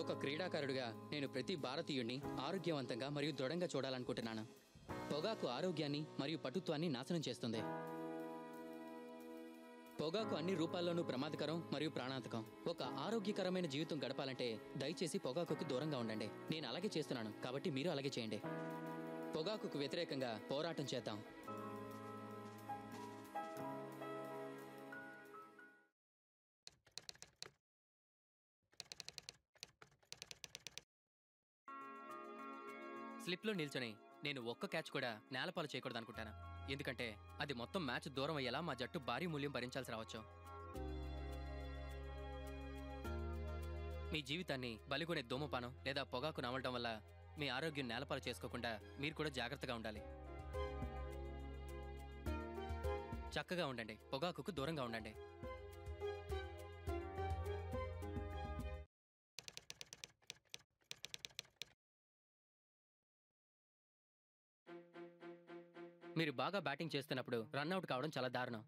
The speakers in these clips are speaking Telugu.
ఒక క్రీడాకారుడిగా నేను ప్రతి భారతీయుడిని ఆరోగ్యవంతంగా మరియు దృఢంగా చూడాలనుకుంటున్నాను. పొగాకు ఆరోగ్యాన్ని మరియు పటుత్వాన్ని నాశనం చేస్తుంది. పొగాకు అన్ని రూపాల్లోనూ ప్రమాదకరం మరియు ప్రాణాంతకం. ఒక ఆరోగ్యకరమైన జీవితం గడపాలంటే దయచేసి పొగాకుకు దూరంగా ఉండండి. నేను అలాగే చేస్తున్నాను. కాబట్టి మీరు అలాగే చేయండి. పొగాకుకు వ్యతిరేకంగా పోరాటం చేద్దాం. స్లిప్లో నిల్చొని నేను ఒక్క క్యాచ్ కూడా నేలపాలు చేయకూడదు అనుకుంటాను ఎందుకంటే అది మొత్తం మ్యాచ్ దూరం అయ్యేలా మా జట్టు భారీ మూల్యం భరించాల్సి రావచ్చు. మీ జీవితాన్ని బలిగొనే ధూమపానం లేదా పొగాకు నమలడం వల్ల మీ ఆరోగ్యం నేలపాలు చేసుకోకుండా మీరు కూడా జాగ్రత్తగా ఉండాలి. చక్కగా ఉండండి. పొగాకుకు దూరంగా ఉండండి. మీరు బాగా బ్యాటింగ్ చేస్తున్నప్పుడు రన్అట్ కావడం చాలా దారుణం.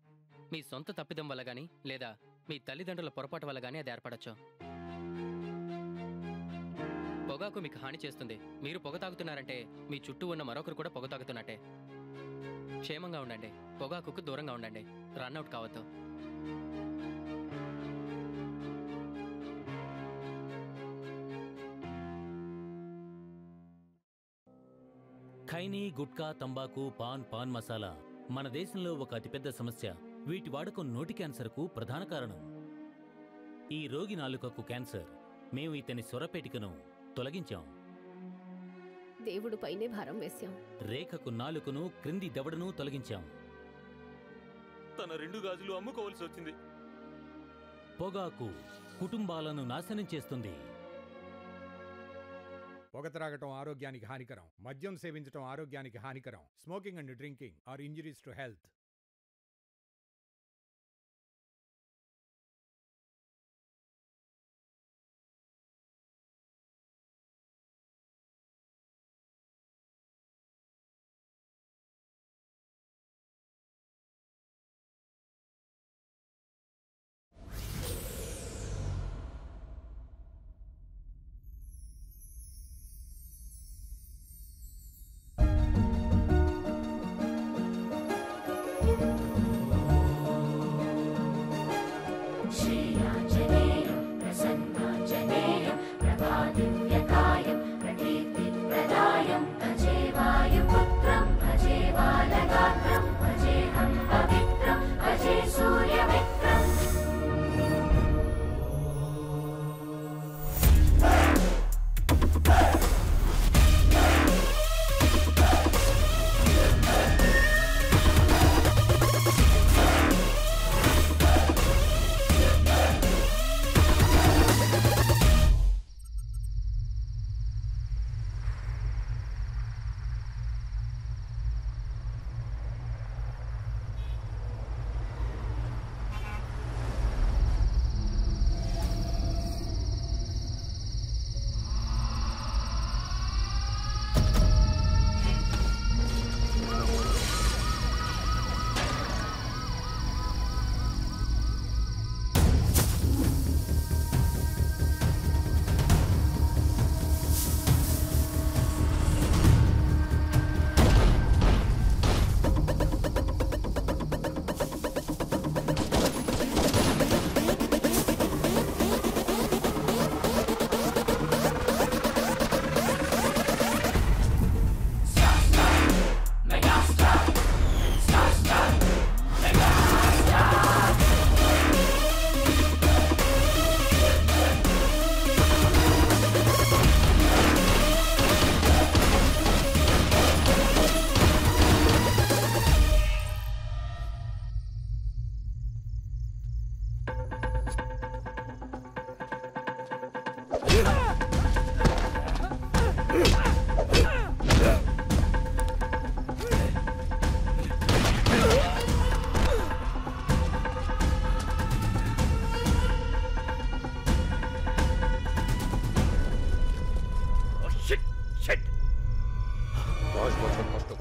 మీ సొంత తప్పిదం వల్ల కానీ లేదా మీ తల్లిదండ్రుల పొరపాటు వల్ల కానీ అది ఏర్పడచ్చు. పొగాకు మీకు హాని చేస్తుంది. మీరు పొగ తాగుతున్నారంటే మీ చుట్టూ ఉన్న మరొకరు కూడా పొగ తాగుతున్నట్టే. క్షేమంగా ఉండండి. పొగాకుకు దూరంగా ఉండండి. రన్అట్ కావద్దు. ఖైనీ గుట్కా తంబాకు పాన్ పాన్ మసాలా మన దేశంలో ఒక అతిపెద్ద సమస్య. వీటి వాడకం నోటి క్యాన్సర్కు ప్రధాన కారణం. ఈ రోగి నాలుకకు క్యాన్సర్. మేము ఇతని సొరపేటికను తొలగించాం. దేవుడు పైనే భారం వేశాం. రేఖకు నాలుకను క్రింది దవడను తొలగించాం. తన రెండు గాజులు అమ్ముకోవాల్సి వచ్చింది. పొగాకు కుటుంబాలను నాశనం చేస్తుంది. పొగ త్రాగటం ఆరోగ్యానికి హానికరం మద్యం సేవించటం ఆరోగ్యానికి హానికరం smoking and drinking are injuries to health.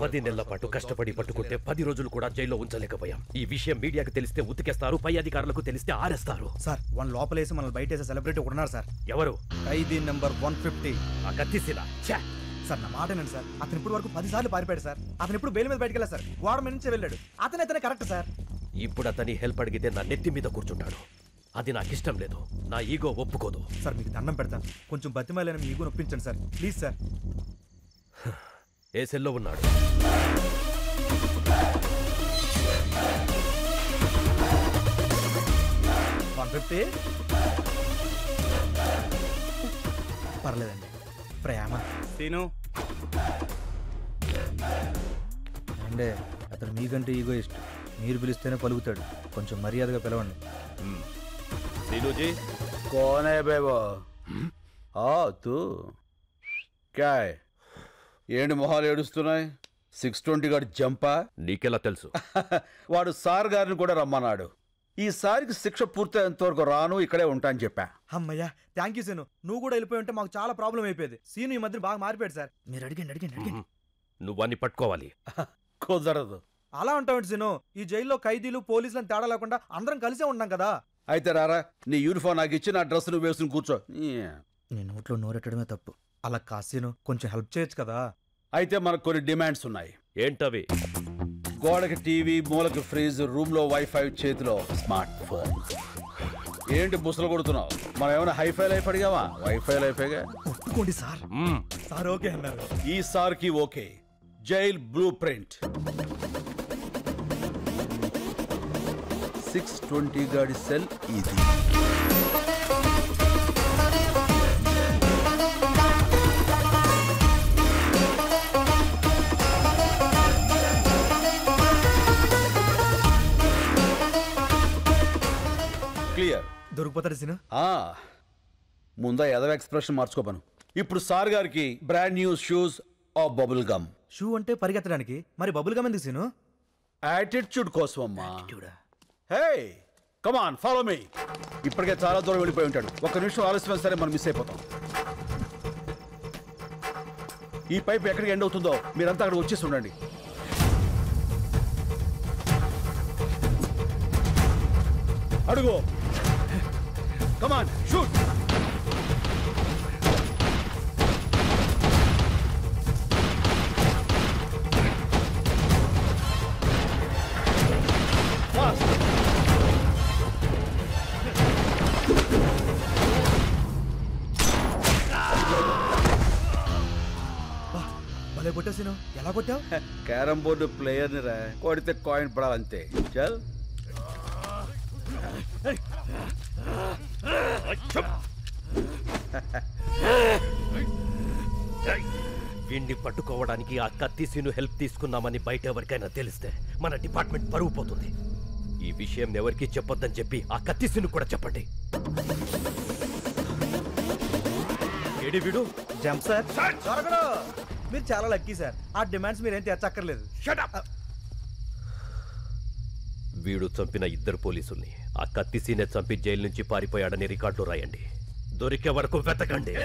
పది నెలల పాటు కష్టపడి పట్టుకుంటే పది రోజులు కూడా జైల్లో ఉంచలేకపోయాం. ఈ విషయం మీడియాకు తెలిస్తే ఉతికేస్తారు పై అధికారులకు తెలిస్తే ఆరేస్తారు. సార్ వన్ లోపలేసి మనల్ని బయట సెలబ్రిటీ ఉన్నారు సార్. ఎవరు? ఖైదీ నెంబర్ వన్ ఫిఫ్టీ. ఆ కత్తిసిలా ఛే! సార్ నా మాట సార్. అతను ఇప్పుడు వరకు పది సార్లు పారిపోయాడు సార్. అతను ఇప్పుడు బెయిల్ మీద బయటకు వెళ్ళారు సార్. గోడ మీద నుంచి వెళ్ళాడు. అతను అతనే కరెక్ట్ సార్. ఇప్పుడు అతని హెల్ప్ అడిగితే నా నెత్తి మీద కూర్చుంటాడు. అది నాకు ఇష్టం లేదు. నా ఈగో ఒప్పుకోదు. సార్ మీకు దండం పెడతాను. కొంచెం బతిమాలని మీ ఈగో నొప్పించండి సార్. Please sir. ఏ సెల్లో ఉన్నాడు? One fifty? పర్లేదండి. ప్రేమ. సీను. అంటే అతను మీకంటే ఈగో ఇష్టం మీరు పిలిస్తేనే పలుకుతాడు. కొంచెం మర్యాదగా పిలవండి. సీనుజీ. కోనే బేబో. ఆ తూ. క్యా ఏంటి మొహాలు ఏడుస్తున్నాయి? సిక్స్ ట్వంటీ గారు జంపా? నీకెలా తెలుసు? వాడు సార్ గారిని కూడా రమ్మన్నాడు. ఈసారికి శిక్ష పూర్తయ్యేంత వరకు రాను ఇక్కడే ఉంటా అని చెప్పా. అమ్మయ్యా థ్యాంక్ యూ సీను నువ్వు కూడా వెళ్ళిపోయి ఉంటే మాకు చాలా ప్రాబ్లం అయిపోయేది. సీను ఈ మధ్య బాగా మారిపోయాడు సార్. మీరు అడిగండి అడిగండి అడిగండి. నువ్వు అన్ని పట్టుకోవాలి. కుదరదు. అలా ఉంటావు సీను ఈ జైల్లో ఖైదీలు పోలీసులను తేడా లేకుండా అందరం కలిసే ఉన్నాం కదా. అయితే రారా నీ యూనిఫామ్ నాకు ఇచ్చి నా డ్రెస్ నువ్వు వేసుకుని కూర్చో. నీ నోట్లో నోరెట్టడమే తప్పు. అలా కాసీను కొంచెం హెల్ప్ చేయొచ్చు కదా. అయితే మనకు కొన్ని డిమాండ్స్ ఉన్నాయి. ఏంటవి? గోడకి టీవీ మూలకి ఫ్రిజ్ రూమ్లో వైఫై చేతిలో స్మార్ట్ ఫోన్. ఏంటి బుసలు కొడుతున్నావు? మనం ఏమైనా హైఫై లైఫ్ అడిగావా వైఫై లైఫేగా? ఒప్పుకోండి సార్. సార్ ఓకే అన్నారు. ఈ సార్కి okay. Jail blue print. Six twenty గాడి సెల్ ఇది. దొరికిపోతాడు సీను. ముందా ఎదవ ఎక్స్ప్రెషన్ మార్చుకోపను. ఇప్పుడు సార్ గారికి బ్రాండ్ న్యూ షూస్ ఆ బబుల్ గమ్. షూ అంటే పరిగెత్తడానికి? మరి బబుల్ గమ్ ఎందుకు సీను? యాటిట్యూడ్ కోసం అమ్మా హే కమాన్ ఫాలో మీ ఇప్పటికే చాలా దూరం వెళ్ళిపోయి ఉంటాడు. ఒక్క నిమిషం ఆలస్యమైన సరే మనం మిస్ అయిపోతాం. ఈ పైప్ ఎక్కడికి ఎండ్ అవుతుందో మీరంతా అక్కడ వచ్చేసి ఉండండి. అడుగు. ఫాస్ట్ భలే కొట్టావు సీను ఎలా కొట్టావు? క్యారమ్ బోర్డు ప్లేయర్ని రా కొడితే కాయిన్ పడాలంతే. చల్. వీణ్ణి పట్టుకోవడానికి ఆ కత్తిసీను హెల్ప్ తీసుకున్నామని బయట ఎవరికైనా తెలిస్తే మన డిపార్ట్మెంట్ పరువు పోతుంది. ఈ విషయం ఎవరికీ చెప్పొద్దని చెప్పి ఆ కత్తిసీను కూడా చెప్పండి. ఏడి వీడు? జంప్ సార్ దొరకడు మీరు చాలా లక్కీ సార్ ఆ డిమాండ్స్ మీరేం తెచ్చక్కర్లేదు. వీడు చంపిన ఇద్దరు పోలీసుల్ని. ఆ కత్తిసీనే చంపి జైలు నుంచి పారిపోయాడని రికార్డులు రాయండి. దొరికే వరకు వెతకండి.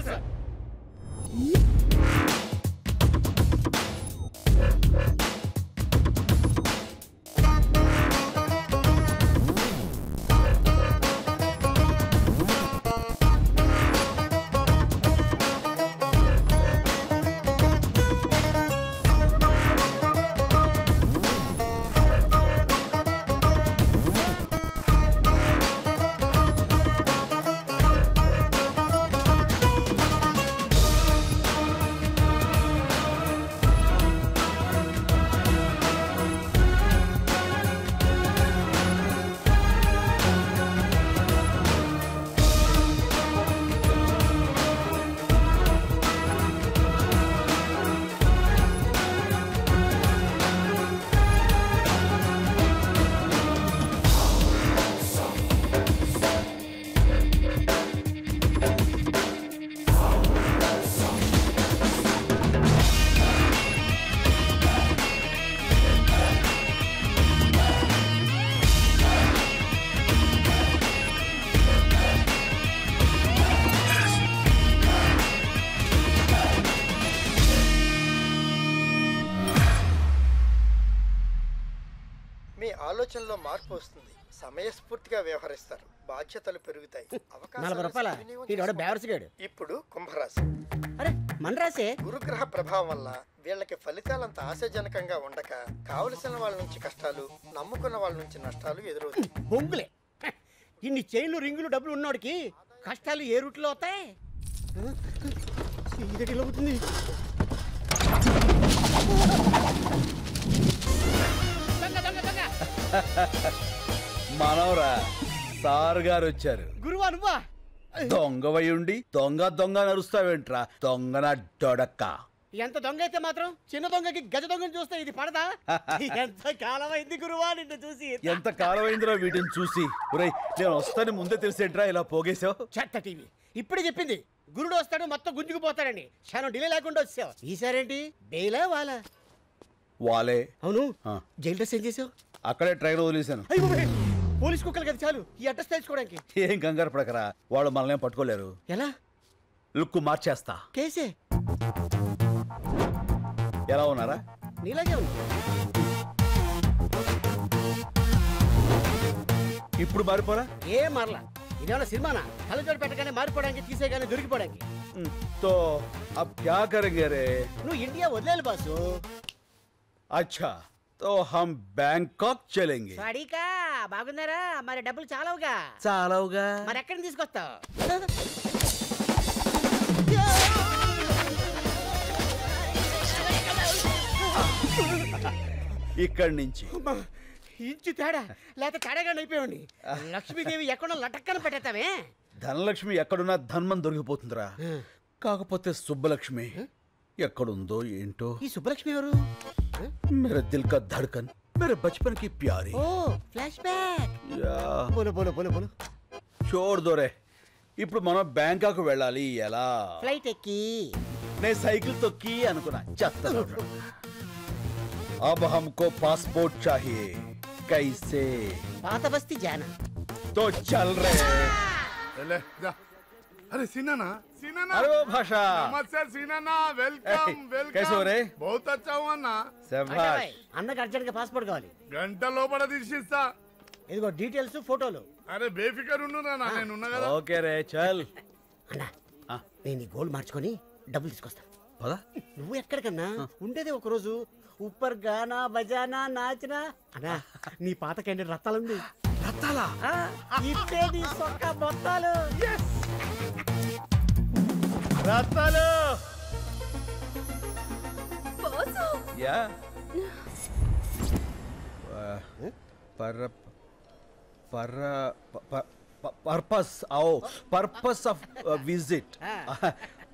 బాధ్యతలు పెరుగుతాయి. నలభై రూపాయల? ఇప్పుడు కుంభరాశి. అరే మన రాసే గురుగ్రహ ప్రభావం వల్ల వీళ్ళకి ఫలితాలంత ఆశాజనకంగా ఉండక కావలసిన వాళ్ళ నుంచి కష్టాలు నమ్ముకున్న వాళ్ళ నుంచి నష్టాలు ఎదురవుతాయి. బొంగులే. ఇన్ని చైన్లు రింగులు డబ్బులు ఉన్నోడికి కష్టాలు ఏ రూట్లో అవుతాయి అవుతుంది దొంగ, దొంగ, దొంగ. మనవరా సార్ గారు వచ్చారు. గురువా నువ్వా? దొంగవై ఉండి దొంగ దొంగ నరుస్తావేంట్రా? దొంగన డొడక్క. ఎంత దొంగ అయితే మాత్రం చిన్న దొంగకి గజ దొంగని చూస్తే ఇది పడదా? ఎంత కాలమైంది గురువా నిన్ను చూసి? ఎంత కాలమైందిరా వీటిని చూసి? ఒరేయ్ నేను వస్తాను ముందే తెలిసేంట్రా ఇలా పోగేశావు? చెత్త టీవీ. ఇప్పుడే చెప్పింది. గురుడు వస్తాడు మొత్తం గుంజుకుపోతాడని. క్షణం డిలే లేకుండా వచ్చావు ఈసారేంటి? బెయిలా వాలా వాలే అవును. జైలు డ్రెస్ ఏం చేసావు? అక్కడే ట్రైన్ వదిలేశాను. పోలీస్ కుక్కలు కదా చాలు. ఈ అడ్రస్ తెలుసుకోవడానికి. ఏం కంగారు పడకరా. వాళ్ళు మనల్ని పట్టుకోలేరు. ఎలా? లుక్ మార్చేస్తా. కేసే. ఎలా ఉన్నారా? నీలాగే ఉంది ఇప్పుడు మారిపోరా? ఏ మారలా. ఇదేమన్నా సినిమానా? కలజోడు పెట్టగానే మారిపోవడానికి తీసేయగానే దొరికిపోవడానికి. తో నువ్వు ఇండియా వదిలేదు బాసు. అచ్చా. తో హమ్ బ్యాంకాక్ చెలెంగి అడిగా బాగున్నారా? మరి డబ్బులు చాలవుగా? చాలవుగా. మరి ఎక్కడ తీసుకొస్తావు? ఇక్కడి నుంచి. ఇంచు తేడా. లేకపోతే తేడాగా అయిపోయావండి లక్ష్మీదేవి ఎక్కడో లటక్కన పెట్టేస్తావే? ధనలక్ష్మి ఎక్కడున్నా ధన్మం దొరికిపోతుందిరా. కాకపోతే సుబ్బలక్ష్మి ఎక్కడుందో ఏంటో ఈ సుబ్బలక్ష్మి ఎవరు మేరే దిల్ కా ధడ్కన్ మేరే బచ్పన్ కి ప్యారీ ఓ ఫ్లాష్ బ్యాక్ యా బోలో బోలో బోలో బోలో చోర్ దోరే ఇప్పుడు మనం బ్యాంకాక్ వెళ్ళాలి ఎలా ఫ్లైట్ ఎక్కి నేను సైకిల్ తొక్కి అనుకున్నా చెత్త अब हमको पासपोर्ट चाहिए कैसे పాత బస్తీ జానా तो चल रहे ले, जा। अरे सीनाना सीनाना अरे वो भाषा नमस्ते सीनाना वेलकम ए, वेलकम कैसे हो रे? बहुत अच्छा हुआ ना శభాష్ అన్నకు అర్జెంట్ గా పాస్పోర్ట్ కావాలి గంట లోపల తీసిస్తా ఇదిగో డీటెయిల్స్ ఫోటోలు అరే బేఫికర్ ఉండురా నా నేను ఉన్నా కదా ఓకే రే చల్ అన్నా ఆ. నేను ఈ గోల్డ్ మార్చుకొని డబ్బులు తీసుకొస్తా పదా నువ్వు ఎక్కడికన్నా ఉండేది ఒక రోజు ఉప్పర్ గానా బజానా నాచనా అన్నా నీ పాత క్యాండిడేట్ రత్తాలుంది రత్తాలా ఇప్పే నీ సొక్క మొత్తాలు రత్తాలు యా పర్ పర్ purpose oh purpose of visit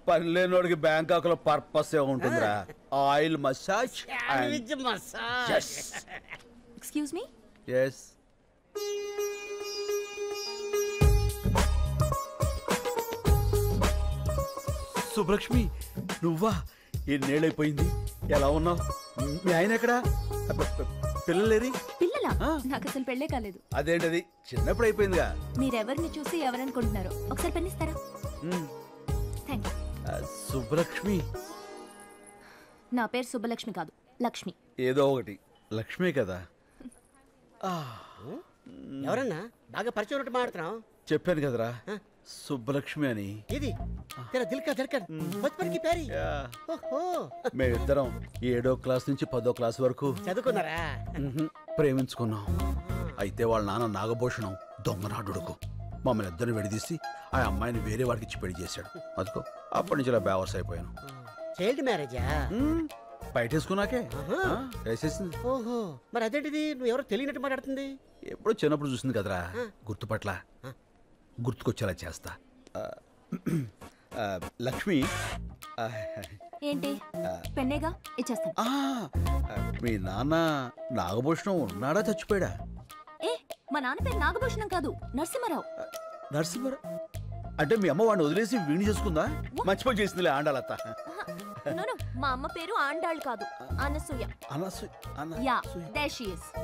పని లేనోడికి బ్యాంకాక్లో పర్పస్ ఏ ఉంటుందిరా oil massage sandwich massage excuse me yes Subbalakshmi నువ్వా? ఎన్నేళ్ళైపోయింది ఎలా ఉన్నావు? మీ ఆయన ఎక్కడా? పిల్లలేరి పిల్లలా నాకు అసలు పెళ్ళే కాలేదు. అదేంటది? చిన్నప్పుడు అయిపోయిందిగా. మీరెవరిని చూసి ఎవరనుకుంటున్నారో? ఒకసారి పెన్నిస్తారా మ్, థ్యాంక్ యూ. ఆ, సుబ్బలక్ష్మి నా పేరు సుబ్బలక్ష్మి కాదు లక్ష్మి. ఏదో ఒకటి. లక్ష్మే కదా. ఎవరన్నా? బాగా పరిచయం ఉన్నట్టు మాడుతున్నావు చెప్పాను కదరా. సుబ్బలక్ష్మి అని. ఇది తెరా ధడ్కన్ బచ్పన్కి ప్యారీ. ఓహో. మేమిద్దరం ఏడో క్లాస్ నుంచి పదో క్లాస్ వరకు చదువుకున్నారా? ప్రేమించుకున్నాం. అయితే వాళ్ళ నాన్న నాగభూషణం దొంగనాడుడుకు. మమ్మల్ని ఇద్దరిని విడదీసి ఆ అమ్మాయిని వేరే వాడికి ఇచ్చి పెళ్ళి చేశాడు. అదిగో అప్పటి నుంచి ఇలా బేవర్స్ అయిపోయాను. చైల్డ్ మ్యారేజా? బయటేసుకున్నాకే. వేసేసింది. ఓహో. మరి అదేంటిది? నువ్వు ఎవరో తెలియనట్టు మాట్లాడుతుంది? ఎప్పుడో చిన్నప్పుడు చూసింది కదరా. గుర్తుపట్ల. గుర్తుకొచ్చేలా చేస్తా. లక్ష్మి ఏంటి? పెన్నేగా? ఇచ్చేస్తాను. ఆ, మీ నాన్న నాగభూషణం ఉన్నాడా చచ్చిపోయాడా? ఏ మా నాన్న పేరు నాగభూషణం కాదు నరసింహారావు. నరసింహరా అంటే మీ అమ్మ వాడిని వదిలేసి వీణి చేసుకుందా? మర్చిపోయి చేసిందిలే ఆండాలత్త. మా అమ్మ పేరు ఆండాళ్ కాదు అనసూయ. అనసు అన యా దేర్ షీ ఇస్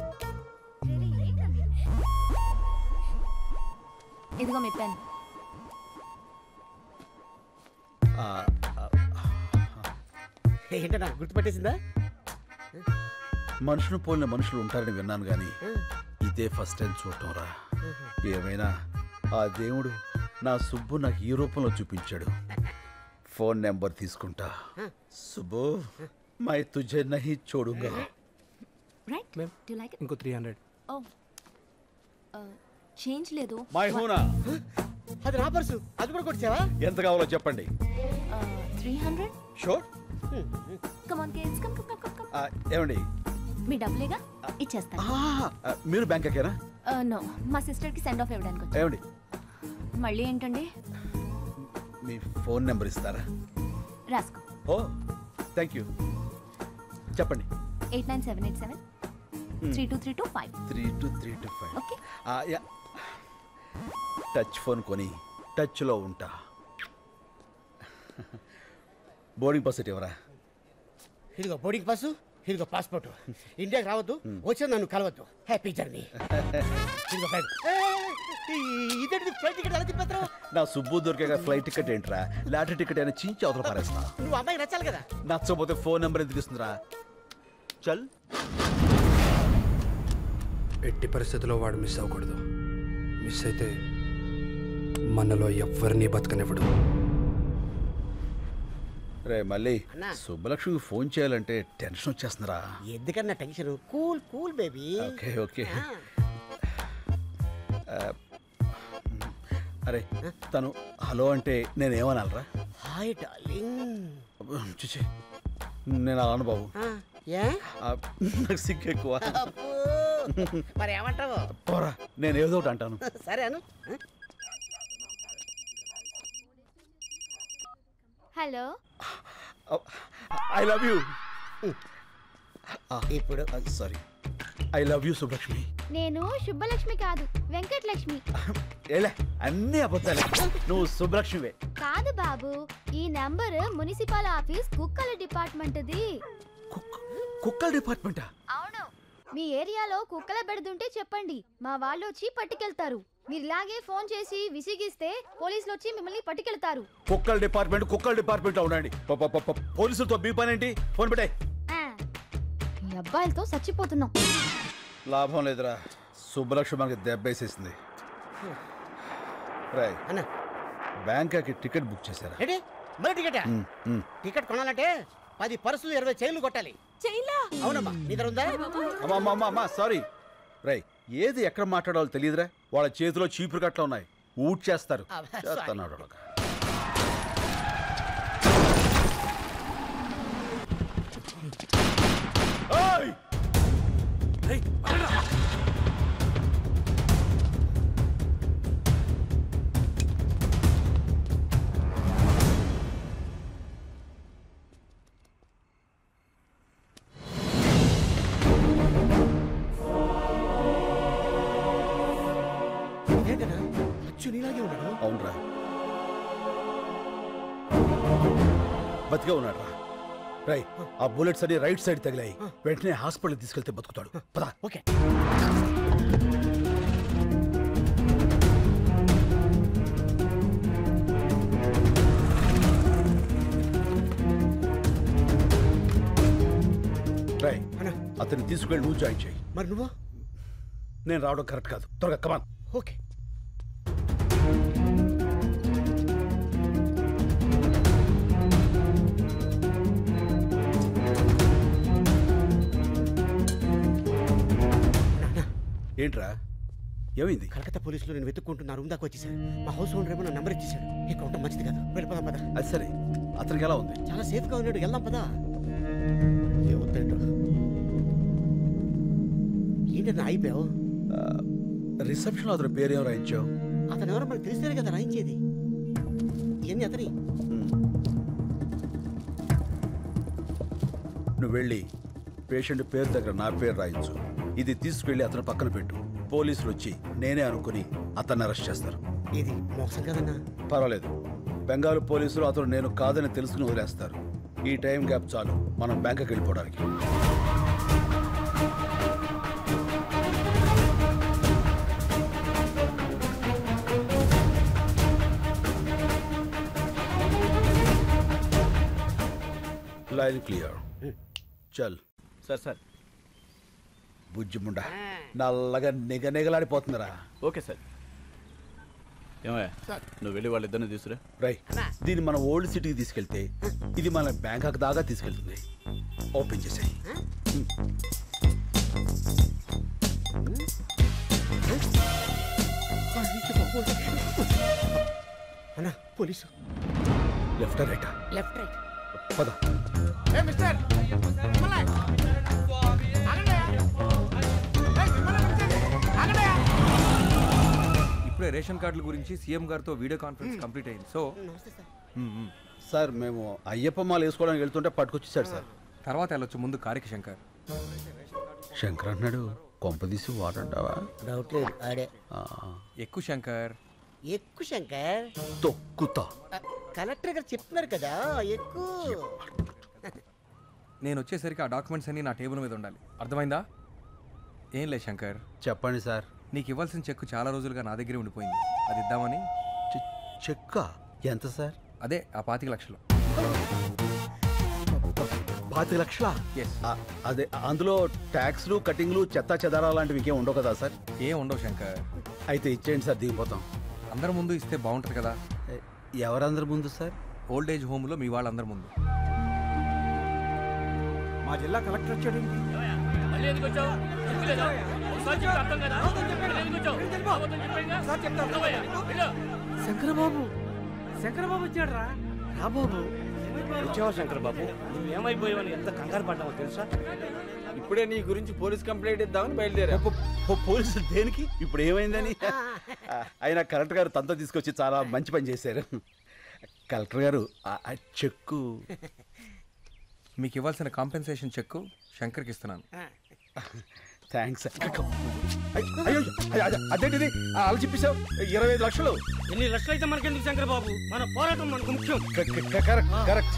ఇదిగో మీ పెన్. ఏంటన్నా గుర్తుపట్టేసిందా? మనుషులు పోలిన మనుషులు ఉంటారని విన్నాను కానీ ఇదే ఫస్ట్ టైం చూడటం రా. ఏమైనా ఆ దేవుడు నా సుబ్బు నాకు ఈ రూపంలో చూపించాడు. ఫోన్ నెంబర్ తీసుకుంటా. సుబ్బు మై తుజే నహి చూడుగా. రైట్ డు లైక్ ఇంకో త్రీ హండ్రెడ్ ఓ చేంజ్ లేదు. మై హూనా? అది నా పర్సు. అది కూడా కొట్టావా? ఎంత కావాలో చెప్పండి. Three hundred sure come on kids come come come come ఏమండి? మీ డబ్బులేగా? ఇచ్చేస్తాను. ఆ, ఆ, మీరు బ్యాంక్ ఎక్కారా నో మా సిస్టర్కి సెండ్ ఆఫ్ ఇవ్వడానికి వచ్చాను. ఏమండి? మళ్ళీ ఏంటండి? మీ ఫోన్ నెంబర్ ఇస్తారా? రాసుకో. ఓ థ్యాంక్ యూ చెప్పండి. Eight nine seven eight seven three two three two five. Three two three two five. Okay. Touch phone కొని టచ్లో ఉంటా. బోర్డింగ్ పాస్ ఎవరా ఇదిగో బోర్డింగ్ పాసు ఇదిగో పాస్పోర్ట్. ఇండియాకి రావద్దు వచ్చి నన్ను కలవద్దు. హ్యాపీ జర్నీ ఇదిగో బ్యాగ్ ఇదేంటి ఫ్లైట్ టికెట్ ఎలా తిప్పేస్తావు? నా సుబ్బు దొరికే ఫ్లైట్ టికెట్ ఏంట్రా? లాటరీ టికెట్ అయినా చించి అవతల పారేస్తా నువ్వు అమ్మాయి నచ్చాలి కదా? నచ్చకపోతే ఫోన్ నెంబర్ ఎందుకు ఇస్తుందిరా? చల్. ఎట్టి పరిస్థితుల్లో వాడు మిస్ అవ్వకూడదు. మిస్ అయితే మనలో ఎవ్వరినీ బతకనివ్వడు. రే మళ్ళీ అన్నా. సుబ్బలక్ష్మికి ఫోన్ చేయాలంటే టెన్షన్ వచ్చేస్తుందిరా. ఎందుకన్నా tension? Cool cool baby. Okay okay. అరే తను హలో అంటే నేను ఏమనాలరా హాయ్ డార్లింగ్. చూచి నేను అలాను బాబు. ఏ? ఆ, నాకు సిగ్గు ఎక్కువ. అబ్బో. మరి ఏమంటావు? పోరా నేను ఏదో ఒకటి అంటాను. సరే అను. హలో. I love you. ఇప్పుడు? Sorry. I love you Subbalakshmi. నేను శుభలక్ష్మి కాదు వెంకటలక్ష్మి. ఏలే అన్నీ అబద్ధాలే. నువ్వు సుబ్బలక్ష్మివే. కాదు బాబు ఈ నంబర్ మున్సిపల్ ఆఫీస్ కుక్కల డిపార్ట్మెంట్ది. కుక్కల డిపార్ట్మెంటా? అవును. మీ ఏరియాలో కుక్కల బెడదుంటే చెప్పండి. మా వాళ్ళు వచ్చి పట్టుకెళ్తారు. మీరు ఇలాగే ఫోన్ చేసి విసిగిస్తే పోలీసులు వచ్చి మిమ్మల్ని పట్టుకెళ్తారు. కుక్కల డిపార్ట్మెంట్ కుక్కల డిపార్ట్మెంట్ ఉండండి. ప- ప- ప- ప- పోలీసులతో మీ పని ఏంటి ఫోన్ పెట్టే. ఈ అబ్బాయిలతో చచ్చిపోతున్నాం. లాభం లేదురా. సుబ్బలక్ష్మి మనకి దెబ్బేసేసింది. రాయ్ అన్న. బ్యాంకాకి టికెట్ బుక్ చేశారా? మరి టికెట్. టికెట్ కొనాలంటే పది పర్సులు ఇరవై చైన్లు కొట్టాలి. అవునమ్మా నీ దగ్గర ఉందా? అమ్మా అమ్మా. అమ్మా అమ్మా సారీ. రై ఏది ఎక్కడ మాట్లాడాలో తెలియదురా? వాళ్ళ చేతిలో చీపురు కట్ల ఉన్నాయి. ఊట్ చేస్తారు. చేస్తున్నాడు. అవునరా. బతికే ఉన్నాడు రా రై ఆ బుల్లెట్స్ అన్ని రైట్ సైడ్ తగిలాయి. వెంటనే హాస్పిటల్ తీసుకెళ్తే బతుకుతాడు. పదా. ఓకే. రై అతన్ని తీసుకెళ్ళి నువ్వు జాయిన్ చేయి. మరి నువ్వు? నేను రావడం కరెక్ట్ కాదు. త్వరగా కమాన్ ఓకే. ఏంట్రా? ఏమైంది? కలకత్తా పోలీసులు నేను వెతుక్కుంటున్నా రూమ్ దాకా వచ్చేసాను మా హౌస్ ఓనర్ ఏమో నా నంబర్ ఇచ్చేసాడు ఇక్కడ ఉండడం మంచిది కాదు. వెళ్ళిపోదాం పదా. అది సరే. అతనికి ఎలా ఉంది? చాలా సేఫ్గా ఉన్నాడు. వెళ్దాం పదా. ఏమవుతాయంటో ఏంటన్నా అయిపోయావు? రిసెప్షన్ అతని పేరేం రాయించావు? అతను ఎవరో మనకు తెలిస్తేనే కదా రాయించేది. ఇవన్నీ అతని. నువ్వు వెళ్ళి పేషెంట్ పేరు దగ్గర నా పేరు రాయించు. ఇది తీసుకెళ్ళి అతని పక్కన పెట్టు. పోలీసులు వచ్చి నేనే అనుకుని అతన్ని అరెస్ట్ చేస్తారు. ఇది మోసం కదన్నా? పర్వాలేదు. బెంగాల్ పోలీసులు అతను నేను కాదని తెలుసుకుని వదిలేస్తారు. ఈ టైం గ్యాప్ చాలు. మనం బ్యాంకుకి వెళ్ళిపోవడానికి. Line clear. చల్. Sir sir. బుజ్జిముండ. నల్లగా నిగ నిగలాడిపోతుందిరా. Okay sir. ఏమయ్యా? నువ్వు వెళ్ళి వాళ్ళిద్దరిని తీసుకురా. రై దీన్ని మన ఓల్డ్ సిటీకి తీసుకెళ్తే ఇది మన బ్యాంకాక్ దాకా తీసుకెళ్తుంది. ఓపెన్ చేసాయి. అన్నా police. Left right? Left right. పద. ఏ మిస్టర్. ఇప్పుడే రేషన్ కార్డుల గురించి సీఎం గారితో వీడియో కాన్ఫరెన్స్ కంప్లీట్ అయింది. So sir. మేము అయ్యప్ప మాల వేసుకోవడానికి వెళ్తుంటే పట్టుకొచ్చేసాడు సార్. తర్వాత వెళ్ళొచ్చు ముందు కారికి శంకర్. శంకర్ అన్నాడు కొంపదీసి వాడంటావా డౌట్ లేదు ఆడే. ఎక్కువ శంకర్. ఎక్కువ శంకర్? తొక్కుతా. కలెక్టర్ గారు చెప్తున్నారు కదా ఎక్కువ నేను వచ్చేసరికి ఆ డాక్యుమెంట్స్ అన్ని నా టేబుల్ మీద ఉండాలి. అర్థమైందా? ఏం లే శంకర్. చెప్పండి సార్. నీకు ఇవ్వాల్సిన చెక్కు చాలా రోజులుగా నా దగ్గరే ఉండిపోయింది. అది ఇద్దామని? చెక్క? ఎంత సార్? అదే ఆ పాతిక లక్షలు. పాతి లక్షల? అదే అందులో ట్యాక్స్లు కటింగ్లు చెత్త చెదారా లాంటివి ఇంకేం ఉండవు కదా సార్? ఏం ఉండవు శంకర్. అయితే ఇచ్చేయండి సార్ దిగిపోతాం. అందరి ముందు ఇస్తే బాగుంటుంది కదా? ఎవరందరి ముందు సార్? ఓల్డ్ ఏజ్ హోమ్లో మీ వాళ్ళందరి ముందు. మా జిల్లా కలెక్టర్ వచ్చాడు. శంకరబాబు శంకరబాబు వచ్చాడు రా రా బాబు. వచ్చావా శంకర్ బాబు నువ్వేమైపోయావని ఎంత కంగారు పడ్డావో తెలుసా? ఇప్పుడే నీ గురించి పోలీస్ కంప్లైంట్ ఇద్దామని బయలుదేరా పోలీసులు దేనికి? ఇప్పుడు ఏమైందని? ఆ, అయినా కలెక్టర్ గారు తనతో తీసుకొచ్చి చాలా మంచి పని చేశారు. కలెక్టర్ గారు ఆ- ఆ చెక్కు. మీకు ఇవ్వాల్సిన కాంపెన్సేషన్ చెక్కు శంకర్కి ఇస్తున్నాను. థ్యాంక్స్ అయ్యో అయ్యో, అదేంటిది? ఆ, అలా చెప్పేశావు? ఇరవై ఐదు లక్షలు. ఎన్ని లక్షలు అయితే మనకెందుకు శంకర్ బాబు మన పోరాటం మనకు ముఖ్యం. Correct correct.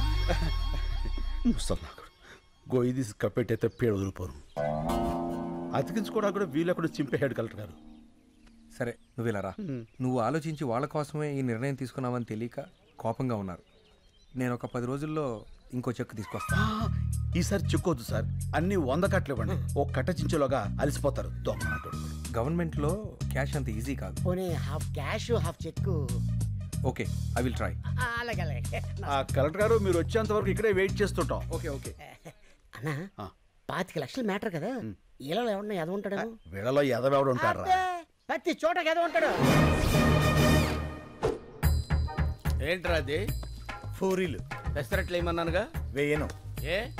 ముసల్నాకుడు గొయ్యి తీసి కప్పెట్టయితే పేడ వదిలిపోను. అతికించుకోవడానికి కూడా వీలు అక్కడ చింపేశాడు కలెక్టర్ గారు. సరే నువ్వు ఇలా రా. నువ్వు ఆలోచించి వాళ్ళ కోసమే ఈ నిర్ణయం తీసుకున్నావని తెలియక కోపంగా ఉన్నారు. నేను ఒక పది రోజుల్లో ఇంకో చెక్ తీసుకొస్తాను. ఈసారి చెక్కొద్దు సార్. అన్ని వంద కట్టలు ఇవ్వండి. ఓ కట్ట చించేలోగా అలసిపోతారు. దొంగ గవర్నమెంట్లో క్యాష్ అంత ఈజీ కాదు. పోనీ half cash half cheque okay I will try. అలాగే అలాగే. ఆ కలెక్టర్ గారు మీరు వచ్చేంత వరకు ఇక్కడే వెయిట్ చేస్తుంటాం. Okay okay. అన్నా పాతిక లక్షల మ్యాటర్ కదా. ఇలా ఎవరన్నా ఎద ఉంటాడు? వీళ్ళలో ఎదవెవడు ఉంటారా అబ్బే, ప్రతి చోట ఎద ఉంటాడు. ఏంట్రా అది? పూరీలు పెసరట్లు ఏమన్నానుగా? వేయను. ఏ?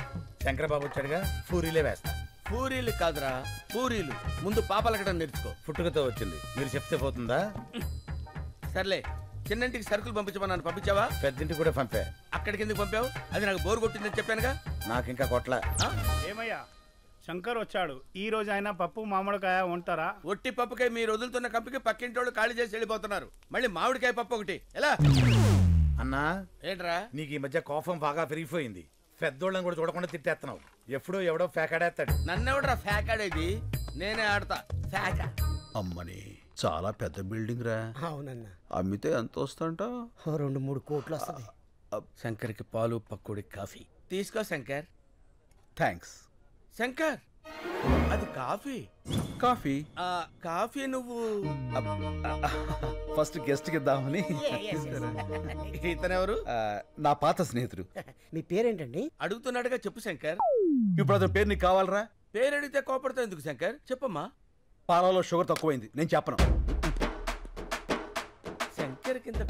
శంకరబాబు వచ్చాడుగా పూరీలే వేస్తా. పూరీలు కాదురా పూరీలు. ముందు పాపలకడం నేర్చుకో. పుట్టుకతో వచ్చింది. మీరు చెప్తే పోతుందా? సర్లే చిన్నంటికి సరుకులు పంపించమన్నాను పంపించావా? పెద్దింటికి కూడా పంపా. అక్కడికి ఎందుకు పంపావు? అది నాకు బోర్ కొట్టిందని చెప్పానుగా. నాకు ఇంకా కొట్ల ఏమయ్యా శంకర్ వచ్చాడు. ఈ రోజు ఆయన పప్పు మామిడికాయ ఉంటారా ఒట్టి పప్పుకాయ మీరు వదులుతున్న కంపికి పక్కింటి వాళ్ళు ఖాళీ చేసి వెళ్ళిపోతున్నారు. మళ్ళీ మామిడికాయ పప్పు ఒకటి. ఎలా? అన్నా ఏంట్రా? నీకు ఈ మధ్య కోపం బాగా పెరిగిపోయింది. పెద్దోళ్ళని కూడా చూడకుండా తిట్టేస్తున్నావు ఎప్పుడో ఎవడో ఫేకాడేస్తాడు నన్నెవడరా ఫ్యాక్ ఆడేది నేనే ఆడతా. ఫ్యాక్. అమ్మని చాలా పెద్ద బిల్డింగ్ రా. అవునన్నా. అమ్మితే ఎంత వస్తుంట? రెండు మూడు కోట్లు వస్తుంది. శంకర్కి పాలు పక్కుడి కాఫీ. తీసుకో శంకర్. థ్యాంక్స్ శంకర్! అది కాఫీ. కాఫీ? ఆ కాఫీ నువ్వు ఫస్ట్ గెస్ట్కి ఇద్దామని. ఇతనెవరు నా పాత స్నేహితుడు. మీ పేరేంటండి? అడుగుతున్నాడుగా చెప్పు శంకర్. ఇప్పుడు అతని పేరు నీకు కావాలరా? పేరు అడిగితే కోపడతావు ఎందుకు శంకర్? చెప్పమ్మా. పాలలో షుగర్ తక్కువైంది. నేను చెప్పను. శంకర్ కింద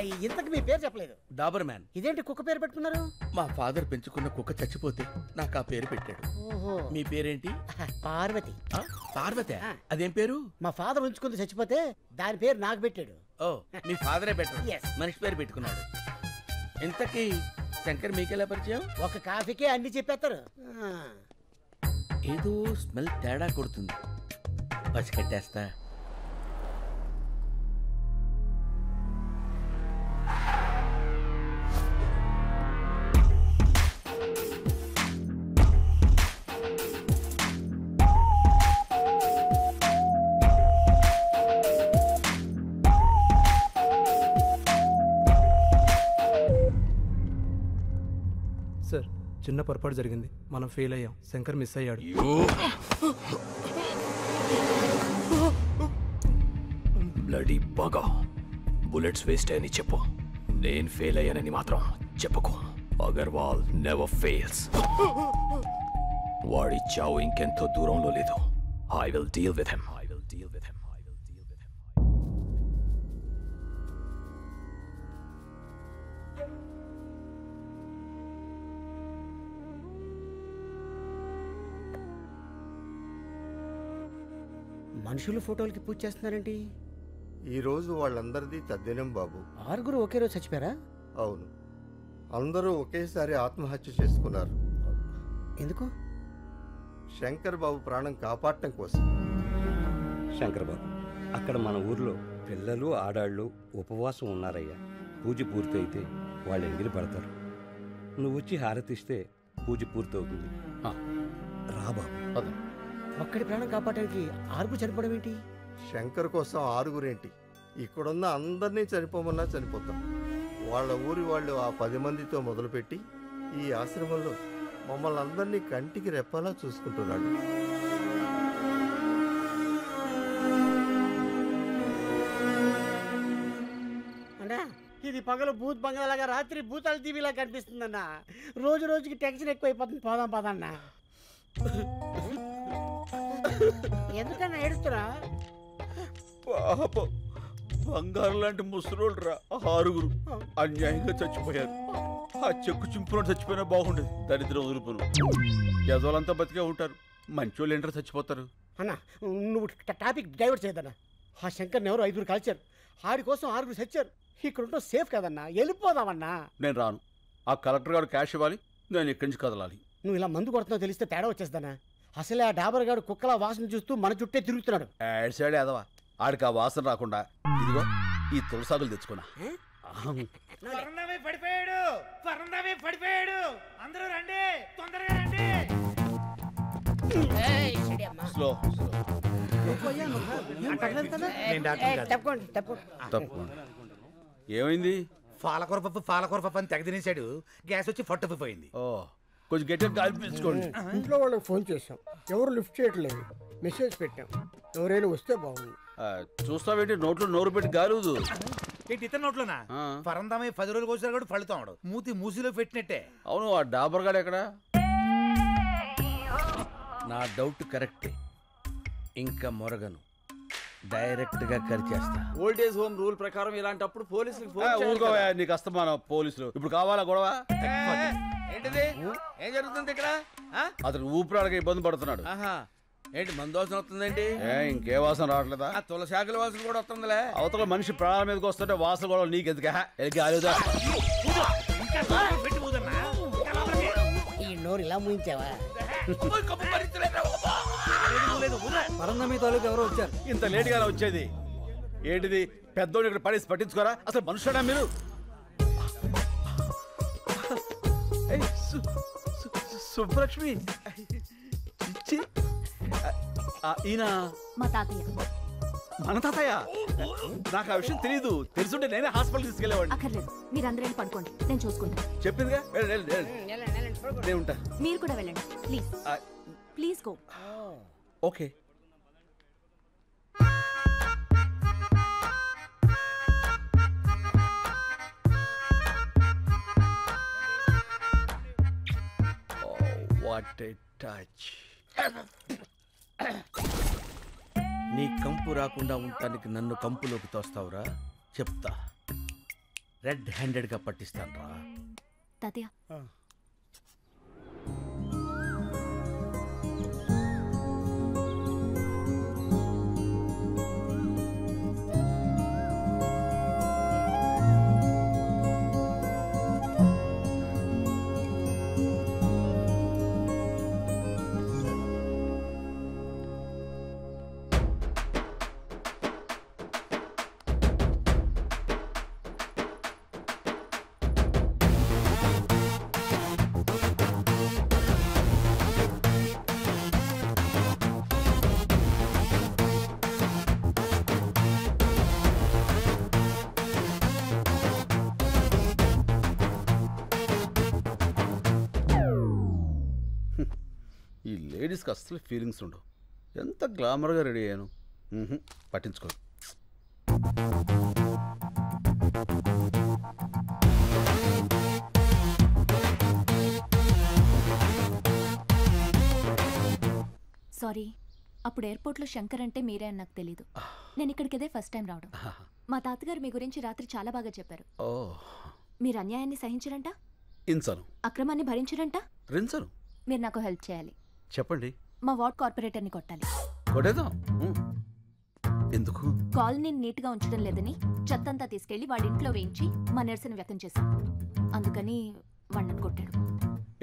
ఇంతకు మీ పేరు చెప్పలేదు. Doberman. ఇదేంటి కుక్క పేరు పెట్టుకున్నారు? మా ఫాదర్ పెంచుకున్న కుక్క చచ్చిపోతే నాకు ఆ పేరు పెట్టాడు. ఓహో. మీ పేరేంటి? పార్వతి. పార్వతి? అదేం పేరు? మా ఫాదర్ ఉంచుకుంది చచ్చిపోతే దాని పేరు నాకు పెట్టాడు. ఓ మీ ఫాదరే పెట్టాడు. Yes. మనిషి పేరు పెట్టుకున్నాడు. ఇంతకీ శంకర్ మీకెలా పరిచయం? ఒక కాఫీకే అన్ని చెప్పేస్తారు. ఆ. ఏదో స్మెల్ తేడా కొడుతుంది. పసికట్టేస్తా సార్ చిన్న పొరపాటు జరిగింది. మనం ఫెయిల్ అయ్యాం. శంకర్ మిస్ అయ్యాడు. బ్లడీ బాగా. బుల్లెట్స్ వేస్ట్ అని చెప్పు. నేను ఫెయిల్ అయ్యానని మాత్రం చెప్పకు. Agarwal never fails. వాడి చావు ఇంకెంతో దూరంలో లేదు. I will deal with him. మనుషులు ఫోటోలకి పూజ చేస్తున్నారేంటి ఈరోజు వాళ్ళందరిది తద్దినం బాబు. ఆరుగురు ఒకే రోజు చచ్చిపోయారా? అవును. అందరూ ఒకేసారి ఆత్మహత్య చేసుకున్నారు. ఎందుకు? శంకర్ బాబు ప్రాణం కాపాడటం కోసం. శంకర్ బాబు అక్కడ మన ఊర్లో పిల్లలు ఆడాళ్ళు ఉపవాసం ఉన్నారయ్యా. పూజ పూర్తయితే వాళ్ళు ఎంగిలి పడతారు. నువ్వు వచ్చి హారతిస్తే పూజ పూర్తవుతుంది. రా బాబు. ఒక్కడి ప్రాణం కాపాడడానికి ఆరుగురు చనిపోవడం ఏంటి? శంకర్ కోసం ఆరుగురేంటి? ఇక్కడున్న అందరినీ చనిపోమన్నా చనిపోతాం. వాళ్ళ ఊరి వాళ్ళు ఆ పది మందితో మొదలుపెట్టి ఈ ఆశ్రమంలో మమ్మల్ని అందరినీ కంటికి రెప్పలా చూసుకుంటున్నాడు. అన్నా ఇది పగలు భూత్ బంగాలాగా రాత్రి భూతాల టీవీలా కనిపిస్తుందన్నా. రోజు రోజుకి టెన్షన్ ఎక్కువైపోతుంది. పోదాం పదన్నా ఎందుకన్నా ఏడుస్తురా? పాపం. బంగారు లాంటి ముసలోళ్ళు రా ఆరుగురు అన్యాయంగా చచ్చిపోయారు. ఆ చెక్కు చింపులో చచ్చిపోయినా బాగుండేది. దరిద్రం వదులుపును యదవులంతా బతికే ఉంటారు. మంచోళ్ళు ఏంటారు చచ్చిపోతారు? అన్నా నువ్వు టాపిక్ డైవర్ట్ చేయదన్నా. ఆ శంకర్ని ఎవరు ఐదుగురు కలిచారు ఆడి కోసం ఆరుగురు చచ్చారు. ఇక్కడ ఉంటే సేఫ్ కదన్నా? వెళ్ళిపోదామన్నా? నేను రాను. ఆ కలెక్టర్ గారు క్యాష్ ఇవ్వాలి. నేను ఇక్కడి నుంచి కదలాలి. నువ్వు ఇలా మందు కొడుతున్నావు తెలిస్తే తేడా వచ్చేస్తానా అసలే ఆ డాబర్ గాడు కుక్కల వాసన చూస్తూ మన చుట్టే తిరుగుతున్నాడు. ఆడికి ఆ వాసన రాకుండా ఇదిగో ఈ తులసాకులు తెచ్చుకున్నా. పడిపోయాడు. పడిపోయాడు. అందరూ రండి. తొందరగా రండి. స్లో ఏమైంది? పాలకూర పప్పు పాలకూర పప్పు అని తెగ తినేశాడు. గ్యాస్ వచ్చి ఫట్టుకుపోయింది. ఓ. కొంచెం గట్టిగా గాలి పీల్చుకోండి ఇంట్లో వాళ్ళకి ఫోన్ చేశాం. ఎవరు లిఫ్ట్ చేయట్లేదు. మెసేజ్ పెట్టాం. ఎవరైనా వస్తే బాగుంది చూస్తావేంటి? నోట్లో నోరు పెట్టి గాలుదు. ఏంటి ఇతర నోట్లోనా? పరందామే పది రోజులకు వచ్చారు కూడా ఫలితాడు మూతి మూసిలో పెట్టినట్టే. అవును ఆ డాబర్ గాడు ఎక్కడ? నా డౌట్ కరెక్టే. ఇంకా మొరగను. డైరెక్ట్గా కరిచేస్తా ఓల్డేజ్ హోమ్ రూల్ ప్రకారం ఇలాంటప్పుడు పోలీసులకు ఊరుకోవా నీకు అస్తమానం పోలీసులు. ఇప్పుడు కావాలా గొడవ? ఏంటిది? ఏం జరుగుతుంది ఇక్కడ? ఆ? అతను ఊపిరాడక ఇబ్బంది పడుతున్నాడు. ఆహా. ఏంటి మందోసన వస్తుందేంటి? ఏ ఇంకే వాసన రావట్లేదా? ఆ తులసాకుల వాసన కూడా వస్తుందిలే. అవతల మనిషి ప్రాణాల మీదకి వస్తుంటే వాసన నీకెందుకే? ఎలికి ఆలుదా ఈ నోరు ఇలా ముయించావా? పరందమి తాలూకు ఎవరో వచ్చారు. ఇంత లేట్ గానే వచ్చేది. ఏంటిది? పెద్దోడు ఇక్కడ పడేసి పట్టించుకోరా? అసలు మనుషుడా మీరు? సుబ్బలక్ష్మి. ఈయన మా తాతయ్య. మన తాతయ్య? నాకు ఆ విషయం తెలియదు తెలుసుంటే నేనే హాస్పిటల్ తీసుకెళ్ళేవాడిని. అక్కర్లేదు. మీరందరూ వెళ్ళి పడుకోండి. నేను చూసుకుంటా. చెప్పిందిగా. నేను ఉంటా. మీరు కూడా వెళ్ళండి. Please. Please go. Okay. What a touch నీ కంపు రాకుండా ఉండటానికి నన్ను కంపులోకి తోస్తావురా? చెప్తా. రెడ్ హ్యాండెడ్గా పట్టిస్తాను రా తాతయ్య లేడీస్కి అస్సలు ఫీలింగ్స్ ఉండవు. ఎంత గ్లామర్గా రెడీ అయ్యాను. మ్హూ, పట్టించుకోను. సారీ అప్పుడు ఎయిర్పోర్ట్లో శంకర్ అంటే మీరే అని నాకు తెలీదు. నేను ఇక్కడికి ఇదే ఫస్ట్ టైం రావడం. మా తాతగారు మీ గురించి రాత్రి చాలా బాగా చెప్పారు. ఓ మీరు అన్యాయాన్ని సహించరంట? ఇంచను అక్రమాన్ని భరించరంట? రించను మీరు నాకు హెల్ప్ చేయాలి. చెప్పండి. మా వార్డ్ కార్పొరేటర్ని కొట్టాలి. కొట్టేద్దాం? మ్. ఎందుకు? కాలనీని నీట్గా ఉంచడం లేదని చెత్తంతా తీసుకెళ్ళి వాడి ఇంట్లో వేయించి మా నిరసన వ్యక్తం చేశాం. అందుకని వాడిని కొట్టాడు.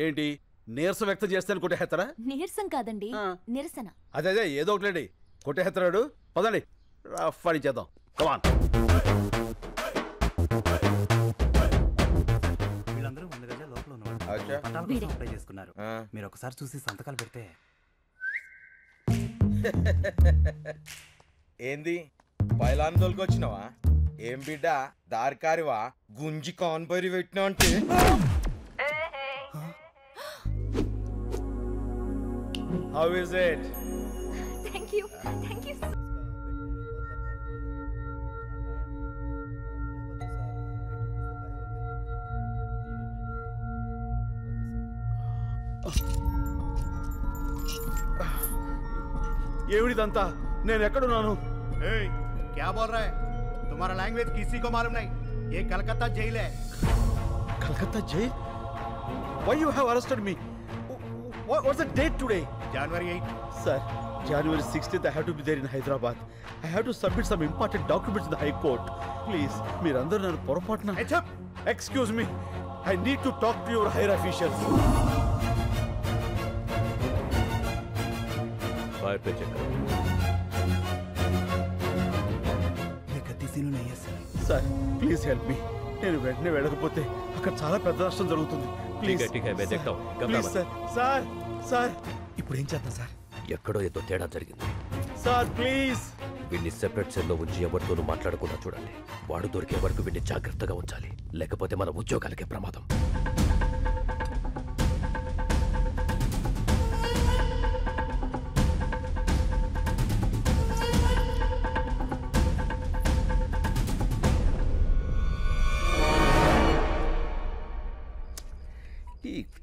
ఏంటి? నీరసం వ్యక్తం చేస్తాను కొట్టేస్తారా? నీరసం కాదండి నిరసన. అదే అదే ఏదో ఒకటి కొట్టేస్తున్నాడు. పదండి. రఫ్ చేద్దాం. కమాన్ పట్టాల వీడే. కోసం అప్లై చేసుకున్నారు. మీరు ఒకసారి చూసి సంతకాలు పెడితే. ఏంది? పైలాన్ తోలుకొచ్చినావా? ఏం బిడ్డ? దారికారివా? గుంజి కాన్పరి పెట్టినా అంటే. How is it thank you thank you ఏమిడిదంతా నేను ఎక్కడున్నాను क्या बोल रहा है तुम्हारा लैंग्वेज किसी को मालूम नहीं ये कलकत्ता जेल है Calcutta jail why you have arrested me what's the date today January 8 sir January sixteenth I have to be there in Hyderabad I have to submit some important documents in the high court please మీరందరూ నన్ను పొరపాటున excuse me I need to talk to your hire officials भारतीय चक्र సార్ ప్లీజ్ హెల్ప్ మీ నేను వెంటనే వెళ్ళకపోతే అక్కడ చాలా పెద్ద నష్టం జరుగుతుంది ప్లీజ్ ठीक है, ठीक है, मैं देखता हूँ। घबरा ప్లీజ్ मत। సార్ సార్ సార్ ఇప్పుడు ఏం చేద్దాం సార్ ఎక్కడో ఏదో తేడా జరిగింది సార్ ప్లీజ్ వీడిని సెపరేట్ సెల్లో ఉంచి ఎవరితోనూ మాట్లాడకుండా చూడండి వాడు దొరికే వరకు వీడిని జాగ్రత్తగా ఉంచాలి లేకపోతే మన ఉద్యోగాలకే ప్రమాదం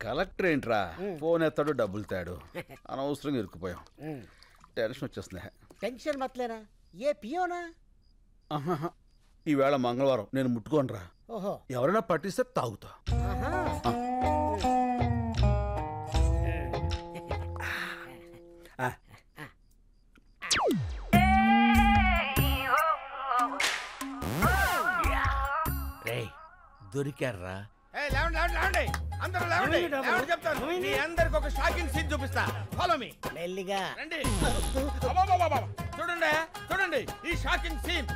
కలెక్టర్ ఏంట్రా? ఫోన్ ఎత్తాడు డబ్బులు తాడు. అనవసరంగా ఇరుక్కుపోయాం. టెన్షన్ వచ్చేస్తుంది టెన్షన్ మతలేనా? ఏ పియోనా. ఈవేళ మంగళవారం నేను ముట్టుకోనరా. ఓహో. ఎవరైనా పట్టిస్తే తాగుతా. దొరికారా లేవండి లేవండి లేవండి. అందరూ లేవండి. ఏమైంది డాబు? లేవండి చెప్తాను. మీ అందరికి ఒక షాకింగ్ సీన్ చూపిస్తా. ఫాలో మీ మెల్లిగా. రండి. అబ్బబ్బబ్బబ్బ. చూడండి చూడండి. ఈ షాకింగ్ సీన్.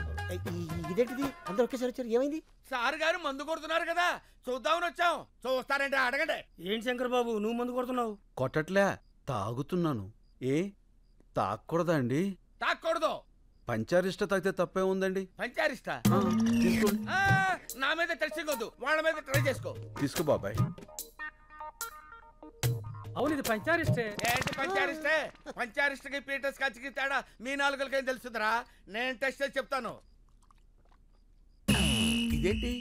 ఇదేంటిది? అందరూ ఒకేసారి వచ్చారు. ఏమైంది? సార్ గారు మందు కొడుతున్నారు కదా. చూద్దామని వచ్చాం. చూస్తారంటే అడగండి. ఏంటి శంకర్ బాబు? నువ్వు మందు కొడుతున్నావు. కొట్టట్లే. తాగుతున్నాను. ఏ? తాగకూడదా అండి? తాక్కూడదు. పంచారిష్ట తాగితే తప్పే ఉందండి. పంచారిస్తా తీసుకోండి. ఆ, నా మీద టెస్టింగ్ వద్దు వాళ్ళ మీద ట్రై చేసుకో. తీసుకో బాబాయ్. అవును ఇది పంచారిస్టే ఏంటి పంచారిస్టే పంచారిస్ట్కి పీటర్ స్కాచ్కి తేడా మీ నాలుగులకేం తెలుస్తుందిరా నేను టెస్ట్ చేసి చెప్తాను. ఇదేంటి?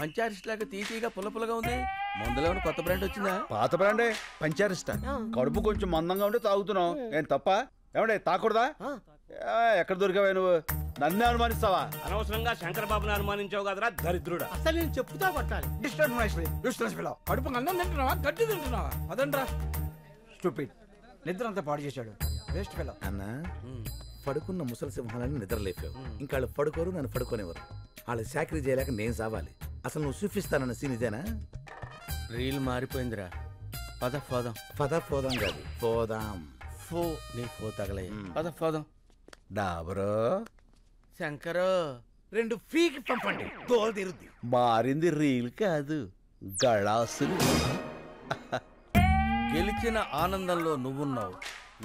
పంచారిస్ట్ లాగా తీసిగా పుల్ల పుల్లగా ఉంది. మందులో ఏమైనా కొత్త బ్రాండ్ వచ్చిందా? పాత బ్రాండే. పంచారిష్ట. కడుపు కొంచెం మందంగా ఉంటే తాగుతున్నావు ఏం తప్ప? ఏమండే తాకూడదా? ఎక్కడ దొరికావా నువ్వు? నన్నే అనుమానిస్తావా? అనవసరంగా శంకర్ బాబుని అనుమానించావు కదరా దరిద్రుడా. అసలు నేను చెప్తా కొట్టాలి. కడుపు అన్నం తింటున్నావా? గడ్డి తింటున్నావా? అదండ్రా స్టూపిడ్ నిద్ర అంతా పాడు చేశాడు. వేస్ట్ ఫెలో అన్న పడుకున్న ముసలి సింహాలని నిద్రలేపావు ఇంకా వాళ్ళు పడుకోరు నన్ను పడుకోనివ్వరు. వాళ్ళు చాకరీ చేయలేక నేను సావాలి. అసలు నువ్వు చూపిస్తానన్న సీన్ ఇదేనా? రీల్ మారిపోయిందిరా. పద పోదాం. పద పోదాం కాదు పోదాం. ఫో నీ ఫో తగలయ్య. పద పోదాం. డాబరో శంకరు రెండు ఫీకి పంపండి. తోలు తీరుద్ది. మారింది రీల్ కాదు గళాసులు. గెలిచిన ఆనందంలో నువ్వున్నావు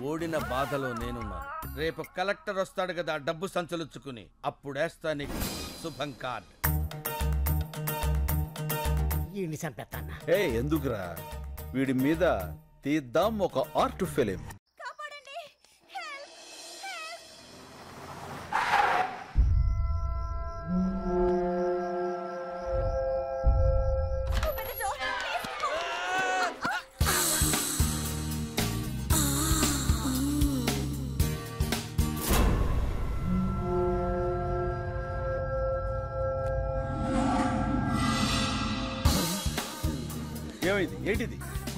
ఓడిన బాధలో నేనున్నాను రేపు కలెక్టర్ వస్తాడు కదా డబ్బు సంచలుచ్చుకుని అప్పుడేస్తా నీకు శుభం కార్డ్. ఎందుకురా? వీడి మీద తీద్దాం ఒక ఆర్ట్ ఫిలిం.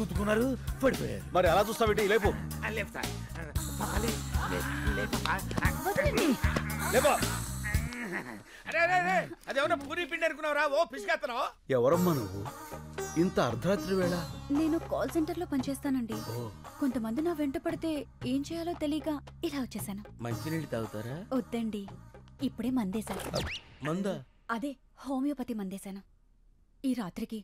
గుద్దుకున్నారు పడిపోయారు. మరి అలా చూస్తావేంటి? లేపు. లేపుతా పాపాలి, లేపు, లేపు. లేపా అరే అరే అరే. అదేమన్నా పూరి పిండి అనుకున్నావురా? ఓ పిసికేస్తున్నావు ఎవరమ్మా నువ్వు? ఇంత అర్ధరాత్రి వేళ? నేను కాల్ సెంటర్లో పనిచేస్తానండి. ఓ. కొంతమంది నా వెంట పడితే ఏం చేయాలో తెలియక ఇలా వచ్చేసాను. మంచినీళ్ళు తాగుతారా? వద్దండి. ఇప్పుడే మందేశాను. మందా? అదే హోమియోపతి మందేశాను. ఈ రాత్రికి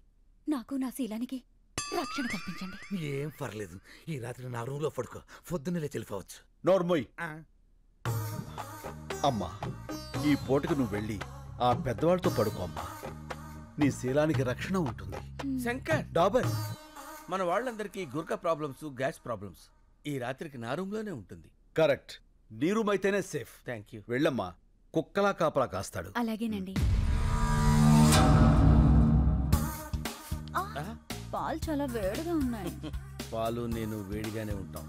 నాకు నా శీలానికి రక్షణ కల్పించండి. ఏం పర్లేదు. ఈ రాత్రి నా రూమ్లో పడుకో. పొద్దున్నే వెళ్ళిపోవచ్చు. నోర్మోయ్. అమ్మా ఈ పూటకు నువ్వు వెళ్ళి ఆ పెద్దవాళ్ళతో పడుకో అమ్మా. నీ శీలానికి రక్షణ ఉంటుంది. శంకర్! డాబర్! మన వాళ్ళందరికీ గుర్క ప్రాబ్లమ్స్ గ్యాస్ ప్రాబ్లమ్స్ ఈ రాత్రికి నా రూమ్లోనే ఉంటుంది. కరెక్ట్. నీ రూమ్ అయితేనే సేఫ్. థ్యాంక్ యూ వెళ్ళమ్మా. కుక్కలా కాపలా కాస్తాడు. అలాగేనండి. పాలు చాలా వేడిగా ఉన్నాయి. పాలు నేను వేడిగానే ఉంటాం.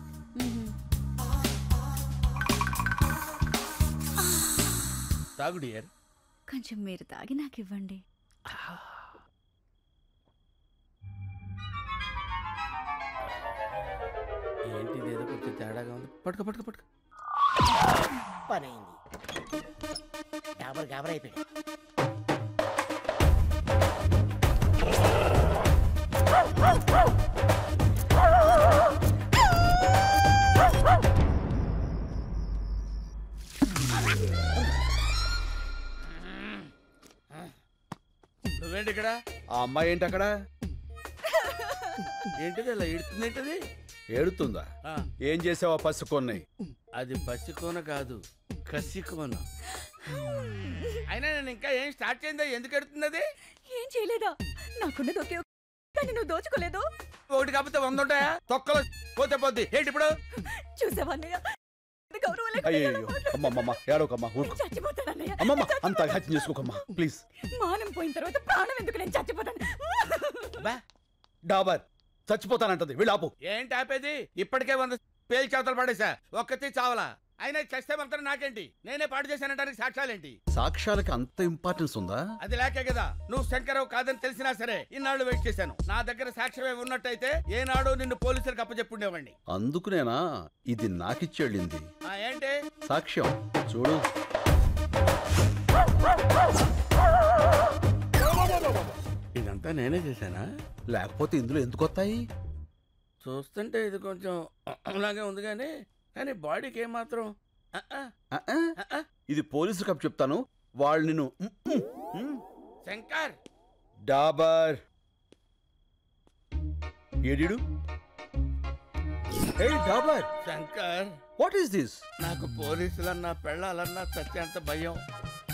తాగు డియర్. కొంచెం మీరు తాగి నాకు ఇవ్వండి. ఏంటి ఏదో కొంచెం తేడాగా ఉంది. పట్టుకో పట్టుకో పట్టుకో. పని అయింది గాబర్ గాబర్ అయిపోయాడు నువ్వేంటి ఇక్కడ? ఆ అమ్మాయి ఏంటి అక్కడ? ఏంటిది అలా ఇడుతుంది ఏంటిది? ఏడుతుందా. ఏం చేసావా పసి కొన్నాయి అది పసికోన కాదు కసికోన. అయినా నేను ఇంకా ఏం స్టార్ట్ చేయిందో ఎందుకు ఎడుతుంది అది ఏం చేయలేదా? నాకున్నది ఒకే నువ్వు దోచుకోలేదు? ఒకటి కాకపోతే వంద ఉంటాయా? తొక్కలో పోతే పోద్ది. ఏంటి ఇప్పుడు? చూసావా అన్నయ్య ఎంత గౌరవం లేకుండా అయ్యో ఎలా మాట్లాడుతున్నావు? అమ్మమ్మమ్మ ఏడవకమ్మా ఊరుకో. చచ్చిపోతానన్నయ్య. అమ్మమ్మ అంత అఘాత్యం చేసుకోకమ్మా ప్లీజ్. మానం పోయిన తర్వాత ప్రాణం ఎందుకు నేను చచ్చిపోతాను? డాబర్ చచ్చిపోతానంటది. వెళ్ళాపు ఏంటి ఆపేది? ఇప్పటికే వంద పేలు చేతలు పడేసా ఒక్కతి చావలా. అయినా చస్తే మాత్రం నాకేంటి? నేనే పాడు చేశానంటానికి సాక్ష్యాలేంటి? సాక్ష్యాలకి అంత ఇంపార్టెన్స్ ఉందా? అది లేకే కదా. నువ్వు శంకరావు కాదని తెలిసినా సరే ఇన్నాళ్ళు వెయిట్ చేశాను. నా దగ్గర సాక్ష్యమే ఉన్నట్టయితే ఏనాడు నిన్ను పోలీసులకు అప్పచెప్పుండేవాడిని అందుకునేనా ఇది నాకిచ్చేళ్ళింది. ఆ, ఏంటి? సాక్ష్యం. చూడు. ఇదంతా నేనే చేశానా? లేకపోతే ఇందులో ఎందుకు వస్తాయి? చూస్తుంటే ఇది కొంచెం అలాగే ఉంది కానీ కానీ బాడీకి ఏమాత్రం? ఇది పోలీసు కప్ చెప్తాను. వాళ్ళు నిన్ను. శంకర్! డాబర్. ఏడిడు? ఏ డాబర్! శంకర్! వాట్ ఈస్ దిస్ నాకు పోలీసులన్నా పెళ్ళాలన్నా చచ్చేంత భయం.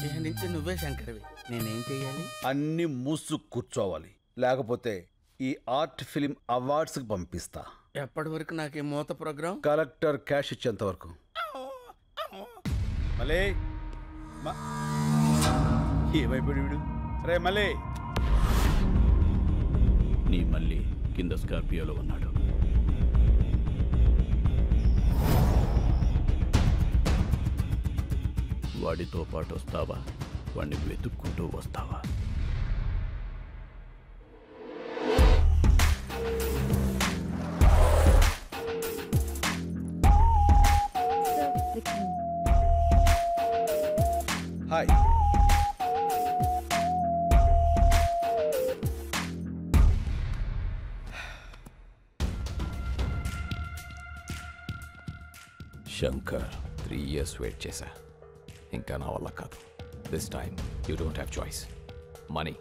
ఇక నుంచి నువ్వే శంకర్వి. నేనేం చెయ్యాలి? అన్ని మూసు కూర్చోవాలి. లేకపోతే ఈ ఆర్ట్ ఫిలిం అవార్డ్స్కి పంపిస్తా. ఎప్పటి వరకు నాకు ఈ మూత ప్రోగ్రాం? కలెక్టర్ క్యాష్ ఇచ్చేంత వరకు. మలే! ఏమైపోయాడు వీడు? రే మలే! నీ మళ్ళీ కింద స్కార్పియోలో ఉన్నాడు. వాడితో పాటు వస్తావా? వాడిని వెతుక్కుంటూ వస్తావా? Hi Shankar three years wait చేశా ఇంకా నా వల్ల కాదు this time you don't have choice money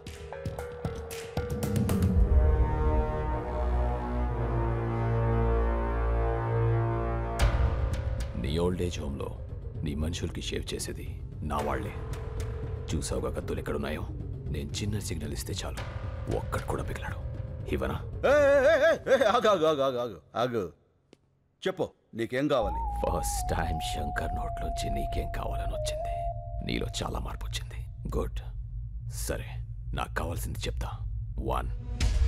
నీ ఓల్డ్ ఏజ్ హోమ్లో నీ మనుషులకి షేవ్ చేసేది నా వాళ్ళే చూసావుగా కత్తులు ఎక్కడున్నాయో? నేను చిన్న సిగ్నల్ ఇస్తే చాలు. ఒక్కడు కూడా పిగలాడు ఇవనా ఆగు చెప్పు నీకేం కావాలి? ఫస్ట్ టైం శంకర్ నోట్లోంచి నీకేం కావాలని వచ్చింది. నీలో చాలా మార్పు వచ్చింది. గుడ్ సరే నాకు కావాల్సింది చెప్తా. వన్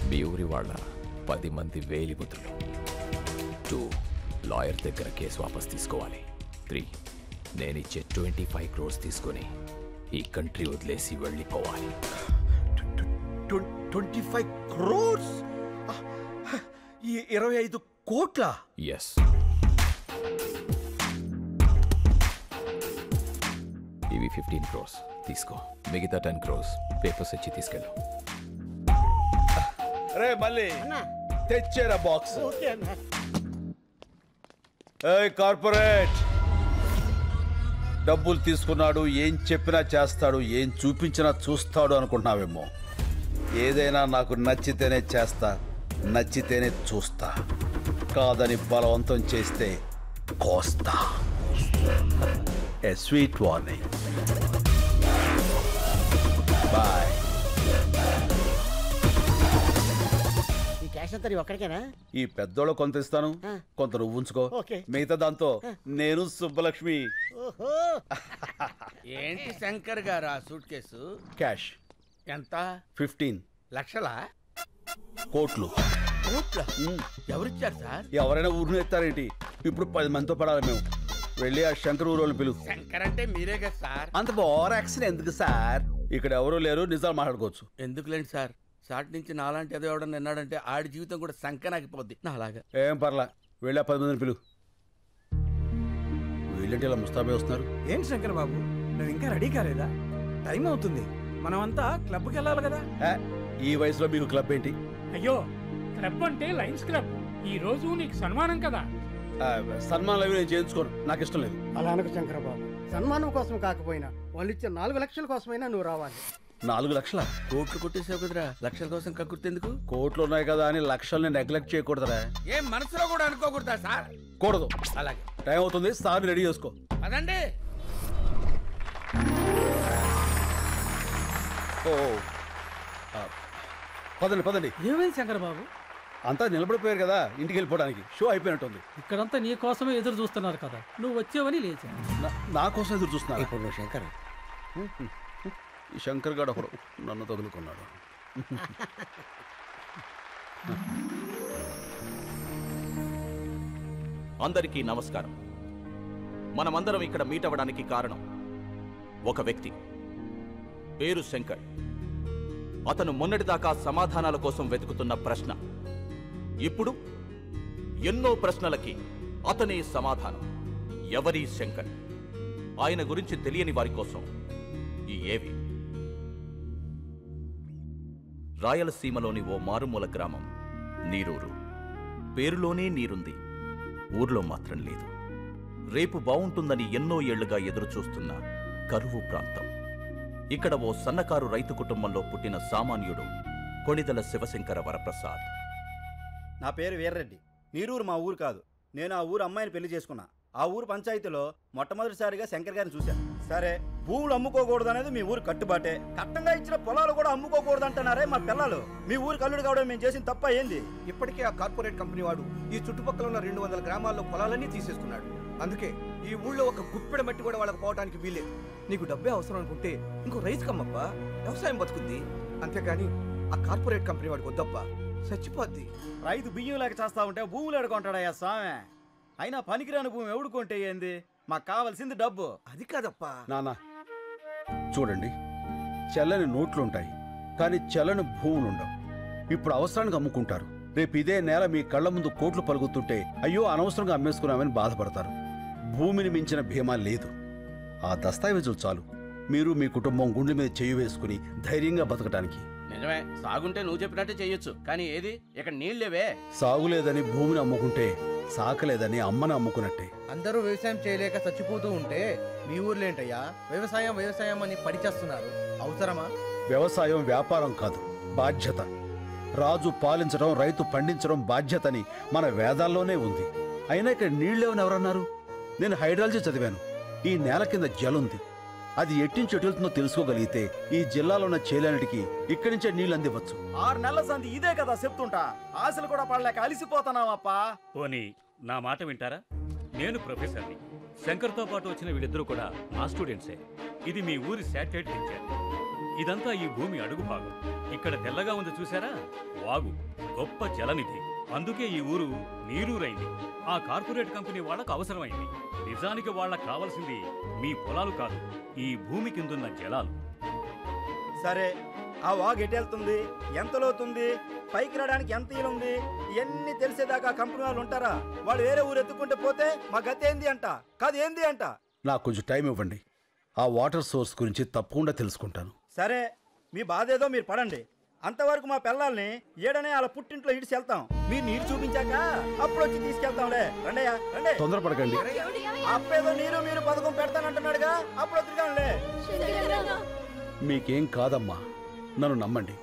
మీ ఊరి వాళ్ళ పది మంది వేలి ముద్రలు టూ లాయర్ దగ్గర కేసు వాపస్ తీసుకోవాలి. త్రీ నేను ఇచ్చే ట్వంటీ ఫైవ్ క్రోర్స్ తీసుకొని ఈ కంట్రీ వదిలేసి వెళ్ళిపోవాలి. Twenty five crores? ఇరవై ఐదు కోట్ల? ఎస్ ఇవి ఫిఫ్టీన్ క్రోర్స్. తీసుకో. మిగతా టెన్ క్రోర్స్ పేపర్స్ ఇచ్చి తీసుకెళ్ళు. రే మళ్ళీ. తెచ్చేరా బాక్స్. కార్పొరేట్. డబ్బులు తీసుకున్నాడు ఏం చెప్పినా చేస్తాడు ఏం చూపించినా చూస్తాడు అనుకుంటున్నావేమో. ఏదైనా నాకు నచ్చితేనే చేస్తా నచ్చితేనే చూస్తా. కాదని బలవంతం చేస్తే కోస్తా. A sweet warning. బాయ్. ఒక్కడికేనా? ఈ పెద్దోళ్ళు కొంత ఇస్తాను కొంత నువ్వు ఉంచుకో. ఓకే. మిగతా దాంతో నేను సుబ్బలక్ష్మి. ఓహో. ఏంటి శంకర్ గారు ఆ సూట్ కేసు? క్యాష్. ఎంత? ఫిఫ్టీన్. లక్షలా? కోట్లు. కోట్ల? ఎవరిచ్చారు సార్? ఎవరైనా ఊరిని ఎత్తారేంటి? ఇప్పుడు పది మందితో పడాలి మేము. వెళ్ళి ఆ శంకర్ ఊరోళ్ళు పిలు. శంకర్ అంటే మీరే కదా సార్. అంత ఓవర్ యాక్షన్ ఎందుకు సార్? ఇక్కడ ఎవరు లేరు నిజాలు మాట్లాడుకోవచ్చు. ఎందుకులేండి సార్? సాటి నుంచి నాలాంటి ఏదో ఎవడన్నా విన్నాడంటే ఆడి జీవితం కూడా సంకనాగిపోద్ది నాలాగా. ఏం పర్లా వెళ్ళి పది మందిని పిలు. వీళ్ళంటే ఇలా ముస్తాబే వస్తున్నారు. ఏంటి శంకర్ బాబు నువ్వు ఇంకా రెడీ కాలేదా? టైం అవుతుంది. మనమంతా క్లబ్కి వెళ్ళాలి కదా. ఏ, ఈ వయసులో మీకు క్లబ్ ఏంటి? అయ్యో క్లబ్ అంటే లయన్స్ క్లబ్. ఈ రోజు నీకు సన్మానం కదా. ఆ, సన్మానాలు అవి నేను చేయించుకోను. నాకు ఇష్టం లేదు. అలా అనకు శంకరబాబు సన్మానం కోసం కాకపోయినా వాళ్ళు ఇచ్చే నాలుగు లక్షల కోసమైనా నువ్వు రావాలి. నాలుగు లక్షల? కోట్లు కొట్టేసావు కదరా. లక్షల కోసం కక్కుర్తెందుకు కోట్లు ఉన్నాయి కదా అని లక్షల్ని నెగ్లెక్ట్ చేయకూడదురా. ఏం మనసులో కూడా అనుకోకూడదా సార్? కూడదు. అలాగే. టైం అవుతుంది సార్ రెడీ చేసుకో. అదండి ఓ ఆ, పదండి పదండి. ఏమైంది శంకర్ బాబు అంతా నిలబడిపోయారు కదా ఇంటికి వెళ్ళిపోవడానికి. షో అయిపోయినట్టుంది. ఇక్కడంతా నీ కోసమే ఎదురు చూస్తున్నారు కదా. నువ్వు వచ్చావని లేచా నా- నా కోసం ఎదురు చూస్తున్నా ఇప్పుడు నువ్వు శంకర్. ఈ శంకర్ గారు ఒకడు నన్ను తగులుకున్నాడు. అందరికీ నమస్కారం. మనమందరం ఇక్కడ మీట్ అవ్వడానికి కారణం ఒక వ్యక్తి. పేరు శంకర్. అతను మొన్నటిదాకా సమాధానాల కోసం వెతుకుతున్న ప్రశ్న. ఇప్పుడు ఎన్నో ప్రశ్నలకి అతనే సమాధానం. ఎవరి శంకర్? ఆయన గురించి తెలియని వారి కోసం ఈ ఏవి? రాయలసీమలోని ఓ మారుమూల గ్రామం నీరూరు. పేరులోనే నీరుంది. ఊర్లో మాత్రం లేదు. రేపు బావుంటుందని ఎన్నో ఏళ్ళుగా ఎదురుచూస్తున్న కరువు ప్రాంతం. ఇక్కడ ఓ సన్నకారు రైతు కుటుంబంలో పుట్టిన సామాన్యుడు కొణిదల శివశంకర వరప్రసాద్. నా పేరు వీర్రెడ్డి. నీరూరు మా ఊరు కాదు. నేను ఆ ఊరు అమ్మాయిని పెళ్ళి చేసుకున్నా. ఆ ఊరు పంచాయతీలో మొట్టమొదటిసారిగా శంకర్ గారిని చూశాను. సరే భూములు అమ్ముకోకూడదు అనేది మీ ఊరు కట్టుబాటే. కట్టంగా ఇచ్చిన పొలాలు కూడా అమ్ముకోకూడదు అంటున్నారే మా పిల్లలు. మీ ఊరు కల్లుడు కావడం మేము చేసిన తప్ప ఏంది? ఇప్పటికే ఆ కార్పొరేట్ కంపెనీ వాడు ఈ చుట్టుపక్కల ఉన్న రెండు వందల గ్రామాల్లో పొలాలన్నీ తీసేసుకున్నాడు. అందుకే ఈ ఊళ్ళో ఒక గుప్పెడ మట్టి కూడా వాళ్ళకి పోవడానికి వీలేదు నీకు డబ్బే అవసరం అనుకుంటే ఇంకో రైతు కమ్మప్పా? వ్యవసాయం బతుకుద్ది అంతేగాని ఆ కార్పొరేట్ కంపెనీ వాడికి వద్దప్పా? చచ్చిపోద్ది. రైతు బియ్యం లేక చేస్తా ఉంటే భూములు ఎడుకుంటాడయ్యా స్వామి. అయినా పనికిరాని భూమి ఎవడుకుంటే ఏంది? మాకు కావాల్సింది డబ్బు. అది కాదప్పా. నానా చూడండి చెల్లని నోట్లుంటాయి కానీ చెల్లని భూములు ఉండవు ఇప్పుడు అవసరానికి అమ్ముకుంటారు. రేపు ఇదే నేల మీ కళ్ళ ముందు కోట్లు పలుకుతుంటే అయ్యో అనవసరంగా అమ్మేసుకున్నామని బాధపడతారు. భూమిని మించిన భీమా లేదు. ఆ దస్తావేజులు చాలు. మీరు మీ కుటుంబం గుండె మీద చేయి వేసుకుని ధైర్యంగా బతకడానికి నిజమే సాగుంటే నువ్వు చెప్పినట్టే చెయ్యొచ్చు కానీ ఏది? ఇక్కడ నీళ్ళేవే సాగులేదని భూమిని అమ్ముకుంటే సాకలేదని అమ్మని అమ్ముకున్నట్టే. అందరూ వ్యవసాయం చేయలేక చచ్చిపోతూ ఉంటే మీ ఊర్లో ఏంటయ్యా వ్యవసాయం వ్యవసాయం అని పడిచేస్తున్నారు. అవసరమా? వ్యవసాయం వ్యాపారం కాదు బాధ్యత. రాజు పాలించడం రైతు పండించడం బాధ్యతని మన వేదాల్లోనే ఉంది. అయినా ఇక్కడ నీళ్ళేవని ఎవరన్నారు? నేను హైడ్రాలజీ చదివాను. ఈ నేల కింద జలుంది. అది ఎట్టించి ఎటు వెళ్తుందో తెలుసుకోగలిగితే ఈ జిల్లాలో ఉన్న చేలన్నిటికీ ఇక్కడి నుంచే నీళ్ళు అందివచ్చు ఆరు నెలల సంది ఇదే కదా చెప్తుంటా. ఆశలు కూడా పడలేక అలిసిపోతున్నావప్పా. పోనీ నా మాట వింటారా? నేను ప్రొఫెసర్ని. శంకర్తో పాటు వచ్చిన వీళ్ళిద్దరూ కూడా నా స్టూడెంట్సే. ఇది మీ ఊరి శాటిలైట్ పిక్చర్. ఇదంతా ఈ భూమి అడుగు భాగం. ఇక్కడ తెల్లగా ఉంది చూసారా? వాగు. గొప్ప జలనిధి. అందుకే ఈ ఊరు నీరూరైంది. ఆ కార్పొరేట్ కంపెనీ వాళ్ళకు అవసరమైంది. నిజానికి వాళ్ళకు కావాల్సింది మీ పొలాలు కాదు ఈ భూమి కిందున్న జలాలు. సరే ఆ వాగు ఎటు వెళ్తుంది? ఎంత లోతుంది? పైకి రావడానికి ఎంత ఉంది? ఇవన్నీ తెలిసేదాకా కంపెనీ వాళ్ళు ఉంటారా? వాళ్ళు వేరే ఊరు ఎత్తుకుంటే పోతే మా గతి ఏంది అంట? కాదు ఏంది అంట? నాకు కొంచెం టైం ఇవ్వండి. ఆ వాటర్ సోర్స్ గురించి తప్పకుండా తెలుసుకుంటాను. సరే మీ బాధ ఏదో మీరు పడండి. అంతవరకు మా పిల్లల్ని ఏడనే వాళ్ళ పుట్టింట్లో ఇడిచి వెళ్తాం. మీరు నీరు చూపించాక అప్పుడు వచ్చి తీసుకెళ్తాంలే. రండయ్యా రండి. తొందరపడకండి. అప్పేదో నీరు మీరు పథకం పెడతానంటున్నాడుగా అప్పుడు వద్దుగానులే మీకేం కాదమ్మా నన్ను నమ్మండి.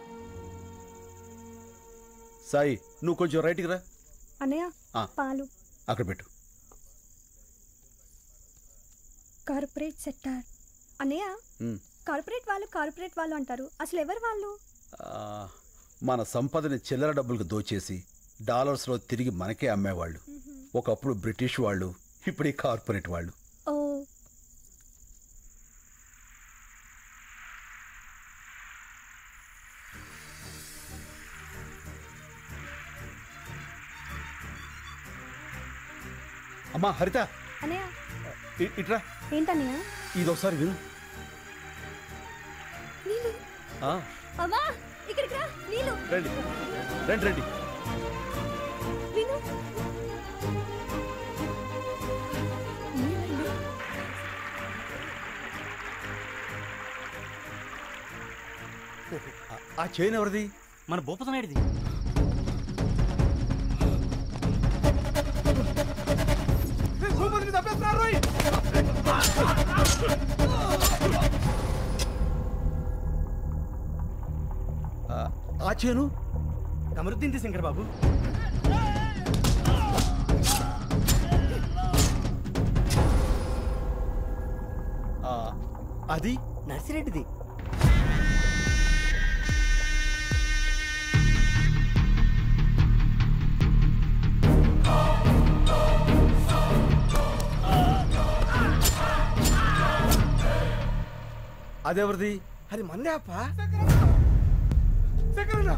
సాయి నువ్వు కొంచెం రైట్కి రా. అన్నయ్య ఆ. పాలు. అక్కడ పెట్టు. Corporate sector. అన్నయ్య. కార్పొరేట్ వాళ్ళు కార్పొరేట్ వాళ్ళు అంటారు. అసలు ఎవరు వాళ్ళు? మన సంపదని చిల్లర డబ్బులకు దోచేసి డాలర్స్లో తిరిగి మనకే అమ్మేవాళ్ళు. ఒకప్పుడు బ్రిటిష్ వాళ్ళు ఇప్పుడు ఈ కార్పొరేట్ వాళ్ళు. అమ్మా హరిత! ఇట్రా. ఏంటన్నయ్య? ఇది ఒకసారి విను అమ్మా ఇక్కడికి రా నీళ్ళు రండి. రండి రండి. విను ఆ- ఆ చైన్ ఎవరిది? మన భూపతనాయుడిది. ఆ, చేను కమరుద్దీన్ శంకర్ బాబు. ఆ, అది నర్సిరెడ్డిది. అదెవరిది? అది మందే అప్ప శంకరన్న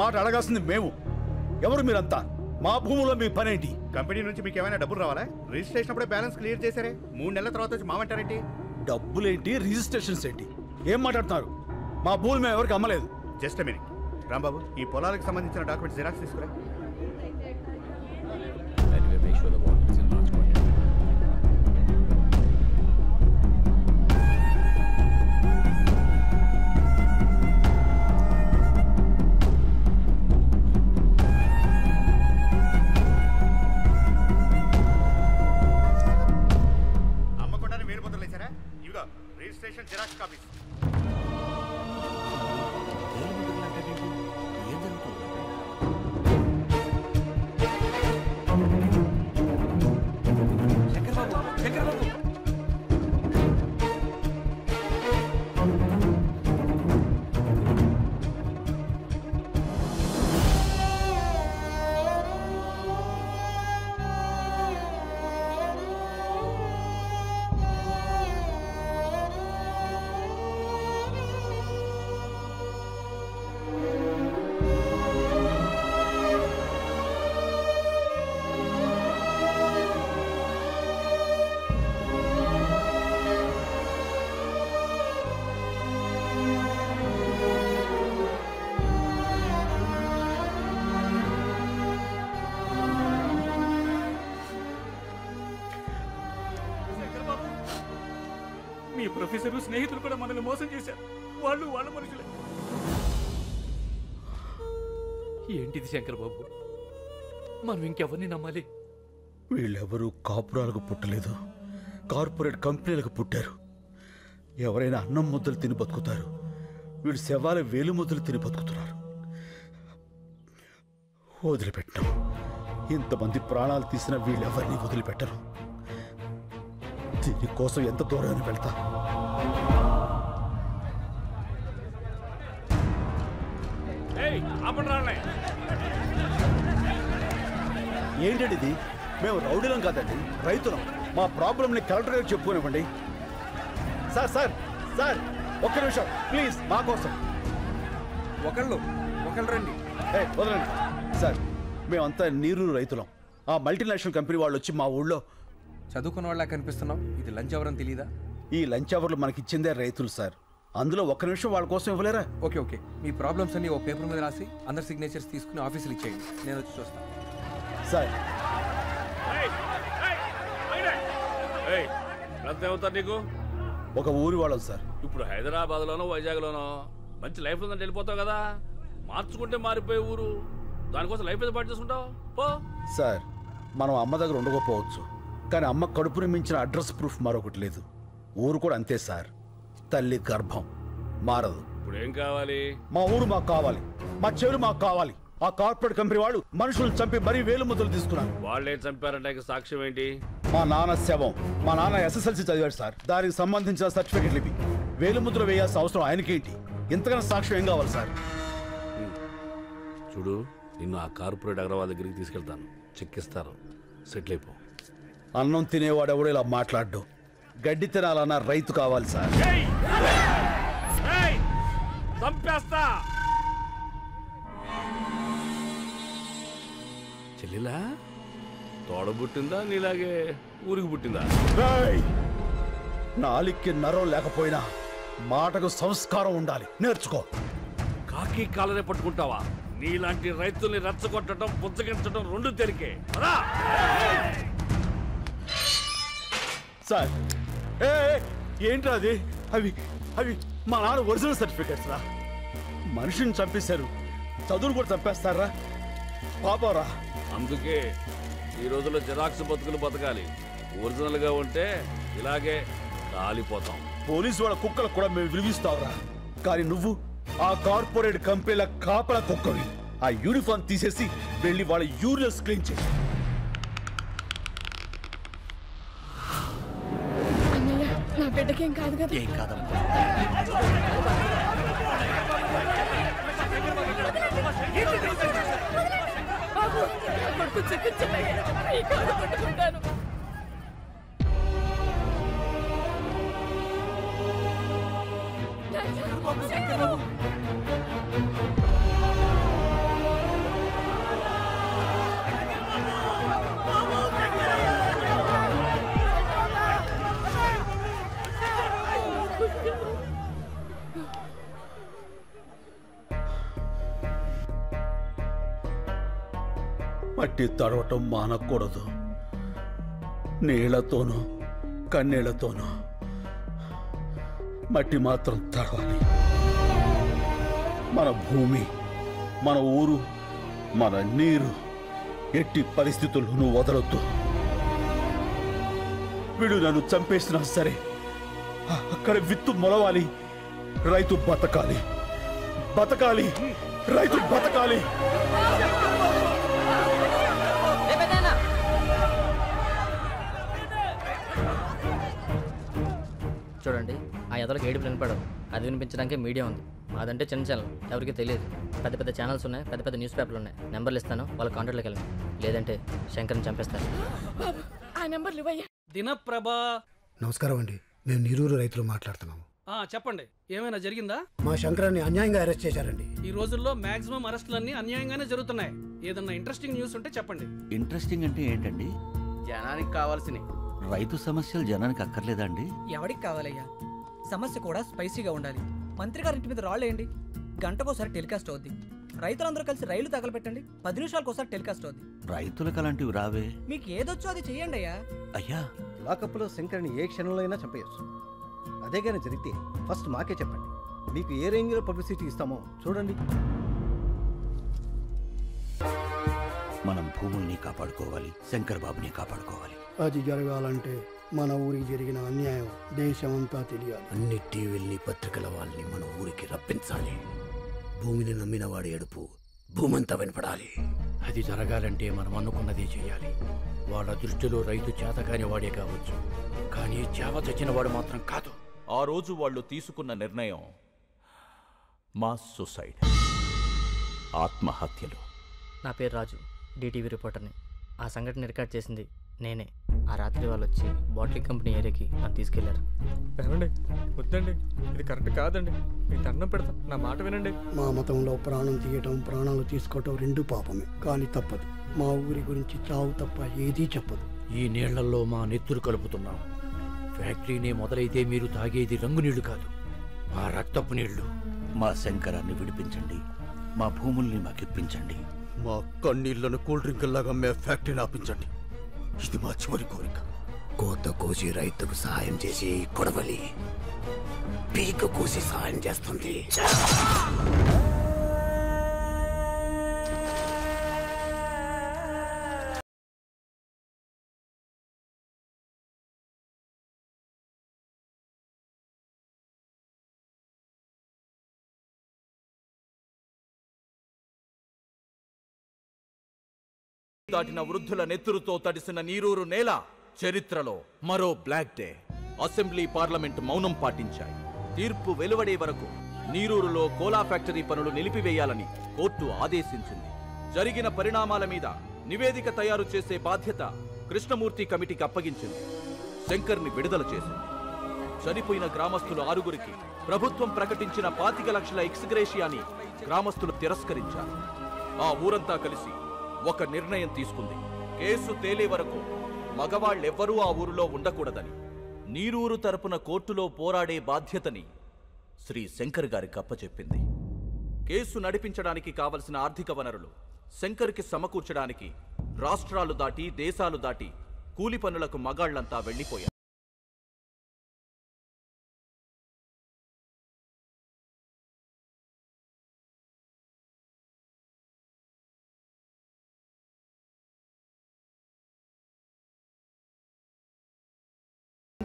మాట అడగాల్సింది మేము. ఎవరు మీరంతా? మా భూములో మీ పనేంటి? కంపెనీ నుంచి మీకు ఏమైనా డబ్బులు రావాలా? రిజిస్ట్రేషన్ అప్పుడే బ్యాలెన్స్ క్లియర్ చేశారే. మూడు నెలల తర్వాత వచ్చి మామంటారేంటి? డబ్బులేంటి రిజిస్ట్రేషన్స్ ఏంటి? ఏం మాట్లాడుతున్నారు? మా భూములు మేము ఎవరికి అమ్మలేదు. Just minute. రాంబాబు ఈ పొలాలకు సంబంధించిన డాక్యుమెంట్స్ జిరాక్స్ తీసుకురా. ప్రొఫెసర్ స్నేహితులు కూడా మనల్ని మోసం చేశారు. వాళ్ళు వాళ్ళ మనుషులే. ఏంటిది శంకర్ బాబు? మనం ఇంకెవరిని నమ్మాలి? వీళ్ళెవరూ కాపురాలకు పుట్టలేదు. కార్పొరేట్ కంపెనీలకు పుట్టారు. ఎవరైనా అన్నం ముద్దలు తిని బతుకుతారు. వీళ్ళు శవాల వేలు ముద్దలు తిని బతుకుతున్నారు. వదిలిపెట్టాం ఇంతమంది ప్రాణాలు తీసిన వీళ్ళెవరిని వదిలిపెట్టరు? దీనికోసం ఎంత దూరాన్ని వెళ్తా. ఏంటండి ఇది? మేము రౌడీలం కాదండి రైతులం. మా ప్రాబ్లంని కలెక్టర్ గారికి చెప్పుకోనివ్వండి. సార్ సార్ సార్ ఒక్క నిమిషం ప్లీజ్ మా కోసం. ఒకళ్ళు ఒకళ్ళు రండి. వదలండి. సార్ మేమంతా నీరు రైతులం. ఆ మల్టీనేషనల్ కంపెనీ వాళ్ళు వచ్చి మా ఊళ్ళో చదువుకున్న వాళ్ళ కనిపిస్తున్నాం. ఇది లంచ్ ఎవరని తెలీదా? ఈ లంచ్ అవర్లు మనకి ఇచ్చిందే రైతులు సార్. అందులో ఒక్క నిమిషం వాళ్ళ కోసం ఇవ్వలేరా? Okay okay. మీ ప్రాబ్లమ్స్ అన్ని ఓ పేపర్ మీద రాసి అందరి సిగ్నేచర్స్ తీసుకుని ఆఫీసులు ఇచ్చేయండి. నేను వచ్చి చూస్తాను సార్. అవుతారు నీకు? ఒక ఊరి వాళ్ళం సార్. ఇప్పుడు హైదరాబాద్లోనో వైజాగ్లోనో మంచి లైఫ్ ఉందంటే వెళ్ళిపోతావు కదా? మార్చుకుంటే మారిపోయే ఊరు. దానికోసం లైఫ్ ఏదో పాటు చేసుకుంటావు? పో. సార్ మనం అమ్మ దగ్గర ఉండకపోవచ్చు. కానీ అమ్మ కడుపుని మించిన అడ్రస్ ప్రూఫ్ మరొకటి లేదు. ఊరు కూడా అంతే సార్. తల్లి గర్భం. మారదు. ఇప్పుడు ఏం కావాలి? మా ఊరు మాకు కావాలి. మా చెవులు మాకు కావాలి. ఆ కార్పొరేట్ కంపెనీ వాళ్ళు మనుషులను చంపి మరీ వేలు ముద్దలు తీసుకున్నారు. వాళ్ళేం చంపారంటే సాక్ష్యం ఏంటి? మా నాన్న శవం. మా నాన్న ఎస్ఎస్ఎల్సి చదివాడు సార్. దానికి సంబంధించిన సర్టిఫికెట్లు ఇవి. వేలు ముద్ర వేయాల్సిన అవసరం ఆయనకేంటి? ఇంతకన్నా సాక్ష్యం ఏం కావాలి సార్? చూడు నిన్ను ఆ కార్పొరేట్ అగ్రవాల్ దగ్గరికి తీసుకెళ్తాను. చెక్కిస్తారు సెటిల్ అయిపో. అన్నం తినేవాడు ఎవడో ఇలా మాట్లాడ్డు. గడ్డి తినాలన్న రైతు కావాలి సార్. చంపేస్తా! చెల్లిలా? తోడ పుట్టిందా? నీలాగే ఊరికి పుట్టిందా! నాలిక్కి నరం లేకపోయినా మాటకు సంస్కారం ఉండాలి. నేర్చుకో. కాకి కాలనే పట్టుకుంటావా? నీలాంటి రైతుల్ని రెచ్చగొట్టడం పుచ్చగించడం రెండు తెరికే సార్. ఏ ఏంట్రా అది? అవి అవి మా నాన్న ఒరిజినల్ సర్టిఫికెట్స్ రా. మనిషిని చంపేశారు. చదువును కూడా చంపేస్తారా? పాపరా. అందుకే ఈ రోజుల్లో జిరాక్స్ బతుకులు బతకాలి. ఒరిజినల్గా ఉంటే ఇలాగే కాలిపోతాం. పోలీసు వాళ్ళ కుక్కలకు కూడా మేము విలువిస్తావురా కానీ నువ్వు ఆ కార్పొరేట్ కంపెనీల కాపల కుక్కవి. ఆ యూనిఫామ్ తీసేసి వెళ్ళి వాళ్ళ యూరియస్ క్లీన్ చేసి కాదు కదా? ఏం కాదమ్మా? బాబు మట్టి తడవటం మానకూడదు. నీళ్ళతోనూ కన్నీళ్ళతోనూ మట్టి మాత్రం తడవాలి. మన భూమి మన ఊరు మన నీరు ఎట్టి పరిస్థితులను వదలొద్దు. వీడు నన్ను చంపేసినా సరే అక్కడ విత్తు మొలవాలి రైతు బతకాలి. బతకాలి రైతు బతకాలి. చూడండి ఆ ఎదలకు ఏడుపు వినపడదు. అది వినిపించడానికి మీడియా ఉంది. అదంటే చిన్న ఛానల్ ఎవరికి తెలియదు. పెద్ద పెద్ద ఛానల్స్ ఉన్నాయి పెద్ద పెద్ద న్యూస్ పేపర్లు ఉన్నాయి. నెంబర్లు ఇస్తాను వాళ్ళ కాంటాక్ట్లోకి వెళ్ళండి. లేదంటే శంకర్ని చంపేస్తారు. బాబు ఆ నెంబర్లు ఇవ్వయ్యా. దినప్రభా. నమస్కారం అండి. మేము నిరూరు రైతులు మాట్లాడుతున్నాము. ఆ, చెప్పండి. ఏమైనా జరిగిందా? మా శంకరాన్ని అన్యాయంగా అరెస్ట్ చేశారండి. ఈ రోజుల్లో మాక్సిమం అరెస్టులన్నీ అన్యాయంగానే జరుగుతున్నాయి. ఏదన్నా ఇంట్రెస్టింగ్ న్యూస్ ఉంటే చెప్పండి. ఇంట్రెస్టింగ్ అంటే ఏంటండి? జనానికి కావాల్సినవి. రైతు సమస్యలు జనానికి అక్కర్లేదా అండి? ఎవడికి కావాలయ్యా? సమస్య కూడా స్పైసీగా ఉండాలి. మంత్రి గారి ఇంటి మీద రాళ్ళేయండి గంటకోసారి టెలికాస్ట్ అవుద్ది. రైతులందరూ కలిసి రైలు తగలపెట్టండి. పది నిమిషాలకు ఒకసారి టెలికాస్ట్ అవుద్ది. రైతులకు అలాంటివి రావే? మీకు ఏదొచ్చో అది చెయ్యండి అయ్యా. అయ్యా! లాకప్లో శంకర్ని ఏ క్షణంలో అయినా చంపేయచ్చు. అదే కానీ జరిగితే ఫస్ట్ మాకే చెప్పండి. మీకు ఏ రేంజ్లో పబ్లిసిటీ ఇస్తామో చూడండి. మనం భూముల్ని కాపాడుకోవాలి శంకర్ బాబుని కాపాడుకోవాలి. అది జరగాలంటే మన ఊరికి జరిగిన అన్యాయం దేశమంతా తెలియాలి. అన్ని టీవీల్ని పత్రికల వాళ్ళని మన ఊరికి రప్పించాలి. భూమిని నమ్మిన వాడి ఎడుపు భూమంతా వినపడాలి. అది జరగాలంటే మనం అనుకున్నదే చేయాలి. వాళ్ళ దృష్టిలో రైతు చేతకాని వాడే కావచ్చు. కానీ చేవ చచ్చిన వాడు మాత్రం కాదు. ఆ రోజు వాళ్ళు తీసుకున్న నిర్ణయం మాస్ సూసైడ్. ఆత్మహత్యలు. నా పేరు రాజు. డిటీవీ రిపోర్టర్ని. ఆ సంఘటన రికార్డ్ చేసింది నేనే. ఆ రాత్రి వాళ్ళు వచ్చి బాటిలింగ్ కంపెనీ ఏరియాకి నన్ను తీసుకెళ్ళారు. ఏమండి? వద్దండి. ఇది కరెక్ట్ కాదండి. మీకు దండం పెడతా. నా మాట వినండి. మా మతంలో ప్రాణం తీయటం ప్రాణాలు తీసుకోవటం రెండు పాపమే. కానీ తప్పదు. మా ఊరి గురించి చావు తప్ప ఏదీ చెప్పదు. ఈ నీళ్ళలో మా నెత్తురు కలుపుతున్నాం. ఫ్యాక్టరీనే మొదలైతే మీరు తాగేది రంగు నీళ్ళు కాదు. మా రక్తపు నీళ్ళు. మా శంకరాన్ని విడిపించండి. మా భూముల్ని మాకిప్పించండి. మా కన్నీళ్ళను కూల్ డ్రింకుల్లాగా మే ఫ్యాక్టరీని ఆపించండి. ఇది మా చివరి కోరిక. కోత కోసి రైతుకు సహాయం చేసి కొడవలి. పీక కోసి సహాయం చేస్తుంది. దాటిన వృద్ధుల నెత్తురుతో తడిసిన నీరూరు నేల చరిత్రలో మరో బ్లాక్ డే. అసెంబ్లీ పార్లమెంట్ మౌనం పాటించాయి. తీర్పు వెలువడే వరకు నీరూరులో కోలా ఫ్యాక్టరీ పనులు నిలిపివేయాలని కోర్టు ఆదేశించింది. జరిగిన పరిణామాల మీద నివేదిక తయారు చేసే బాధ్యత కృష్ణమూర్తి కమిటీకి అప్పగించింది. శంకర్ని విడుదల చేసింది. చనిపోయిన గ్రామస్తులు ఆరుగురికి ప్రభుత్వం ప్రకటించిన పాతిక లక్షల ఎక్స్గ్రేషియాని గ్రామస్తులు తిరస్కరించారు. ఆ ఊరంతా కలిసి ఒక నిర్ణయం తీసుకుంది. కేసు తేలే వరకు మగవాళ్ళెవ్వరూ ఆ ఊరిలో ఉండకూడదని నీరూరు తరపున కోర్టులో పోరాడే బాధ్యతని శ్రీ శంకర్ గారికి అప్పచెప్పింది. కేసు నడిపించడానికి కావలసిన ఆర్థిక వనరులు శంకర్కి సమకూర్చడానికి రాష్ట్రాలు దాటి దేశాలు దాటి కూలి పనులకు మగాళ్ళంతా వెళ్ళిపోయారు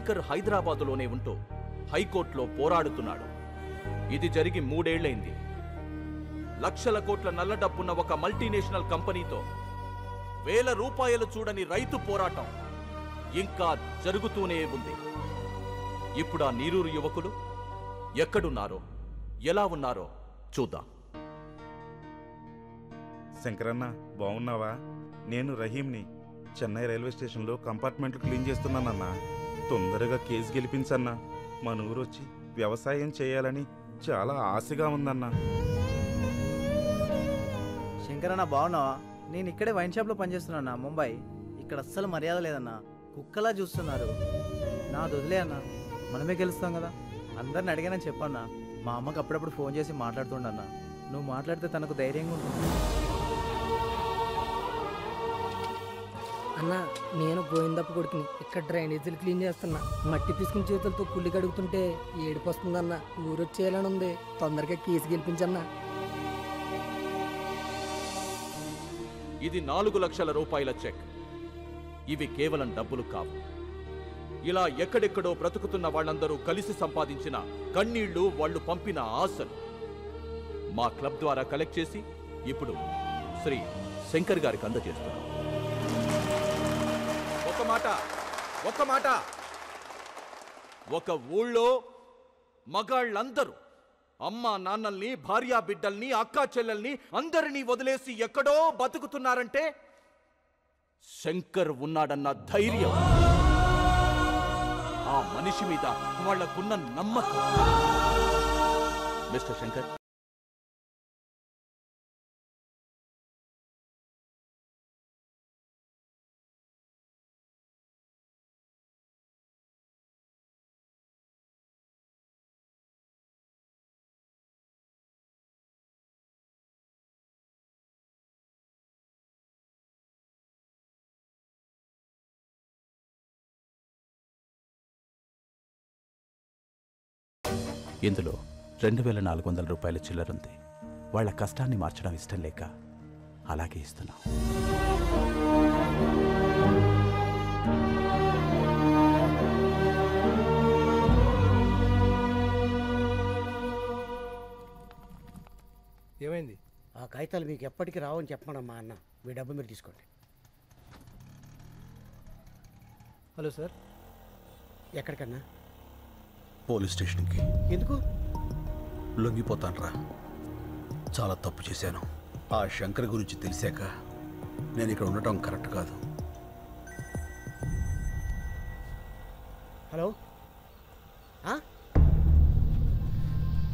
స్పీకర్ హైదరాబాదులోనే ఉంటూ హైకోర్టులో పోరాడుతున్నాడు. ఇది జరిగి మూడేళ్ళైంది. లక్షల కోట్ల నల్ల డబ్బున్న ఒక మల్టీనేషనల్ కంపెనీతో వేల రూపాయలు చూడని రైతు పోరాటం ఇంకా జరుగుతూనే ఉంది. ఇప్పుడు ఆ నీరూరు యువకులు ఎక్కడున్నారో ఎలా ఉన్నారో చూద్దాం. శంకరన్న బాగున్నావా నేను రహీంని. చెన్నై రైల్వే స్టేషన్లో కంపార్ట్మెంట్లు క్లీన్ చేస్తున్నానన్నా. తొందరగా కేసు గెలిపించన్నా. మన ఊరు వచ్చి వ్యవసాయం చేయాలని చాలా ఆశగా ఉందన్నా. శంకరన్న బాగున్నావా నేను ఇక్కడే వైన్ షాప్లో పనిచేస్తున్నా ముంబై. ఇక్కడ అస్సలు మర్యాద లేదన్నా. కుక్కలా చూస్తున్నారు. నా వదిలే అన్న. మనమే గెలుస్తాం కదా. అందరిని అడిగానని చెప్పన్నా. మా అమ్మకి అప్పుడప్పుడు ఫోన్ చేసి మాట్లాడుతుండన్నా. నువ్వు మాట్లాడితే తనకు ధైర్యంగా ఉంటుంది. అన్న నేను గోవిందప్ప కొడుకుని ఇక్కడ డ్రైనేజీలు క్లీన్ చేస్తున్నా. మట్టి పిసుకుని చేతులతో కుళ్ళి కడుగుతుంటే ఏడుపు వస్తుందన్న ఊరొచ్చేయాలని ఉంది. తొందరగా కేసు గెలిపించన్నా. ఇది నాలుగు లక్షల రూపాయల చెక్. ఇవి కేవలం డబ్బులు కావు. ఇలా ఎక్కడెక్కడో బ్రతుకుతున్న వాళ్ళందరూ కలిసి సంపాదించిన కన్నీళ్ళు వాళ్ళు పంపిన ఆశలు. మా క్లబ్ ద్వారా కలెక్ట్ చేసి ఇప్పుడు శ్రీ శంకర్ గారికి అందజేస్తున్నాం. మాట ఒక మాట. ఒక ఊళ్ళో మగాళ్ళందరూ అమ్మ నాన్నల్ని భార్యా బిడ్డల్ని అక్కా చెల్లెల్ని అందరినీ వదిలేసి ఎక్కడో బతుకుతున్నారంటే శంకర్ ఉన్నాడన్న ధైర్యం. ఆ మనిషి మీద వాళ్ళకున్న నమ్మకం. మిస్టర్ శంకర్. ఇందులో రెండు వేల నాలుగు వందల రూపాయల చిల్లరుంది. వాళ్ళ కష్టాన్ని మార్చడం ఇష్టం లేక అలాగే ఇస్తున్నాం. ఏమైంది? ఆ కాగితాలు మీకు ఎప్పటికీ రావని చెప్పమనమ్మా అన్న. మీ డబ్బు మీరు తీసుకోండి. Hello sir. ఎక్కడికన్నా? పోలీస్ స్టేషన్కి. ఎందుకు? లొంగిపోతానురా. చాలా తప్పు చేశాను. ఆ శంకర్ గురించి తెలిసాక నేను ఇక్కడ ఉండటం కరెక్ట్ కాదు. హలో?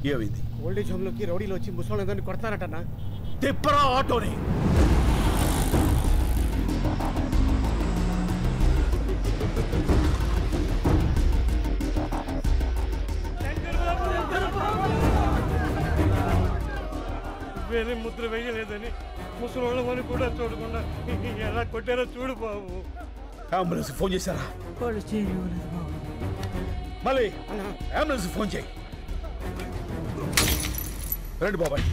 ఏమైంది? ఓల్డేజ్ హోమ్లోకి రౌడీలు వచ్చి ముసలి కొడతారటన్నా. తిప్పరా ఆటోని! వేరే ముద్ర వేయలేదని ముసలోళ్ళమని కూడా చూడకుండా ఎలా కొట్టారో చూడు బాబు. అంబులెన్స్ ఫోన్ చేశారా? మళ్ళీ? అంబులెన్స్ ఫోన్ చేయి. రండి బాబాయ్.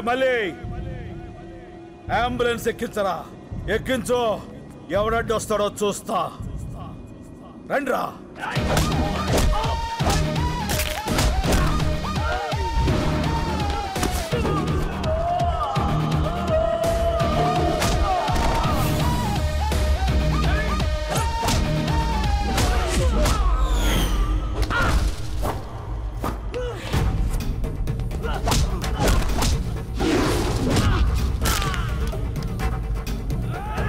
మళ్ళీ. అంబులెన్స్ ఎక్కించరా. ఎక్కించు. ఎవడడ్డు వస్తాడో చూస్తా. రండిరా.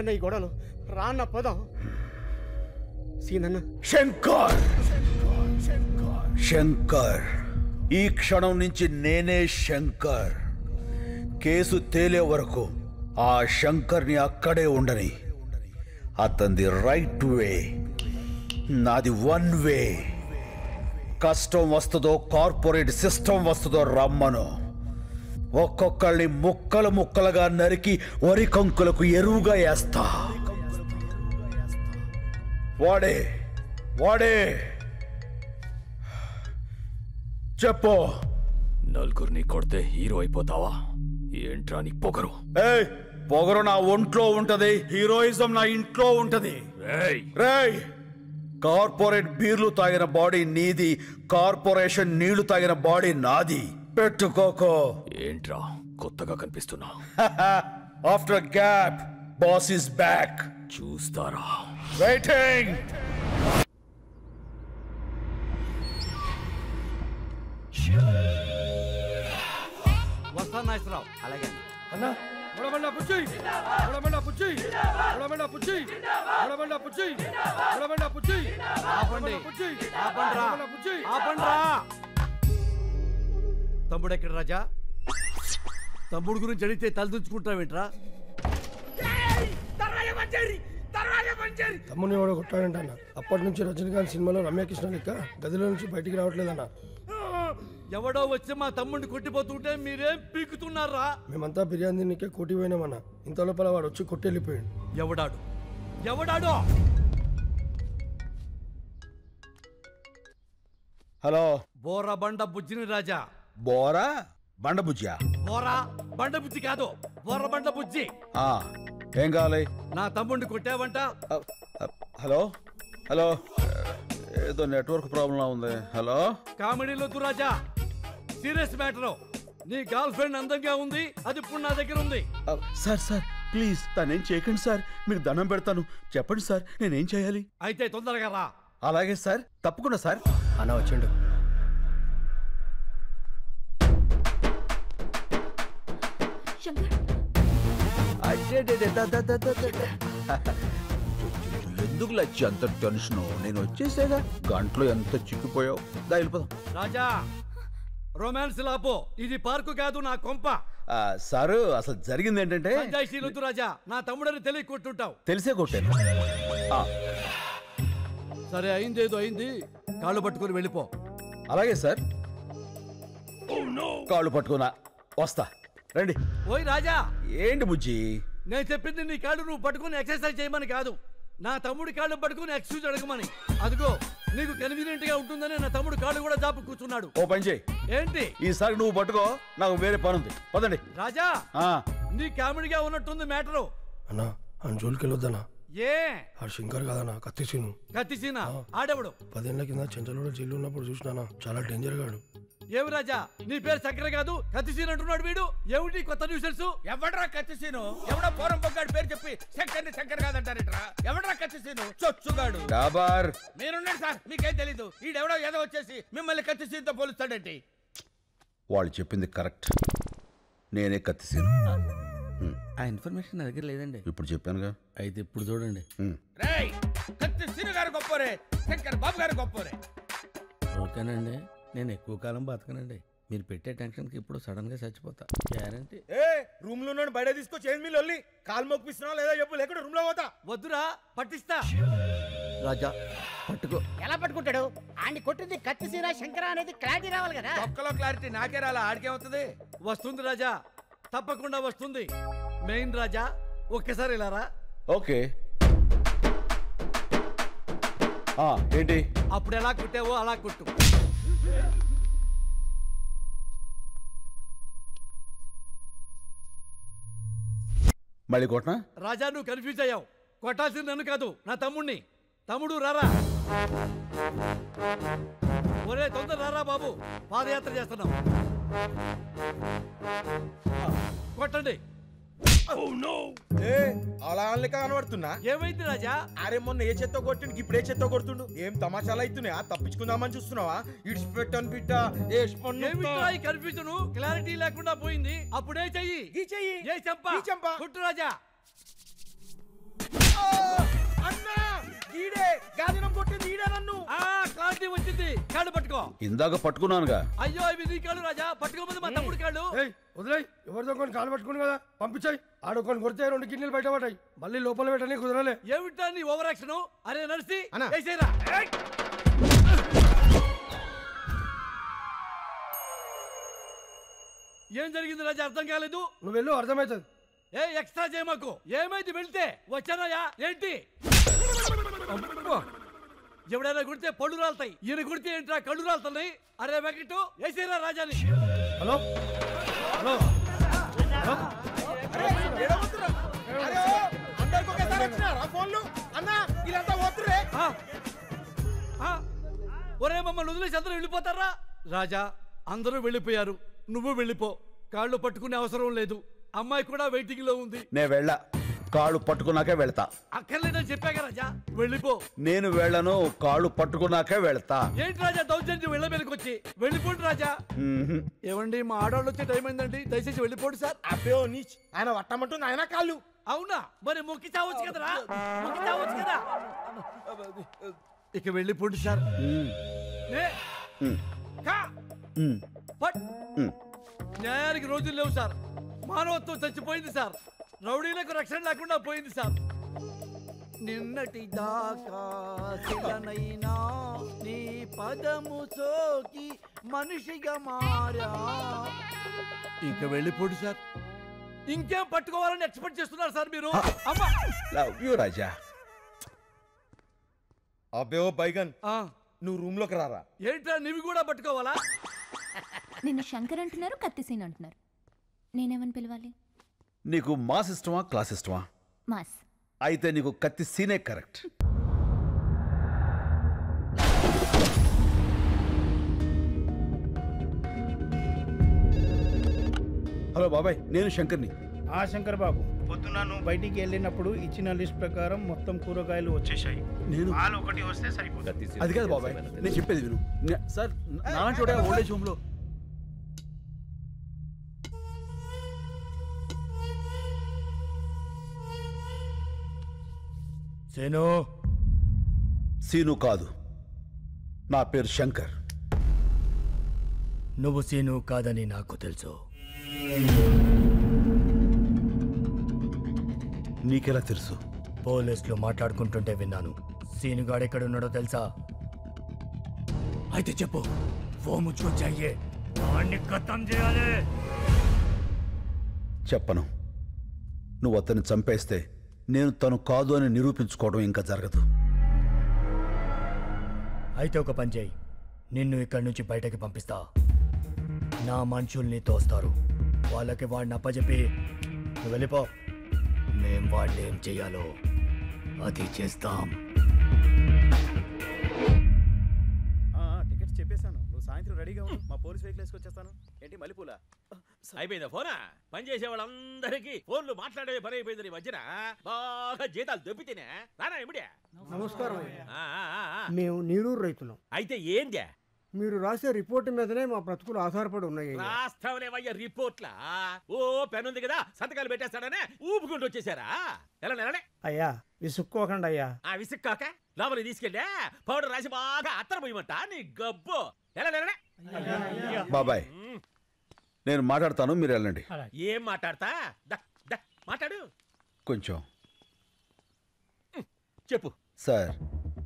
ఎందుకన్నా ఈ గొడవలు రాన్న పదం. సీనన్న. శంకర్! శంకర్! ఈ క్షణం నుంచి నేనే శంకర్. కేసు తేలే వరకు ఆ శంకర్ని అక్కడే ఉండని. అతనిది రైట్ వే నాది వన్ వే. కష్టం వస్తుందో కార్పొరేట్ సిస్టమ్ వస్తుందో రమ్మను. ఒక్కొక్కళ్ళని ముక్కలు ముక్కలుగా నరికి వరి కంకులకు ఎరువుగా వేస్తా వాడే వాడే. చెప్పు. నలుగురిని కొడితే హీరో అయిపోతావా? ఏంట్రా నీ పొగరు? ఏయ్ పొగరు నా ఒంట్లో ఉంటది హీరోయిజం నా ఇంట్లో ఉంటది. రేయ్ కార్పొరేట్ బీర్లు తాగిన బాడీ నీది కార్పొరేషన్ నీళ్ళు తాగిన బాడీ నాది. పెట్టుకోకో. ఏంట్రా కొత్తగా కనిపిస్తున్నా? After gap boss is back చూస్తారా? వెయిటింగ్ వస్తాను నాగేశ్వరరావు. అలాగే అన్నా. ఉడబండ పుచ్చి ఉడబండ పుచ్చి ఉడబండ పుచ్చి ఉడబండ పుచ్చి ఉడబండ పుచ్చి ఆపండి. పుచ్చి ఆపండ్రా. ఉడబండ పుచ్చి ఆపండ్రా. తమ్ముడు ఎక్కడ రాజా? తమ్ముడు గురించి అడిగితే తలదించుకుంటావేంట్రా తమ్ముని ఎవడో కొట్టాడంట అన్న అప్పటి నుంచి రజనీకాంత్ సినిమాలో రమ్యకృష్ణ లెక్క గదిలో నుంచి బయటికి రావట్లేదన్న. ఎవడో వచ్చి మా తమ్ముడిని కొట్టిపోతుంటే మీరేం పీకుతున్నారా? మేమంతా బిర్యానీ తిన్నికే కోటి పోయినామన్న. ఇంత లోపల వాడు వచ్చి కొట్టి వెళ్ళిపోయాడు ఎవడాడు? ఎవడాడో? హలో. బోర బండ బుజ్జిని రాజా. బోరా బండబుజ్జా బోరా బండ బుజ్జి కాదు బోర బండ బుజ్జి. ఆ, ఏం కావాలి? నా తమ్ముడిని కొట్టావంట. హలో? హలో? ఏదో నెట్వర్క్ ప్రాబ్లం ఉంది. హలో? కామెడీలో రాజా. Serious matter. నీ గర్ల్ ఫ్రెండ్ అందంగా ఉంది అది ఇప్పుడు నా దగ్గర ఉంది. సార్ సార్ ప్లీజ్ తనేం చేయకండి సార్. మీకు దండం పెడతాను. చెప్పండి సార్ నేనేం చేయాలి? అయితే తొందరగా రా. అలాగే సార్ తప్పకుండా సార్. అన్న వచ్చిండు. ఎందుకు లచ్చి అంత టెన్షన్? నేను వచ్చేసేగా. గంటలో ఎంత చిక్కిపోయావు? దా వెళ్ళిపోదాం. రాజా రొమాన్స్ లాపో ఇది పార్కు కాదు నా కొంప. సారు అసలు జరిగింది ఏంటంటే సంజాయిషీలొద్దు రాజా. నా తమ్ముడని తెలియ కొట్టుంటావు తెలిసే కొట్టాను. సరే అయిందేదో అయింది. కాళ్ళు పట్టుకొని వెళ్ళిపో. అలాగే సార్. కాళ్ళు పట్టుకున్నా. వస్తా. రండి. ఓయ్ రాజా. ఏంటి బుజ్జి? నేను చెప్పింది నీ కాళ్ళు నువ్వు పట్టుకొని ఎక్సర్సైజ్ చేయమని కాదు. నా తమ్ముడి కాళ్ళు పట్టుకొని ఎక్స్క్యూజ్ అడగమని. అదిగో నీకు కన్వీనియంట్గా ఉంటుందని నా తమ్ముడు కాళ్ళు కూడా జాపు కూర్చున్నాడు. ఓ పని చేయి. ఏంటి? ఈసారి నువ్వు పట్టుకో నాకు వేరే పని ఉంది పదండి. రాజా నీ కామెడీగా ఉన్నట్టుంది మ్యాటరు. అన్న ఆయన జోలికి వెళ్ళొద్దన్నా. ఏ? ఆ శంకర్ కదన్నా కత్తిసీను కత్తిసీనా ఆడెవడు? పదేళ్ళ కింద చెంచలోడ జైలు ఉన్నప్పుడు చూసినానా చాలా డేంజర్ గాడు ఏమి రాజా? నీ పేరు చక్కెర కాదు కత్తిసీన్ అంటున్నాడు వీడు. ఏమిటి కొత్త న్యూసెన్స్ ఎవడ్రా కత్తిసీను? ఎవడో పోరం పొగ్గాడు పేరు చెప్పి శంకర్ని శంకర్ కాదంటారేట్రా? ఎవడ్రా కత్తిసీను? చొచ్చుగాడు. డాబార్. మీరున్నాడు సార్ మీకేం తెలీదు. ఈడెవడో ఏదో వచ్చేసి మిమ్మల్ని కత్తిసీన్తో పోలుస్తాడేంటి? వాళ్ళు చెప్పింది కరెక్ట్. నేనే కత్తిసీను. ఆ ఇన్ఫర్మేషన్ నా దగ్గర లేదండి. ఇప్పుడు చెప్పానుగా. అయితే ఇప్పుడు చూడండి. కత్తిసీను గారు గొప్పరే శంకర్ బాబు గారు గొప్పరే. ఓకేనండి. నేను ఎక్కువ కాలం బతకనండి. మీరు పెట్టే టెన్షన్కి ఇప్పుడు సడన్గా చచ్చిపోతా. గ్యారంటీ. ఏ రూమ్లో ఉన్నాడు బయట తీసుకొచ్చి ఏం మీ లొల్లి. కాలు మొక్కిస్తున్నావు లేదా చెప్పు లేకుండా రూమ్లో పోతా. వద్దురా పట్టిస్తా. రాజా పట్టుకో. ఎలా పట్టుకుంటాడు? ఆడిని కొట్టింది కత్తిసీన శంకర అనేది క్లారిటీ రావాలి కదా. ఒక్కలో క్లారిటీ నాకే రాలా ఆడికేమవుతుంది వస్తుంది రాజా తప్పకుండా వస్తుంది. మెయిన్ రాజా ఒక్కసారి ఇలా రా. ఓకే. ఆ, ఏంటి? అప్పుడు ఎలా కుట్టావో అలా కుట్టు. మళ్ళీ కొట్టనా రాజా నువ్వు కన్ఫ్యూజ్ అయ్యావు. కొట్టాల్సింది నన్ను కాదు నా తమ్ముణ్ణి. తమ్ముడు రారా. ఒరే తొందర రారా బాబు. పాదయాత్ర చేస్తున్నాం. కొట్టండి. ఏ అలా అనలేక కనబడుతున్నా. ఏమైంది రాజా? అరే మొన్న ఏ చెత్త కొట్టిండు? ఇప్పుడు ఏ చెత్త కొడుతుండు? ఏం తమాషాలు అవుతున్నాయా? తప్పించుకుందామని చూస్తున్నావా? ఇడిచిపెట్టాను బిడ్డ. కన్ఫ్యూజన్ క్లారిటీ లేకుండా పోయింది. అప్పుడే చెయ్యి. ఈ చెయ్యి. ఏ చంప? ఈ చంప. కుట్టు రాజా. అన్నా! ఈడే గాదినం కొట్టింది ఈడే నన్ను. ఆ క్లారిటీ వచ్చింది. కాళ్ళు పట్టుకో. ఇందాక పట్టుకున్నానుగా. అయ్యో ఇవి నీ కాళ్ళు రాజా పట్టుకోమంది మా తమ్ముడు కాళ్ళు. ఏయ్ వదిలేయ్. ఎవరితో కొన్ని కాలు పట్టుకుని కదా పంపించాయి. ఆడు కొన్ని కొడితే రెండు కిడ్నీలు బయట పడ్డాయి. మళ్ళీ లోపల పెట్టని కుదరలే. ఏమిటా నీ ఓవర్ యాక్షన్ అరే నడిసి వేసేరా ఏం జరిగింది రాజా? అర్థం కాలేదు. నువ్వు వెళ్ళు అర్థమవుతుంది ఏ ఎక్స్ట్రా చేయమాకు. ఏమైంది? వెళ్తే. వచ్చానయ్యా. ఏంటి? అబ్బో! ఎవడైనా కుడితే పళ్ళు రాలుతాయి. ఈయన కుడితే ఏంట్రా కళ్ళు రాలుతున్నాయి? అరే వెంకట వేసేరా రాజాని. హలో? హలో? అందరికి ఫోన్లు అన్నా పోతురే ఒరే మమ్మల్ని వదిలేసి అందరూ వెళ్ళిపోతారా? రాజా అందరూ వెళ్ళిపోయారు. నువ్వు వెళ్ళిపో. కాళ్ళు పట్టుకునే అవసరం లేదు. అమ్మాయి కూడా వెయిటింగ్లో ఉంది. నే వెళ్ళా. కాళ్ళు పట్టుకున్నాకే వెళ్తా. అక్కర్లేదని చెప్పాక రాజా వెళ్ళిపో. నేను వెళ్ళను కాళ్ళు పట్టుకున్నాకే వెళ్తా. ఏంటి రాజా దౌర్జన్యం వెళ్ళ మీదకి వచ్చి? వెళ్ళిపోండి రాజా. ఏమండి మా ఆడవాళ్ళు వచ్చే టైం అయిందండి దయచేసి వెళ్ళిపోండి సార్. అబ్బే నీచ్. ఆయన వట్టమంటుంది ఆయన కాళ్ళు. అవునా? మరి మొక్కి చావచ్చు కదరా? మొక్కి చావచ్చు కదా? ఇక వెళ్ళిపోండి సార్. నే, మ్. కా, మ్. పట్. మ్. న్యాయానికి రోజులు లేవు సార్. మానవత్వం చచ్చిపోయింది సార్. రౌడీలకు రక్షణ లేకుండా పోయింది సార్. నిన్నటి దాకా శిలనైనా నీ పదము సోకి మనిషిగా మారా. ఇక వెళ్ళిపోండి సార్. ఇంకేం పట్టుకోవాలని ఎక్స్పెక్ట్ చేస్తున్నారు సార్ మీరు? అమ్మా లవ్ యూ రాజా. అబ్బే ఓ బైగన్ నువ్వు రూమ్లోకి రారా? ఏంట్రా నీవి కూడా పట్టుకోవాలా? నిన్ను శంకర్ అంటున్నారు కత్తిసీన్ అంటున్నారు. నేనేమని పిలవాలి? నీకు మాస్ ఇష్టమా క్లాస్ ఇష్టమా? మాస్. అయితే నీకు కత్తి సీనే కరెక్ట్. హలో బాబాయ్ నేను శంకర్ని. ఆ శంకర్ బాబు పొద్దున నువ్వు బయటికి వెళ్ళినప్పుడు ఇచ్చిన లిస్ట్ ప్రకారం మొత్తం కూరగాయలు వచ్చేసాయి నేను పాలు ఒకటి వస్తే సరిపోతుంది. అది కాదు బాబాయ్ నేను చెప్పేది విను. నే- సార్ నాలాంటి ఓల్డేజ్ హోమ్లో సేను సీను కాదు. నా పేరు శంకర్. నువ్వు సీను కాదని నాకు తెలుసు. నీకెలా తెలుసు? పోలీసులు మాట్లాడుకుంటుంటే విన్నాను. సీనుగాడు ఎక్కడున్నాడో తెలుసా? అయితే చెప్పు. ముచ్చుకొచ్చాయే వాడిని ఖతం చేయాలి. చెప్పను. నువ్వు అతన్ని చంపేస్తే నేను తను కాదు అని నిరూపించుకోవడం ఇంకా జరగదు. అయితే ఒక పని చేయి. నిన్ను ఇక్కడి నుంచి బయటకి పంపిస్తా. నా మనుషుల్ని తోస్తారు. వాళ్ళకి వాడిని అప్పచెప్పి నువ్వు వెళ్ళిపో. మేం వాళ్ళు ఏం చెయ్యాలో అది చేస్తాం. టికెట్స్ చెప్పేశాను. నువ్వు సాయంత్రం రెడీగా ఉండు. మా పోలీస్ వెహికల్ వేసుకొచ్చేస్తాను. ఏంటి మల్లెపూల? అయిపోయిందా ఫోనా? పని చేసే వాళ్ళందరికీ ఫోన్లు మాట్లాడే పని అయిపోయింది నీ మధ్యన. బాగా జీతాలు దొబ్బితేనే. రానా ఇమిడే నమస్కారం ఆ, ఆ, ఆ, ఆ. మేము నీరూరు రైతులం. అయితే ఏందే? మీరు రాసే రిపోర్టు మీదనే మా బ్రతుకులు ఆధారపడి ఉన్నాయి రాస్తావులేవయ్య రిపోర్ట్లా? ఓ పెన్ ఉంది కదా సంతకాలు పెట్టేస్తాడనే ఊపుకుంటూ వచ్చేసారా? ఎలా నెలనే అయ్యా విసుక్కోకండి అయ్యా. ఆ విసుక్కాక? లోపలికి తీసుకెళ్ళా? పౌడర్ రాసి బాగా అత్తర పోయమంట నీ గబ్బు. ఎలా నెలనే బాబాయ్. నేను మాట్లాడతాను మీరు వెళ్ళండి. ఏం మాట్లాడతా? మాట్లాడు. కొంచెం. చెప్పు. సార్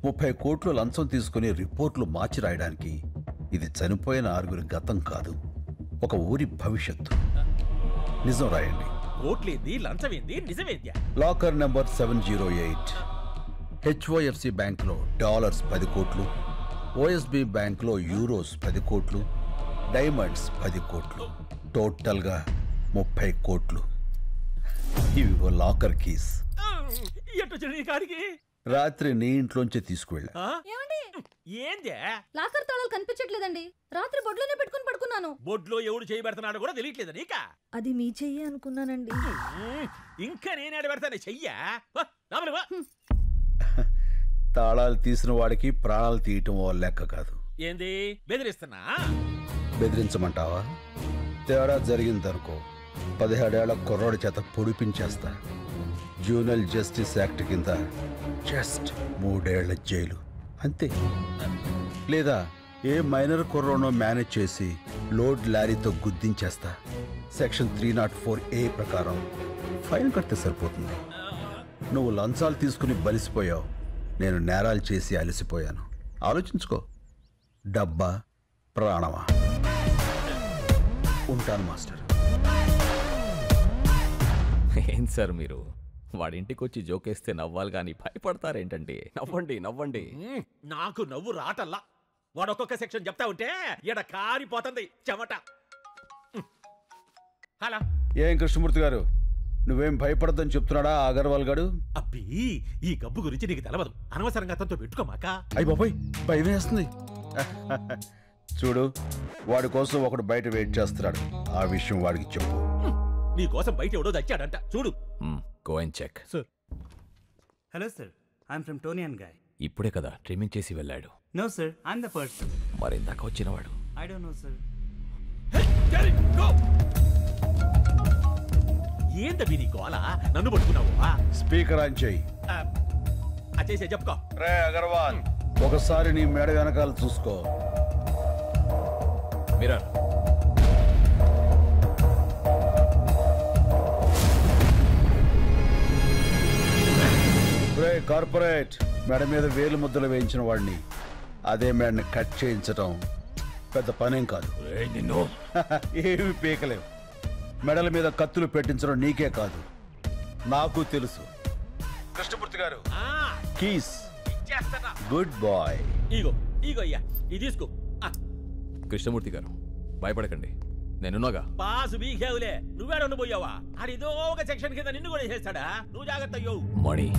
ముప్పై కోట్లు లంచం తీసుకుని రిపోర్ట్లు మార్చి రాయడానికి ఇది చనిపోయిన ఆరుగురి గతం కాదు ఒక ఊరి భవిష్యత్తు. నిజం రాయండి. ఓట్లేంది లంచమేంది నిజమేంది? Locker number seven zero eight. HDFC బ్యాంక్లో డాలర్స్ పది కోట్లు ఓఎస్బి బ్యాంక్లో యూరోస్ పది కోట్లు డైమండ్స్ పది కోట్లు. టోటల్గా ముప్పై కోట్లు. ఇవిగో లాకర్ కీస్. రాత్రి నీ ఇంట్లోంచి తీసుకువెళ్ళా. ఏందే? లాకర్ తాళాలు కనిపించట్లేదండి. రాత్రి బొడ్లోనే పెట్టుకుని పడుకున్నాను. బొడ్లో ఎవడు చేయబెడుతున్నాడు కూడా తెలియట్లేదు నీకా? అది మీ చెయ్యి అనుకున్నానండి. ఇంకా నేనేడ పెడతాను చెయ్యా? వా, లోపలికి వా. తాళాలు తీసిన వాడికి ప్రాణాలు తీయటం లెక్క కాదు. ఏంది? బెదిరిస్తున్నా? బెదిరించమంటావా? తేడా జరిగిందనుకో పదిహేడేళ్ళ కుర్రోడి చేత పొడిపించేస్తా. జూనల్ జస్టిస్ యాక్ట్ కింద జస్ట్ మూడేళ్ళ జైలు. అంతే. లేదా ఏ మైనర్ కుర్రోనో మేనేజ్ చేసి లోడ్ లారీతో గుద్దించేస్తా. Section three not four A ప్రకారం ఫైన్ కడితే సరిపోతుంది. నువ్వు లంచాలు తీసుకుని బలిసిపోయావు. నేను నేరాలు చేసి అలసిపోయాను. ఆలోచించుకో. డబ్బా ప్రాణమా? ఉంటాను మాస్టర్. ఏం సార్ మీరు? వాడింటికి వచ్చి జోకేస్తే నవ్వాలి కానీ భయపడతారేంటండి? నవ్వండి నవ్వండి. నాకు నవ్వు రాటల్లా. వాడు ఒక్కొక్క సెక్షన్ చెప్తా ఉంటే ఈడ కారిపోతుంది చెమట. హలో. ఏం కృష్ణమూర్తి గారు? నువ్వేం భయపడద్దని చెప్తున్నాడా ఆ అగర్వాల్ గాడు? అబ్బి ఈ గబ్బు గురించి నీకు తెలవదు. అనవసరంగా అతనితో పెట్టుకోమాక. అయ్యి బాబాయ్ భయం వేస్తుంది చూడు వాడి కోసం ఒకడు బయట వెయిట్ చేస్తున్నాడు. ఆ విషయం వాడికి చెప్పు. నీ కోసం బయట ఎవడో దచ్చాడంట చూడు. Go and check. Hello sir I'm from Toni and guy ఇప్పుడే కదా ట్రిమ్మింగ్ చేసి వెళ్ళాడు. No sir I'm the person మరి ఇందాక వచ్చినవాడు. ఐ డోంట్ నో సార్ ఏంటవి నీ గోల? నన్ను పట్టుకున్నావు స్పీకర్ ఆన్ చెయ్యి చేసే చెప్పుకో. రే అగర్వాల్. ఒకసారి నీ మెడ వెనకాల చూసుకో. మిరర్ రే కార్పొరేట్ మెడ మీద వేలు ముద్దలు వేయించిన వాడిని. అదే మెడని కట్ చేయించటం పెద్ద పనేం కాదు. నిన్ను. ఏమి పీకలేవు. మెడల మీద కత్తులు పెట్టించడం నీకే కాదు. నాకు తెలుసు. కృష్ణమూర్తి గారు కీస్ గుడ్ బాయ్ ఇగో ఇగో అయ్యా. ఇది తీసుకో. కృష్ణమూర్తి గారు భయపడకండి. నేనున్నాగా. పాసు బీకేవులే. ఒక సెక్షన్ కింద నిన్ను కూడా చేస్తాడా నువ్వు జాగ్రత్త అయ్యో. మణి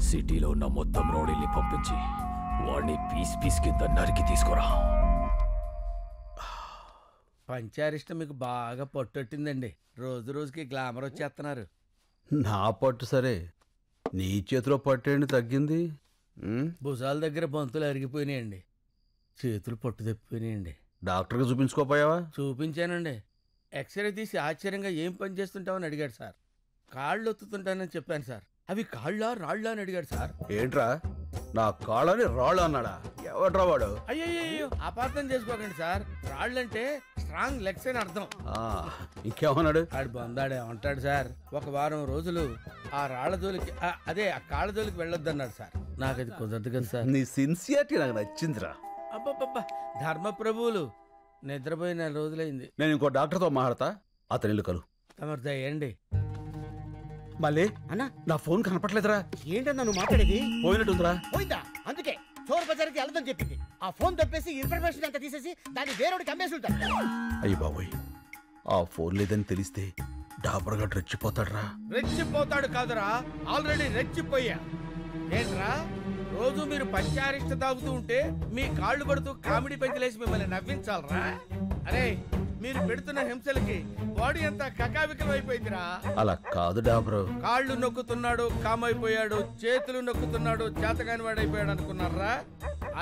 సిటీలో ఉన్న మొత్తం రౌడీల్ని పంపించి వాడిని పీస్ పీస్ కింద నరికి తీసుకురా. పంచారిష్ట మీకు బాగా పట్టొట్టిందండి. రోజు రోజుకి గ్లామర్ వచ్చేస్తున్నారు. నా పట్టు సరే. నీ చేతిలో పట్టేండి తగ్గింది. భుజాల దగ్గర బంతులు అరిగిపోయినాయండి. చేతులు పట్టు తప్పిపోయినాయండి. డాక్టర్కి చూపించుకోపోయావా? చూపించానండి. ఎక్స్రే తీసి ఆశ్చర్యంగా ఏం పని చేస్తుంటావని అడిగాడు సార్. కాళ్ళు ఒత్తుతుంటానని చెప్పాను సార్. అవి కాళ్ళ రాళ్ళ అని అడిగాడు సార్. ఏంట్రా? నా కాళ్ళని రాళ్ళు అన్నాడా? ఎవడ్రా వాడు? అయ్యో అపార్థం చేసుకోకండి సార్. రాళ్ళంటే స్ట్రాంగ్ లెగ్స్ అని అర్థం. ఇంకేమన్నాడు? ఆడు బొందాడే ఉంటాడు సార్. ఒక వారం రోజులు ఆ రాళ్ళ జోలికి అదే ఆ కాళ్ళ జోలికి వెళ్ళొద్దన్నాడు సార్. నాకు అది కుదరదు కదా సార్. నీ సిన్సియారిటీ నాకు నచ్చిందిరా. అబ్బబ్బబ్బా ధర్మప్రభువులు. నిద్రపోయి నెల రోజులైంది. నేను ఇంకో డాక్టర్తో మాట్లాడతా అతని ఇల్లు కలు. తమరు దయండి మళ్ళీ? అన్నా? నా ఫోన్ కనపట్లేదురా. ఏంటన్నా నువ్వు మాట్లాడేది? పోయినట్టుందిరా. పోయిందా? అందుకే చోర్ బజార్కి వెళ్ళదని చెప్పింది. ఆ ఫోన్ తప్పేసి ఇన్ఫర్మేషన్ అంతా తీసేసి దాన్ని వేరొకటి అమ్మేసి ఉంటారు అయ్యి బాబోయ్ ఆ ఫోన్ లేదని తెలిస్తే డాబర్గా రెచ్చిపోతాడ్రా. రెచ్చిపోతాడు కాదురా. ఆల్రెడీ రెచ్చిపోయా. ఏంట్రా? రోజు మీరు పంచారిష్ట తాగుతూ ఉంటే మీ కాళ్ళు పడుతూ కామెడీ పెంచలేసి మిమ్మల్ని నవ్వించాలరా? అరే మీరు పెడుతున్న హింసలకి బాడీ అంతా కకావికలం అయిపోయిందిరా. అలా కాదు డాబరు. కాళ్ళు నొక్కుతున్నాడు కామైపోయాడు చేతులు నొక్కుతున్నాడు చేతగాని వాడైపోయాడు అనుకున్నారా?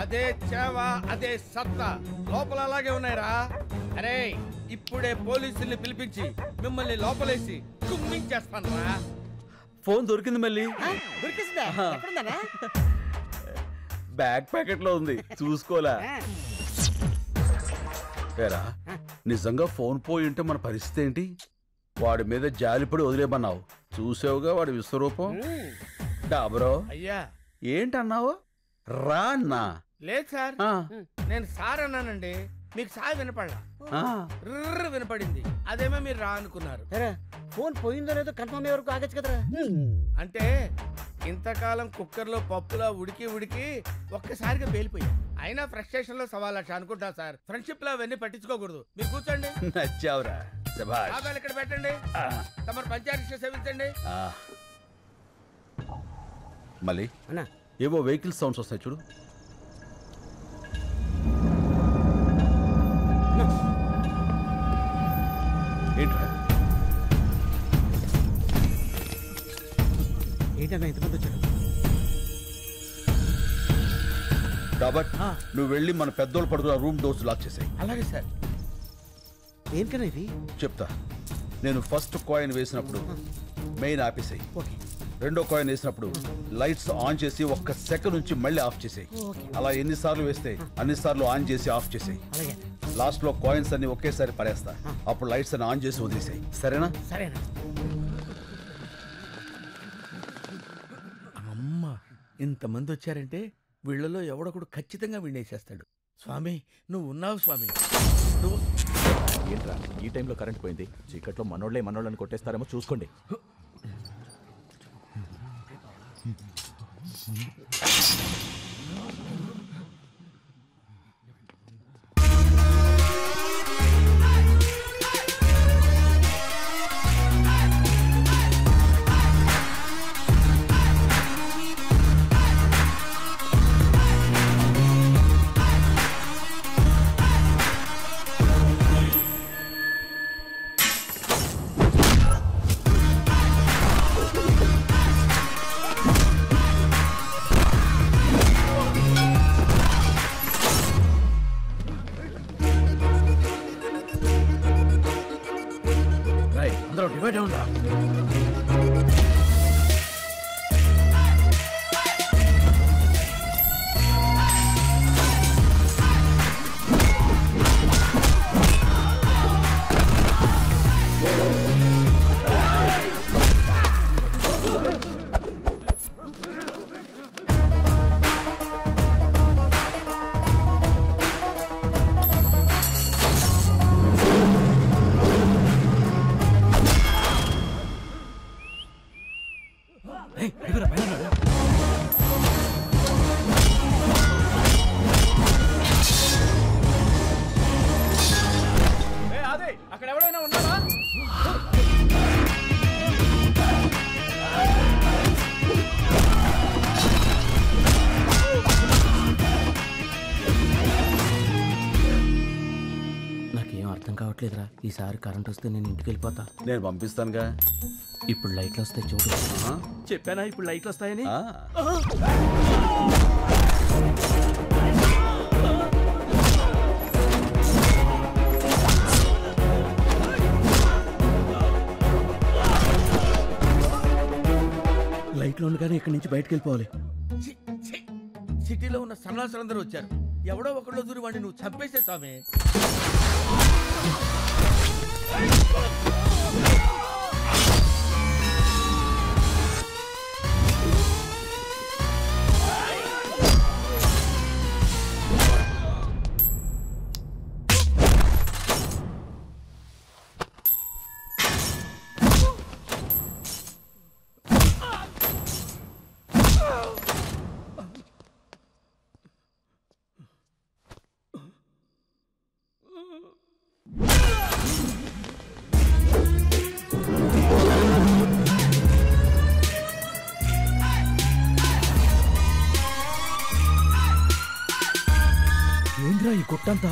అదే చేవ అదే సత్తా లోపల అలాగే ఉన్నాయిరా. అరే ఇప్పుడే పోలీసుల్ని పిలిపించి మిమ్మల్ని లోపలేసి కుమ్మించేస్తానరా. ఫోన్ దొరికింది మళ్ళీ. దొరికిసిందా బ్యాక్ ప్యాకెట్లో ఉంది. చూసుకోలే. ఏరా నిజంగా ఫోన్ పోయి ఉంటే మన పరిస్థితి ఏంటి? వాడి మీద జాలిపడి వదిలేమన్నావు చూసావుగా వాడి విశ్వరూపం? డాబరో అయ్యా. ఏంటన్నావు? రా అన్నా. లేదు సార్. నేను సార్ అన్నానండి. మీకు సార్ వినపడలా. ర్ర్ వినపడింది. అదేమో మీరు రా అనుకున్నారు. ఫోన్ పోయిందో లేదో కన్ఫర్మ్ అయ్యే వరకు ఆగచ్చు కదరా. అంటే ఇంతకాలం కుక్కర్లో పప్పులా ఉడికి ఉడికి ఒక్కసారిగా పేలిపోయాయి. అయినా ఫ్రస్ట్రేషన్లో సవాల్ లక్ష అనుకుంటా సార్. ఫ్రెండ్షిప్లో అవన్నీ పట్టించుకోకూడదు. మీరు కూర్చోండి. నచ్చావురా ఆదాలు ఇక్కడ పెట్టండి. తమరు పంచాయతీ సేవించండి. ఆ. మళ్ళీ? ఏవో వెహికల్ సౌండ్స్ వస్తాయి చూడు. ఇంతమంది వచ్చారు నువ్వు వెళ్ళి మన పెద్దోళ్ళు పడుకున్న రూమ్ డోర్స్ లాక్ చేసాయి. అలాగే సార్. ఏంటన్నా ఇది? చెప్తా. నేను ఫస్ట్ కాయిన్ వేసినప్పుడు మెయిన్ ఆపేసాయి. ఓకే. రెండో కాయిన్ వేసినప్పుడు లైట్స్ ఆన్ చేసి ఒక్క సెకండ్ నుంచి మళ్ళీ ఆఫ్ చేసాయి. అలా ఎన్నిసార్లు వేస్తే అన్నిసార్లు ఆన్ చేసి ఆఫ్ చేసాయి. అలాగే. లాస్ట్లో కాయిన్స్ అన్ని ఒకేసారి పడేస్తా. అప్పుడు లైట్స్ అన్ని ఆన్ చేసి వదిలేసాయి. సరేనా? సరేనా. ఇంతమంది వచ్చారంటే వీళ్ళలో ఎవడొకడు ఖచ్చితంగా వీణేసేస్తాడు స్వామి నువ్వు ఉన్నావు స్వామి. నువ్వు ఏంట్రా? ఈ టైంలో కరెంట్ పోయింది. చీకట్లో మనోళ్ళే మనోళ్ళని కొట్టేస్తారేమో చూసుకోండి. కరెంట్ వస్తే నేను ఇంటికి వెళ్ళిపోతా. నేను పంపిస్తానుగా. ఇప్పుడు లైట్లు వస్తాయి చూడు. చెప్పానా? ఇప్పుడు లైట్లు వస్తాయని? లైట్లో ఉండగానే ఇక్కడి నుంచి బయటకు వెళ్ళిపోవాలి. సిటీలో ఉన్న సన్నాసులందరూ వచ్చారు. ఎవడో ఒకళ్ళు దూరి వాడిని నువ్వు చంపేసే స్వామి ఏంద్రా ఈ కొట్టంతా?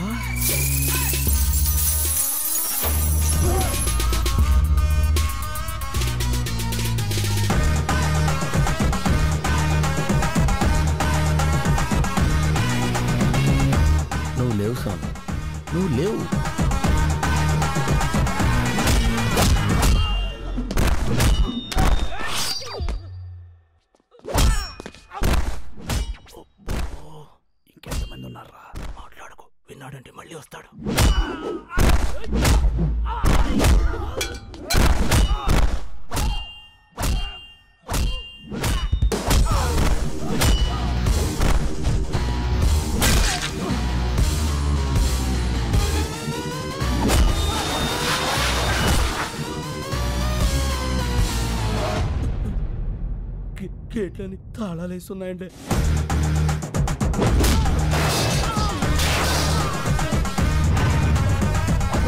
వేస్తున్నాయండి.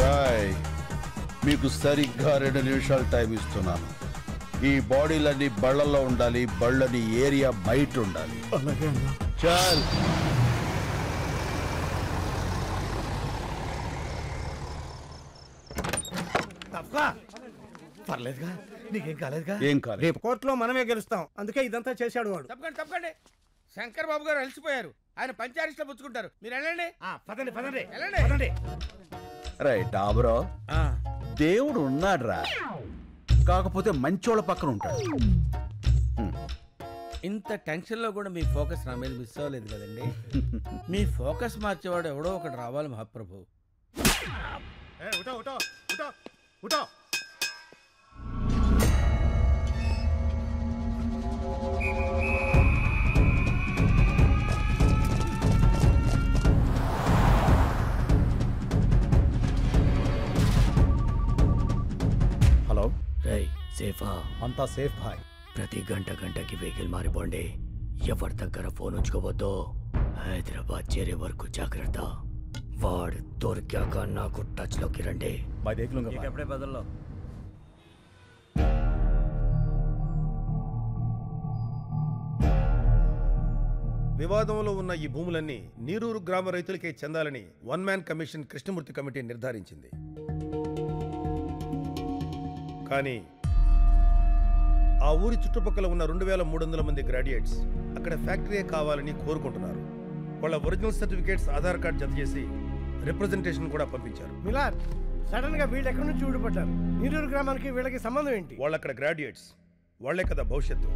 రాయ్ మీకు సరిగ్గా రెండు నిమిషాలు టైం ఇస్తున్నాను. ఈ బాడీలన్నీ బళ్ళల్లో ఉండాలి బళ్ళని ఏరియా బయట ఉండాలి. చాల్. తప్పా? పర్లేదుగా. నీకేం కాలేదుగా? ఏం కాలేదు. రేపు కోర్టులో మనమే గెలుస్తాం. అందుకే ఇదంతా చేశాడు వాడు. తప్పకండి తప్పకండి. శంకర్ బాబు గారు అలసిపోయారు. ఆయన పంచారిస్ట్లో పుచ్చుకుంటారు. మీరు వెళ్ళండి. పదండి పదండి. వెళ్ళండి. పదండి. రైట్ డాబరో. దేవుడు ఉన్నాడ్రా. కాకపోతే మంచోళ్ళ పక్కన ఉంటాడు. ఇంత టెన్షన్లో కూడా మీ ఫోకస్ నా మీద మిస్ అవ్వలేదు కదండి. మీ ఫోకస్ మార్చేవాడు ఎవడో ఒకటి రావాలి మహాప్రభు. హలో. సేఫా. అంతా సేఫ్ హాయ్ ప్రతి గంట గంటకి వెహికల్ మారిపోండి. ఎవరి దగ్గర ఫోన్ ఉంచుకోవద్దో. హైదరాబాద్ చేరే వరకు జాగ్రత్త. వాడు దొరికాక నాకు టచ్లోకి రండి. బై దేఖ్ లూంగా వివాదంలో ఉన్న ఈ భూములన్నీ నీరూరు గ్రామ రైతులకే చెందాలని one man commission Krishnamurthy committee నిర్ధారించింది. కానీ ఆ ఊరి చుట్టుపక్కల ఉన్న రెండు వేల మూడు వందల మంది గ్రాడ్యుయేట్స్ అక్కడ ఫ్యాక్టరీయే కావాలని కోరుకుంటున్నారు. వాళ్ళ ఒరిజినల్ సర్టిఫికేట్స్ ఆధార్ కార్డ్ జత చేసి రిప్రజెంటేషన్ కూడా పంపించారు. మిలార్ సడన్గా వీళ్ళు ఎక్కడి నుంచి ఊడిపడ్డారు? నీరూరు గ్రామానికి వీళ్ళకి సంబంధం ఏంటి? వాళ్ళు అక్కడ గ్రాడ్యుయేట్స్ వాళ్ళే కదా భవిష్యత్తు.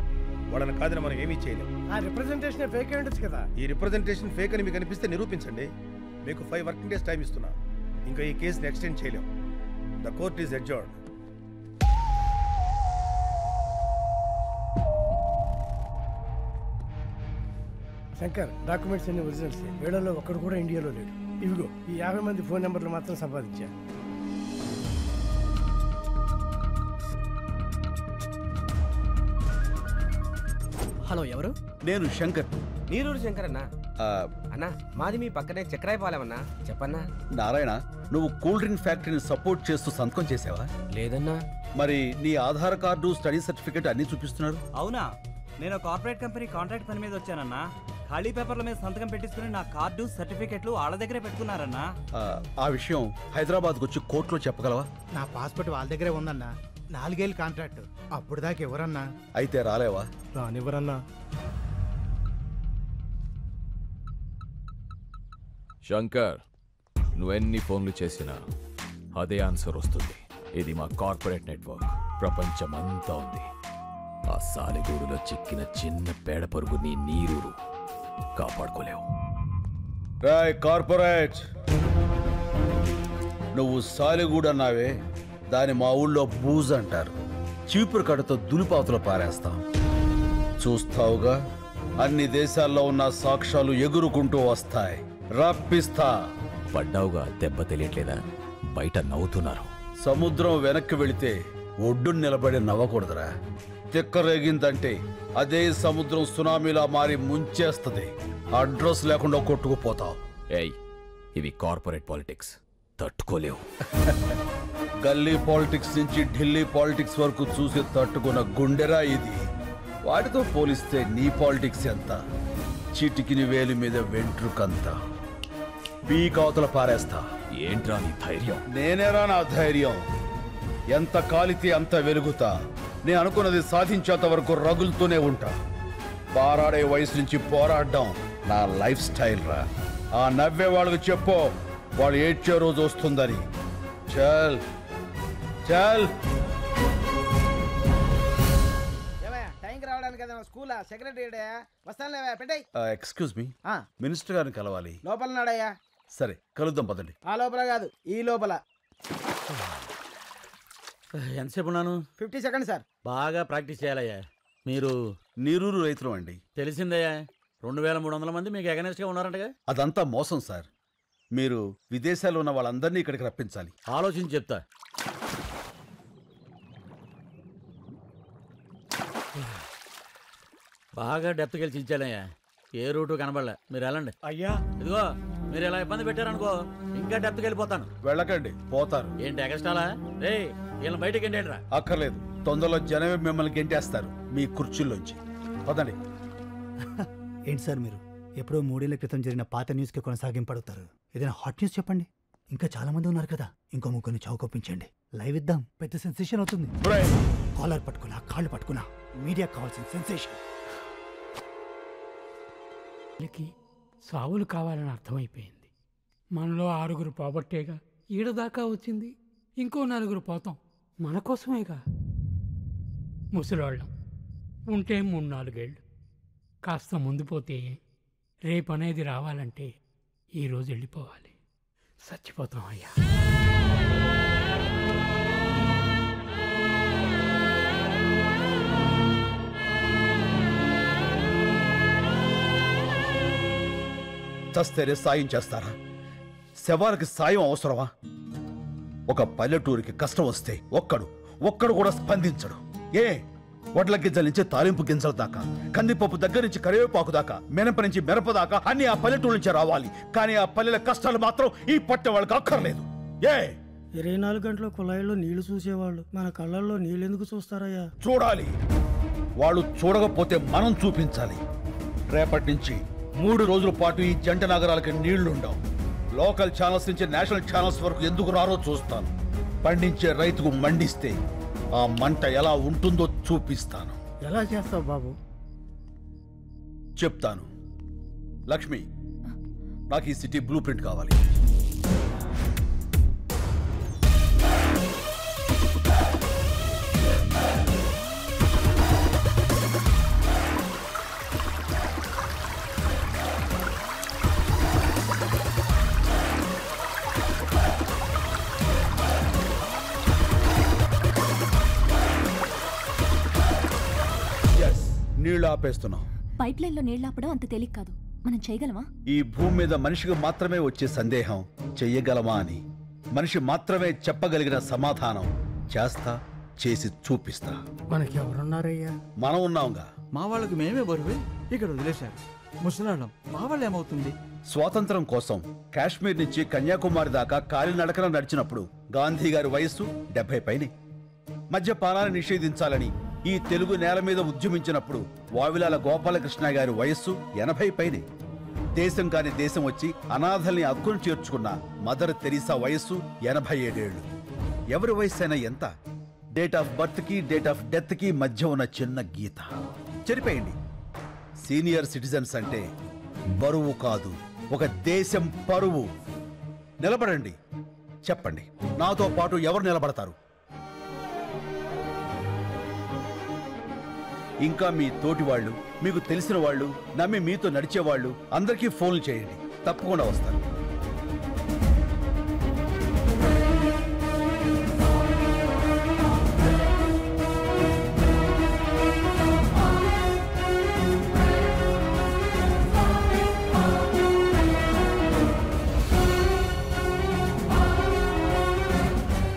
వాళ్ళని కాదని మనం ఏమీ చేయలేం. ఆ రిప్రజెంటేషన్ ఫేక్ అయి ఉండొచ్చు కదా. ఈ రిప్రజెంటేషన్ ఫేక్ అని మీకు అనిపిస్తే నిరూపించండి. మీకు ఫైవ్ వర్కింగ్ డేస్ టైం ఇస్తున్నా. ఇంకా ఈ కేసుని ఎక్స్టెండ్ చేయలేం. The court is adjourned Shankar documents అన్ని ఒరిజినల్స్ వీళ్ళలో ఒక్కడు కూడా ఇండియాలో లేడు. ఇవిగో ఈ యాభై మంది ఫోన్ నెంబర్లు మాత్రం సంపాదించా. హలో ఎవరు? నేను శంకర్. నీరూరు శంకర్ అన్నా అన్నా మాది మీ పక్కనే చక్రాయపాలెమన్నా చెప్పన్నా? నారాయణ నువ్వు కూల్ డ్రింక్ ఫ్యాక్టరీని సపోర్ట్ చేస్తూ సంతకం చేసావా? లేదన్నా. మరి నీ ఆధార్ కార్డు స్టడీ సర్టిఫికేట్ అన్ని చూపిస్తున్నారు? అవునా? నేను కార్పొరేట్ కంపెనీ కాంట్రాక్ట్ పని మీద వచ్చానన్నా. ఖాళీ పేపర్ల మీద సంతకం పెట్టించుకుని నా కార్డు సర్టిఫికెట్లు వాళ్ళ దగ్గరే పెట్టుకున్నారన్నా. ఆ, ఆ విషయం హైదరాబాద్కు వచ్చి కోర్టులో చెప్పగలవా? నా పాస్పోర్ట్ వాళ్ళ దగ్గరే ఉందన్నా. నాలుగేళ్ళు కాంట్రాక్ట్. అప్పుడు దాకా ఎవరన్నా? అయితే రాలేవా? రానివ్వరన్నా. శంకర్ నువ్వెన్ని ఫోన్లు చేసినా అదే ఆన్సర్ వస్తుంది. ఇది మా కార్పొరేట్ నెట్వర్క్. ప్రపంచమంతా ఉంది. ఆ సాలెగూడులో చిక్కిన చిన్న పేడ పరుగు నీ నీరూరు కాపాడుకోలేవు. రాయ్ కార్పొరేట్! నువ్వు సాలిగూడు అన్నావే దాని మా ఊళ్ళో బూజ్ అంటారు. చీపురు కడతో దులిపాతులు పారేస్తాం. చూస్తావుగా అన్ని దేశాల్లో ఉన్న సాక్ష్యాలు ఎగురుకుంటూ వస్తాయి. రప్పిస్తా. పడ్డావుగా దెబ్బ తెలియట్లేదా? బయట నవ్వుతున్నారు. సముద్రం వెనక్కి వెళితే ఒడ్డు నిలబడి నవ్వకూడదురా. తిక్కరేగిందంటే అదే సముద్రం సునామీలా మారి ముంచేస్తది. అడ్రస్ లేకుండా కొట్టుకుపోతావు. ఏయ్ ఇవి కార్పొరేట్ పాలిటిక్స్. తట్టుకోలేవు. గల్లీ పాలిటిక్స్ నుంచి ఢిల్లీ పాలిటిక్స్ వరకు చూసి తట్టుకున్న గుండెరా ఇది. వాటితో పోలిస్తే నీ పాలిటిక్స్ ఎంత? చిటికిని వేలి మీద వెంట్రుకంత. పీకావతల పారేస్తా. ఏంట్రా నీ ధైర్యం? నేనేరా నా ధైర్యం? ఎంత కాలితే అంత వెలుగుతా. నేను అనుకున్నది సాధించేంత వరకు రగులుతూనే ఉంటా. పారాడే వయసు నుంచి పోరాడడం నా లైఫ్ స్టైల్ రా. ఆ నవ్వే వాళ్ళకి చెప్పు. వాళ్ళు ఏడ్చే రోజు వస్తుందని. చల్. చల్. టైంకి రావడానికి కదా స్కూల్ సెక్రటరీ వస్తానులేవా పెట్టాయి. Excuse me. ఆ. మినిస్టర్ గారిని కలవాలి. లోపల నాడయ్యా సరే కలుద్దాం పదండి. ఆ లోపల కాదు ఈ లోపల. ఎంతసేపు ఉన్నాను? Fifty second sir. బాగా ప్రాక్టీస్ చేయాలయ్యా. మీరు నీరూరు రైతులు అండి. తెలిసిందయ్యా రెండు వేల మూడు వందల మంది మీకు ఎగనెస్ట్గా ఉన్నారంటగా? అదంతా మోసం సార్. మీరు విదేశాల్లో ఉన్న వాళ్ళందరినీ ఇక్కడికి రప్పించాలి. ఆలోచించి చెప్తా. బాగా డెప్త్ గెలిచి ఇచ్చానయ్యా ఏ రూటు కనబడలే. మీరు వెళ్ళండి. అయ్యా. ఇదిగో మీరు ఇలా ఇబ్బంది పెట్టారనుకో ఇంకా డెప్త్కి వెళ్ళిపోతాను వెళ్ళకండి. పోతారు. ఏంటి ఎగస్టాలా రే వీళ్ళని బయటకి ఏంటేంట్రా అక్కర్లేదు. తొందరలో జనమే మిమ్మల్ని గెంటేస్తారు మీ కుర్చీల్లోంచి. పదండి. ఏంటి సార్ మీరు? ఎప్పుడో మూడేళ్ళ క్రితం జరిగిన పాత న్యూస్కి కొనసాగింపడుతారు ఏదైనా హాట్ న్యూస్ చెప్పండి. ఇంకా చాలా మంది ఉన్నారు కదా. ఇంకో ముగ్గురిని చౌకొప్పించండి లైవ్ ఇద్దాం. పెద్ద సెన్సేషన్ అవుతుంది. కాలర్ పట్టుకున్నా కాళ్ళు పట్టుకున్నా మీడియా కావాల్సిన సెన్సేషన్. వీళ్ళకి సావులు కావాలని అర్థమైపోయింది. మనలో ఆరుగురు పోబట్టేగా ఈడ దాకా వచ్చింది. ఇంకో నలుగురు పోతాం. మన కోసమేగా. ముసలోళ్ళం. ఉంటే మూడు నాలుగేళ్ళు. కాస్త ముందు పోతే రేపు అనేది రావాలంటే ఈరోజు వెళ్ళిపోవాలి. చచ్చిపోతాం అయ్యా. చస్తేనే సాయం చేస్తారా? శవాలకి సాయం అవసరమా? ఒక పల్లెటూరికి కష్టం వస్తే ఒక్కడు ఒక్కడు కూడా స్పందించడు. ఏ? వడ్ల గింజల నుంచి తాలింపు గింజల దాకా కందిపప్పు దగ్గర నుంచి కరివేపాకు దాకా మినప నుంచి మిరప దాకా అన్ని ఆ పల్లెటూరు నుంచి రావాలి. కానీ ఆ పల్లెల కష్టాలు మాత్రం ఈ పట్టె వాళ్ళకి అక్కర్లేదు. ఏ? ఇరవై నాలుగు గంటల కుళాయిలో నీళ్ళు చూసేవాళ్ళు. మన కళ్ళల్లో నీళ్ళు ఎందుకు చూస్తారయ్యా? చూడాలి. వాళ్ళు చూడకపోతే మనం చూపించాలి. రేపటి నుంచి మూడు రోజుల పాటు ఈ జంట నగరాలకి నీళ్ళుండవు లోకల్ ఛానల్స్ నుంచి నేషనల్ ఛానల్స్ వరకు ఎందుకు రారో చూస్తాను. పండించే రైతుకు మండిస్తే ఆ మంట ఎలా ఉంటుందో చూపిస్తాను. ఎలా చేస్తావు బాబు? చెప్తాను. లక్ష్మి నాకు ఈ సిటీ బ్లూ ప్రింట్ కావాలి. నీళ్ళు ఆపేస్తున్నాం పైప్ లైన్లో నీళ్ళాపడం అంత తేలిక కాదు. మనం చేయగలమా? ఈ భూమి మీద మనిషికి మాత్రమే వచ్చే సందేహం చెయ్యగలమా అని. మనిషి మాత్రమే చెప్పగలిగిన సమాధానం చేస్తా చేసి చూపిస్తా. మనకి ఎవరున్నారయ్యా మనం ఉన్నాంగా. మా వాళ్ళకి మేమే బరువే. ఇక్కడ వదిలేశారు. ముసలాళ్ళం మా వాళ్ళు ఏమవుతుంది? స్వాతంత్రం కోసం కాశ్మీర్ నుంచి కన్యాకుమారి దాకా కాలినడకన నడిచినప్పుడు గాంధీ గారి వయస్సు డెబ్బై పైనే. మద్యపానాన్ని నిషేధించాలని ఈ తెలుగు నేల మీద ఉద్యమించినప్పుడు వావిలాల గోపాలకృష్ణ గారి వయస్సు ఎనభై పైనే. దేశం కాని దేశం వచ్చి అనాథల్ని అక్కును చేర్చుకున్న మదర్ తెరీసా వయస్సు ఎనభై ఏడేళ్ళు ఎవరి వయస్సు అయినా ఎంత? డేట్ ఆఫ్ బర్త్కి డేట్ ఆఫ్ డెత్కి మధ్య ఉన్న చిన్న గీత. చెరిపేయండి. సీనియర్ సిటిజన్స్ అంటే బరువు కాదు ఒక దేశం పరువు. నిలబడండి. చెప్పండి. నాతో పాటు ఎవరు నిలబడతారు? ఇంకా మీ తోటి వాళ్ళు మీకు తెలిసిన వాళ్ళు నమ్మి మీతో నడిచేవాళ్ళు అందరికీ ఫోన్లు చేయండి. తప్పకుండా వస్తారు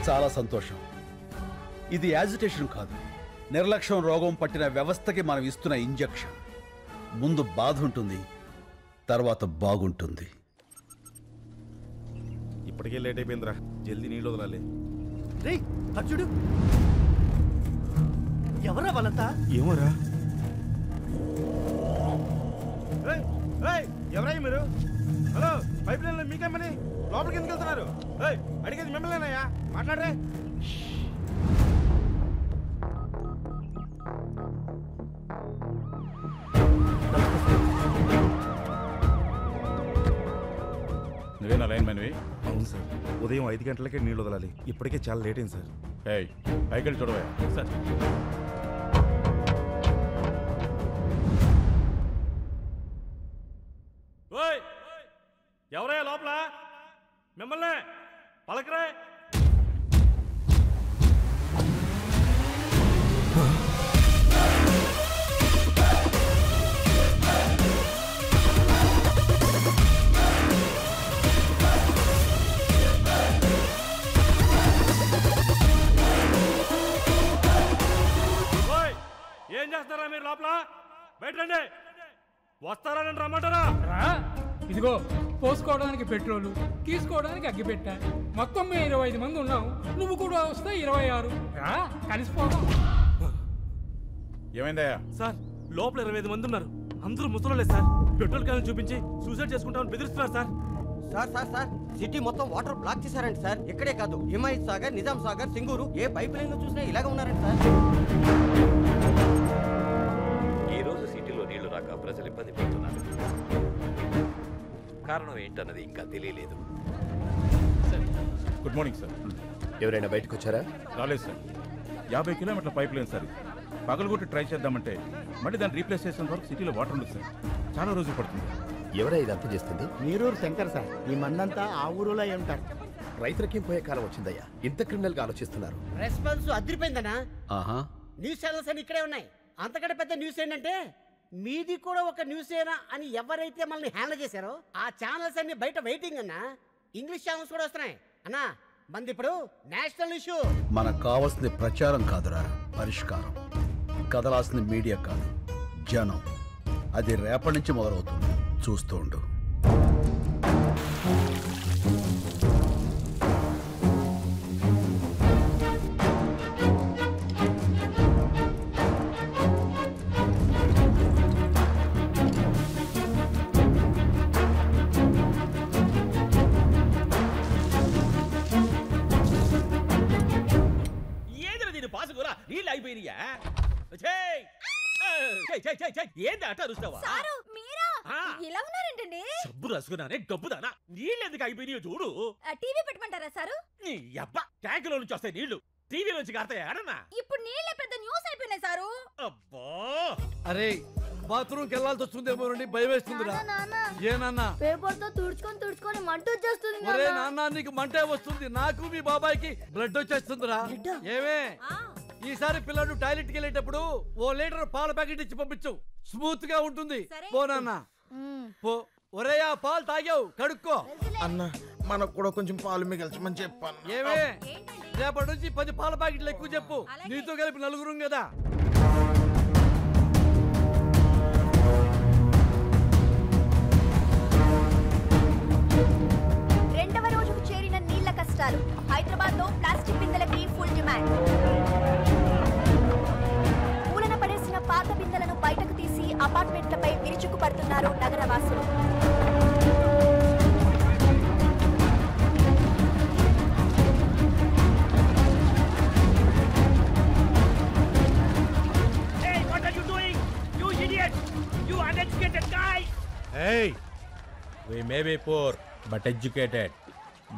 చాలా సంతోషం. ఇది యాజిటేషన్ కాదు. నిర్లక్ష్యం రోగం పట్టిన వ్యవస్థకి మనం ఇస్తున్న ఇంజెక్షన్. ముందు బాధ ఉంటుంది తర్వాత బాగుంటుంది. ఇప్పటికే లేట్ అయిపోయిందిరా. జల్దీ నీళ్ళు వదలాలి. రే అర్జుడు ఎవరా వాళ్ళంతా? ఏమోరా? ఎవరయ్య మీరు? హలో పైప్ లైన్ మీకే పని? లోపలికి ఎందుకు వెళ్తున్నారు? ఏయ్, అడిగేది మిమ్మల్నేనయ్యా. మాట్లాడరే. నువ్వేనా లైన్ మెన్వి అవును సార్. ఉదయం ఐదు గంటలకే నీళ్ళు వదలాలి. ఇప్పటికే చాలా లేట్ అయింది సార్. ఏయ్ పైకి వెళ్ళి చూడవా. సార్. ఎవరయ్యా లోపల? మిమ్మల్ని పలకరే. ఏం చేస్తారా మీరు లోపల? బయట రండి. వస్తారా నేను రమ్మంటారా? రా. ఇదిగో పోసుకోవడానికి పెట్రోలు తీసుకోవడానికి అగ్గిపెట్ట. మొత్తం మేము ఇరవై ఐదు మంది ఉన్నాం. నువ్వు కూడా వస్తే ఇరవై ఆరు. రా కలిసిపోదాం. ఏమైందయ్యా? సార్ లోపల ఇరవై ఐదు మంది ఉన్నారు. అందరూ ముసలోళ్ళే సార్. పెట్రోల్ క్యాన్ చూపించి సూసైడ్ చేసుకుంటామని బెదిరిస్తున్నారు sir. Sir sir sir city మొత్తం వాటర్ బ్లాక్ చేశారండి సార్. ఇక్కడే కాదు హిమాయత్ సాగర్ నిజాం సాగర్ సింగూరు ఏ పైప్ లైన్ చూసినా ఇలాగ ఉన్నారండి సార్. ప్రజలు ఇబ్బంది పడుతున్నారు. కారణం ఏంటన్నది ఇంకా తెలియలేదు. గుడ్ మార్నింగ్ సార్ ఎవరైనా బయటకు వచ్చారా రాలేదు సార్ యాభై కిలోమీటర్ల పైప్ లైన్ సార్ ఇది. పగలగొట్టి ట్రై చేద్దామంటే మళ్ళీ దాన్ని రీప్లేస్ చేసిన వరకు సిటీలో వాటర్ ఉండదు సార్. చాలా రోజులు పడుతుంది. ఎవరా ఇదంతా చేస్తుంది? నీరూరు శంకర్ సార్. ఈ మందంతా ఆ ఊరులో ఉంటారు. రైతులకేం పోయే కాలం వచ్చిందయ్యా? ఇంత క్రిమినల్గా ఆలోచిస్తున్నారు. రెస్పాన్స్ అదిరిపోయిందనా ఆహా. న్యూస్ ఛానల్స్ అని ఇక్కడే ఉన్నాయి. అంతకంటే పెద్ద న్యూస్ ఏంటంటే మీది కూడా ఒక న్యూస్ అని ఎవరైతే మనల్ని హ్యాండిల్ చేశారో ఆ ఛానల్స్ అన్ని బయట వెయిటింగ్ అన్నా ఇంగ్లీష్ ఛానల్స్ కూడా వస్తున్నాయి. అన్నా మంది ఇప్పుడు నేషనల్ ఇష్యూ మనకు కావాల్సిన ప్రచారం కాదురా పరిష్కారం. కదలాల్సిన మీడియా కాదు జనం. అది రేపటి నుంచి మొదలవుతుంది. చూస్తూ ఉండు. ఏంది అరుస్తావా? సారు మీరా? ఆ. ఇలా ఉన్నారేంటండి? సబ్బు రాసుకున్నానే గబ్బుదానా? నీళ్ళు ఎందుకు అయిపోయినాయో చూడు. టీవీ పెట్టమంటారా సారు? నీ అబ్బా ట్యాంకులో నుంచి వస్తాయి నీళ్ళు. టీవీ నుంచి కారుతాయి ఆడనా ఇప్పుడు నీళ్ళే పెద్ద న్యూస్ అయిపోయినాయి సారు. అబ్బా! అరే బాత్రూమ్కి వెళ్ళాల్సి వస్తుందేమో నుండి భయం వేస్తుందిరా. ఏ నాన్న? పేపర్తో తుడుచుకొని తుడుచుకొని మంట వచ్చేస్తుంది ఒరే నాన్న. నాన్న నీకు మంటే వస్తుంది. నాకు మీ బాబాయ్కి బ్లడ్ వచ్చేస్తుందిరా. ఏమే? ఈసారి పిల్లలు టాయిలెట్కి వెళ్ళేటప్పుడు ఓ లీటర్ పాల ప్యాకెట్ ఇచ్చి పంపించు. స్మూత్గా ఉంటుంది. పోనన్నా పో ఆ పాలు తాగావు. కడుక్కో. అన్న మనకు కూడా కొంచెం పాలు మిగల్చమని చెప్పాను. ఏమే? రేపటి నుంచి పది పాల ప్యాకెట్లు ఎక్కువ చెప్పు. నీతో కలిపి నలుగురం కదా. రెండవ రోజుకు చేరిన నీళ్ళ కష్టాలు. హైదరాబాద్లో ప్లాస్టిక్ బిందెలకి ఫుల్ డిమాండ్. పాత బిందలను బయటకు తీసి అపార్ట్మెంట్లపై విరుచుకుపడుతున్నారు నగరవాసులు. Hey, we may be poor, but educated.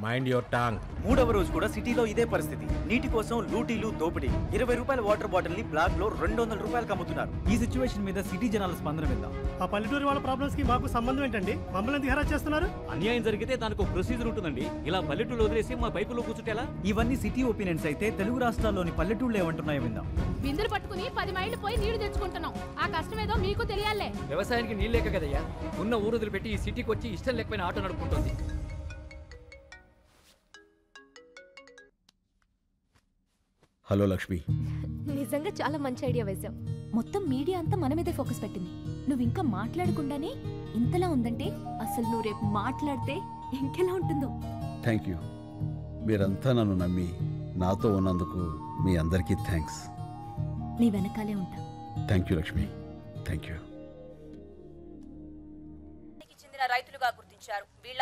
Mind your tongue. మూడవ రోజు కూడా సిటీలో ఇదే పరిస్థితి. నీటి కోసం లూటీలు దోపిడీ. ఇరవై రూపాయల వాటర్ బాటిల్ని బ్లాక్లో రెండు వందల రూపాయలకు అమ్ముతున్నారు. ఈ సిచ్యువేషన్ మీద సిటీ జనాల స్పందన విందాం. ఆ పల్లెటూరి వాళ్ళ ప్రాబ్లమ్స్కి మాకు సంబంధం ఏంటండి? మమ్మల్ని ఎందుకు హెరాస్ చేస్తున్నారు? అన్యాయం జరిగితే దానికి ఒక ప్రొసీజర్ ఉంటుందండి. ఇలా పల్లెటూళ్ళు వదిలేసి మా పైపులో కూర్చుంటేలా ఇవన్నీ సిటీ ఒపీనియన్స్ అయితే తెలుగు రాష్ట్రాల్లోని పల్లెటూళ్ళు ఏమంటున్నాయో విందాం. బిందెలు పట్టుకుని పది మైళ్ళు పోయి నీళ్ళు తెచ్చుకుంటున్నాం. ఆ కష్టం ఏదో మీకు తెలియాలే. వ్యవసాయానికి నీళ్ళేక కదయ్యా. ఉన్న ఊరుదులు పెట్టి ఈ సిటీకి వచ్చి ఇష్టం లేకపోయిన ఆటో నడుపుకుంటుంది. హలో లక్ష్మి. నిజంగా చాలా మంచి ఐడియా వేశావు. మొత్తం మీడియా అంతా మన మీదే ఫోకస్ పెట్టింది. నువ్వు ఇంకా మాట్లాడకుండానే ఇంతలా ఉందంటే అసలు నువ్వు రేపు మాట్లాడితే ఇంకెలా ఉంటుందో? థ్యాంక్ యూ మీరంతా నన్ను నమ్మి నాతో ఉన్నందుకు మీ అందరికీ థ్యాంక్స్ నీ వెనకాలే ఉంటా. Thank you Lakshmi. Thank you చెందిన రైతులుగా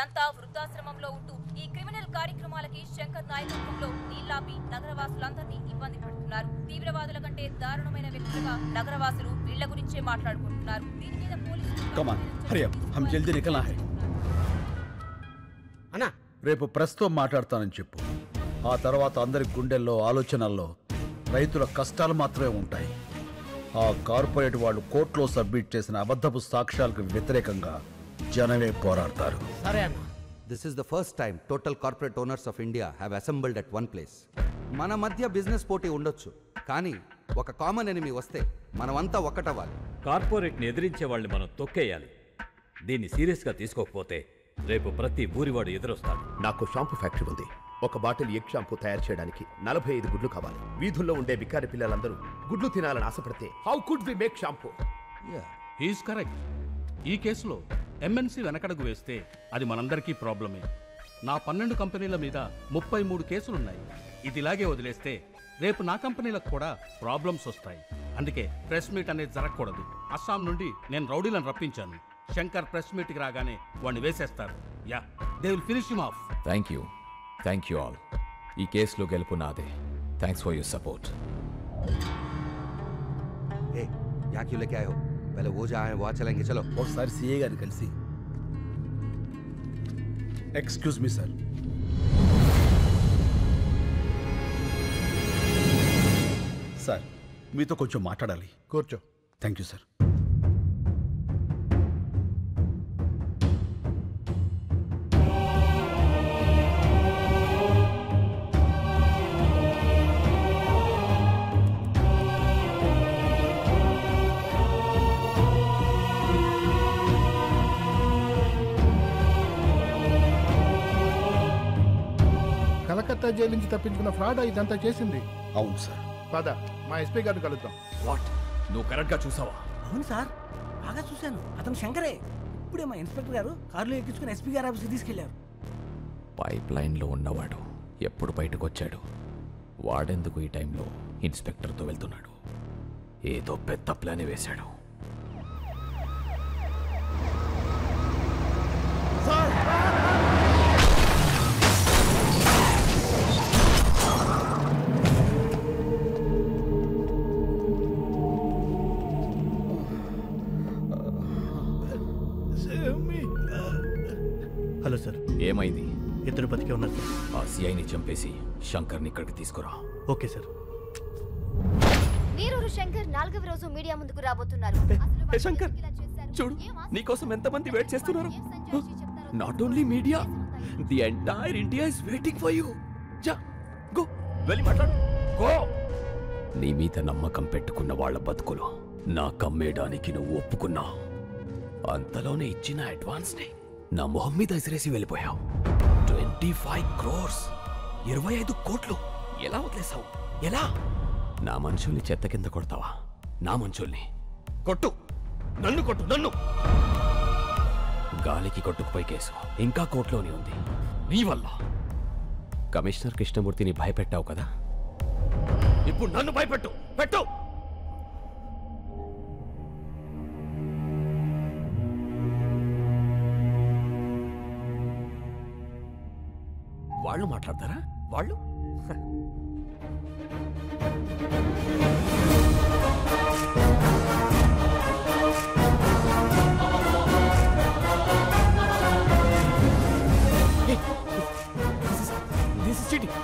వీళ్ళంతా వృద్ధాశ్రమంలో ఉంటూ ఈ క్రిమినల్ కార్యక్రమాలకి శంకర్ నాయకత్వంలో నీళ్ళాపి నగరవాసులందరినీ ఇబ్బంది పెడుతున్నారు. తీవ్రవాదుల కంటే దారుణమైన వ్యక్తులుగా నగరవాసులు వీళ్ళ గురించే మాట్లాడుకుంటున్నారు. దీని మీద పోలీసులు అన్నా. రేపు ప్రెస్తో మాట్లాడతానని చెప్పు. ఆ తర్వాత అందరి గుండెల్లో ఆలోచనల్లో రైతుల కష్టాలు మాత్రమే ఉంటాయి. ఆ కార్పొరేట్ వాళ్ళు కోర్టులో సబ్మిట్ చేసిన అబద్ధపు సాక్ష్యాలకు వ్యతిరేకంగా జనమే పోరాడతారు. సరే అన్న. This is the first time total corporate owners of India have assembled at one place మన మధ్య బిజినెస్ పోటీ ఉండొచ్చు కానీ ఒక కామన్ ఎనిమి వస్తే మనమంతా ఒక్కటవ్వాలి. కార్పొరేట్ని ఎదిరించే వాళ్ళని మనం తొక్కేయాలి. దీన్ని సీరియస్గా తీసుకోకపోతే రేపు ప్రతి ఊరివాడు ఎదురొస్తాడు. నాకు షాంపూ ఫ్యాక్టరీ ఉంది. ఒక బాటిల్ ఎగ్ షాంపూ తయారు చేయడానికి నలభై ఐదు గుడ్లు కావాలి. వీధుల్లో ఉండే బికారి పిల్లలందరూ గుడ్లు తినాలని ఆశపడితే how could we make shampoo is correct ఈ కేసులో ఎంఎన్సీ వెనకడుగు వేస్తే అది మనందరికీ ప్రాబ్లమే. నా పన్నెండు కంపెనీల మీద ముప్పై మూడు కేసులున్నాయి. ఇదిలాగే వదిలేస్తే రేపు నా కంపెనీలకు కూడా ప్రాబ్లమ్స్ వస్తాయి. అందుకే ప్రెస్ మీట్ అనేది జరగకూడదు. అస్సాం నుండి నేను రౌడీలను రప్పించాను. శంకర్ ప్రెస్ మీట్కి రాగానే వాడిని వేసేస్తారు. Yeah they will finish him off. Thank you. Thank you all. ఈ కేసులో గెలుపు నాదే. Thanks for your support. ఏ యాక్యులకి ఆయో पहले वो जहाँ है वहाँ चलेंगे चलो ఒకసారి సిఏ గారిని కలిసి ఎక్స్క్యూజ్ మీ సార్ సార్ మీతో కొంచెం మాట్లాడాలి కూర్చో thank you sir Calcutta jail నుంచి తప్పించుకున్న ఫ్రాడ్ ఇదంతా చేసింది. అవును సార్. పద మా ఎస్పీ గారిని కలుద్దాం. వాట్? నువ్వు కరెక్ట్గా చూసావా? అవును సార్ బాగా చూశాను. అతను శంకరే. ఇప్పుడే మా ఇన్స్పెక్టర్ గారు కారులో ఎక్కించుకుని ఎస్పీ గారి ఆఫీస్కి తీసుకెళ్ళారు. పైప్ లైన్లో ఉన్నవాడు ఎప్పుడు బయటకు వచ్చాడు వాడెందుకు ఈ టైంలో ఇన్స్పెక్టర్తో వెళ్తున్నాడు? ఏదో పెద్ద ప్లానే వేశాడు. హలో బతికే ఉన్నారు సార్ ఆ సిఐని చంపేసి శంకర్ని ఇక్కడికి తీసుకురా. Okay sir. నీరూరు శంకర్ నాలుగవ రోజు మీడియా ముందుకు రాబోతున్నారు. ఏ శంకర్ చూడు నీకోసం ఎంతమంది వెయిట్ చేస్తున్నారు? Not only media the entire India is waiting for you జా గో వెళ్ళి మాట్లాడు. గో! నీ మీద నమ్మకం పెట్టుకున్న వాళ్ళ బతుకులు నా కమ్మేయడానికి నువ్వు ఒప్పుకున్నా అంతలోనే ఇచ్చిన అడ్వాన్స్ని నా మొహం మీద ఇసిరేసి వెళ్ళిపోయావు. ఫార్టీ ఫైవ్ క్రోర్స్ ఇరవై ఐదు కోట్లు. ఎలా వదిలేసావు ఎలా? నా మనుషుల్ని చెత్త కింద కొడతావా? నా మనుషుల్ని. కొట్టు. నన్ను కొట్టు. నన్ను. గాలికి కొట్టుకుపోయి కేసు. ఇంకా కోర్టులోనే ఉంది. నీ వల్ల. కమిషనర్ కృష్ణమూర్తిని భయపెట్టావు కదా? ఇప్పుడు నన్ను భయపెట్టు. పెట్టు. వాళ్ళు మాట్లాడతారా? వాళ్ళు? This is cheating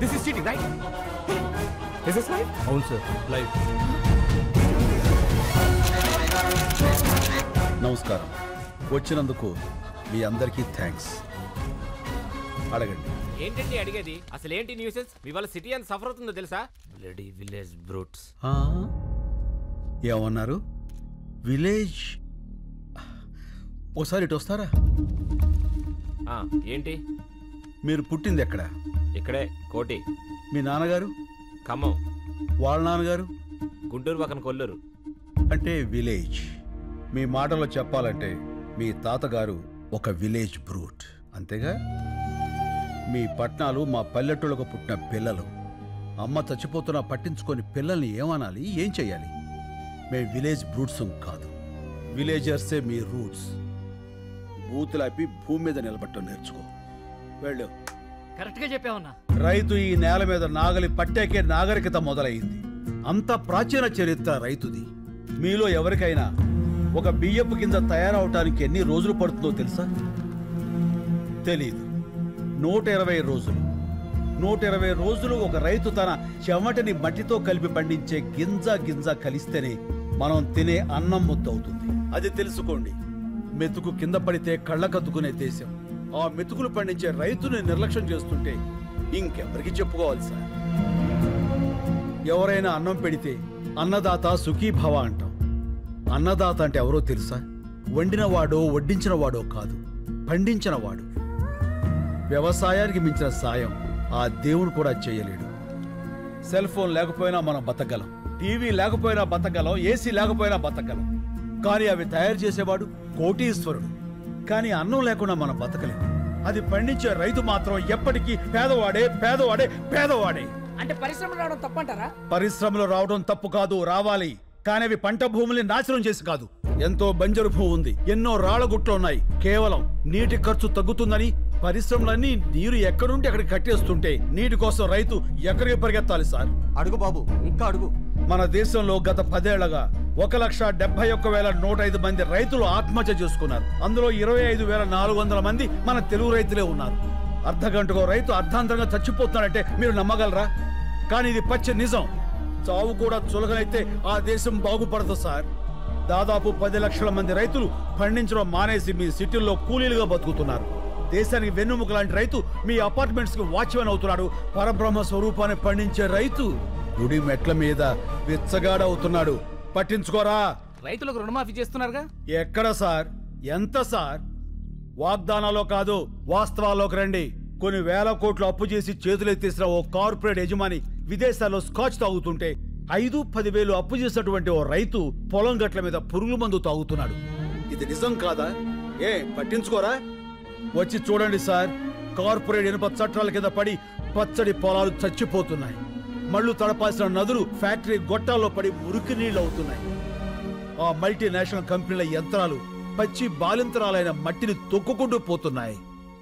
this is cheating right this is live అవును సార్ లైవ్ నమస్కారం. వచ్చినందుకు మీ అందరికీ థ్యాంక్స్ అడగండి. ఏంటండి అడిగేది? అసలు ఏంటి న్యూసెన్స్ మీ వాళ్ళ సిటీ ఎంత సఫర్ అవుతుందో తెలుసా? బ్లడీ విలేజ్ బ్రూట్స్ ఆ? ఏమన్నారు? విలేజ్ ఓసారి ఇటు వస్తారా? ఏంటి? మీరు పుట్టింది ఎక్కడ? ఇక్కడే కోటి. మీ నాన్నగారు? ఖమ్మం. వాళ్ళ నాన్నగారు? గుంటూరు పక్కన కొల్లూరు. అంటే విలేజ్ మీ మాటలో చెప్పాలంటే మీ తాతగారు ఒక విలేజ్ బ్రూట్ అంతేగా? మీ పట్నాలు మా పల్లెటూళ్ళకు పుట్టిన పిల్లలు. అమ్మ చచ్చిపోతున్నా పట్టించుకొని పిల్లల్ని ఏమనాలి? ఏం చెయ్యాలి? మేము విలేజ్ బ్రూట్స్ కాదు. విలేజర్సే మీ రూట్స్. బూతులాపి భూమి మీద నిలబట్టం నేర్చుకో. వెళ్ళు. కరెక్ట్గా చెప్పావన్నా. రైతు ఈ నేల మీద నాగలి పట్టాకే నాగరికత మొదలైంది. అంత ప్రాచీన చరిత్ర రైతుది. మీలో ఎవరికైనా ఒక బియ్యపు కింద తయారవటానికి ఎన్ని రోజులు పడుతుందో తెలుసా? తెలీదు. నూట ఇరవై రోజులు. నూట ఇరవై రోజులు ఒక రైతు తన చెమటని మట్టితో కలిపి పండించే గింజ గింజ కలిస్తేనే మనం తినే అన్నం ముద్దవుతుంది అది తెలుసుకోండి. మెతుకు కింద పడితే కళ్ళకత్తుకునే దేశం. ఆ మెతుకులు పండించే రైతుని నిర్లక్ష్యం చేస్తుంటే ఇంకెవరికి చెప్పుకోవాలి సార్? ఎవరైనా అన్నం పెడితే అన్నదాత సుఖీభవ అంటాం. అన్నదాత అంటే ఎవరో తెలుసా? వండినవాడో వడ్డించినవాడో కాదు పండించినవాడు. వ్యవసాయానికి మించిన సాయం ఆ దేవుడు కూడా చేయలేడు. సెల్ ఫోన్ లేకపోయినా మనం బతకగలం. టీవీ లేకపోయినా బతకగలం. ఏసీ లేకపోయినా బతకగలం. కానీ అవి తయారు చేసేవాడు కోటీశ్వరుడు. కానీ అన్నం లేకుండా మనం బతకలేం. అది పండించే రైతు మాత్రం ఎప్పటికీ పేదవాడే పేదవాడే పేదవాడే. అంటే పరిశ్రమ రావడం తప్పంటారా? పరిశ్రమలు రావడం తప్పు కాదు రావాలి. కానీ అవి పంట భూముల్ని నాశనం చేసి కాదు. ఎంతో బంజరు భూమి ఉంది. ఎన్నో రాళ్ళగుట్లు ఉన్నాయి. కేవలం నీటి ఖర్చు తగ్గుతుందని పరిశ్రమలన్నీ నీరు ఎక్కడుంటే అక్కడికి కట్టేస్తుంటే నీటి కోసం రైతు ఎక్కడికి పరిగెత్తాలి సార్? అడుగు బాబు ఇంకా అడుగు. మన దేశంలో గత పదేళ్ళగా ఒక లక్ష డెబ్బై ఒక్క వేల నూట ఐదు మంది రైతులు ఆత్మహత్య చేసుకున్నారు. అందులో ఇరవై ఐదు వేల నాలుగు వందల మంది మన తెలుగు రైతులే ఉన్నారు. అర్ధ గంటకో రైతు అర్ధాంతరంగా చచ్చిపోతున్నాడంటే మీరు నమ్మగలరా? కానీ ఇది పచ్చి నిజం. చావు కూడా చులకనైతే ఆ దేశం బాగుపడదు సార్. దాదాపు పది లక్షల మంది రైతులు పండించడం మానేసి మీ సిటీల్లో కూలీలుగా బతుకుతున్నారు. దేశానికి వెన్నుముక లాంటి రైతు మీ అపార్ట్మెంట్స్కి వాచ్మెన్ అవుతున్నాడు. పరబ్రహ్మ స్వరూపాన్ని పండించే రైతు గుడి మెట్ల మీద విచ్చగాడవుతున్నాడు. పట్టించుకోరా. రైతులకు రుణమాఫీ చేస్తున్నారుగా? ఎక్కడ సార్? ఎంత సార్? వాగ్దానాలో కాదు వాస్తవాల్లోకి రండి. కొన్ని వేల కోట్లు అప్పు చేసి చేతులెత్తేసిన ఓ కార్పొరేట్ యజమాని విదేశాల్లో స్కాచ్ తాగుతుంటే ఐదు పదివేలు అప్పు చేసినటువంటి ఓ రైతు పొలం గట్ల మీద పురుగుల మందు తాగుతున్నాడు. ఇది నిజం కాదా? ఏ పట్టించుకోరా? వచ్చి చూడండి సార్. కార్పొరేట్ ఇనుప చట్టాల కింద పడి పచ్చడి పొలాలు చచ్చిపోతున్నాయి. మళ్ళు తడపాల్సిన నదులు ఫ్యాక్టరీ గొట్టాల్లో పడి మురికి నీళ్ళు అవుతున్నాయి. ఆ మల్టీనేషనల్ కంపెనీల యంత్రాలు పచ్చి బాలింతరాలైన మట్టిని తొక్కుకుంటూ పోతున్నాయి.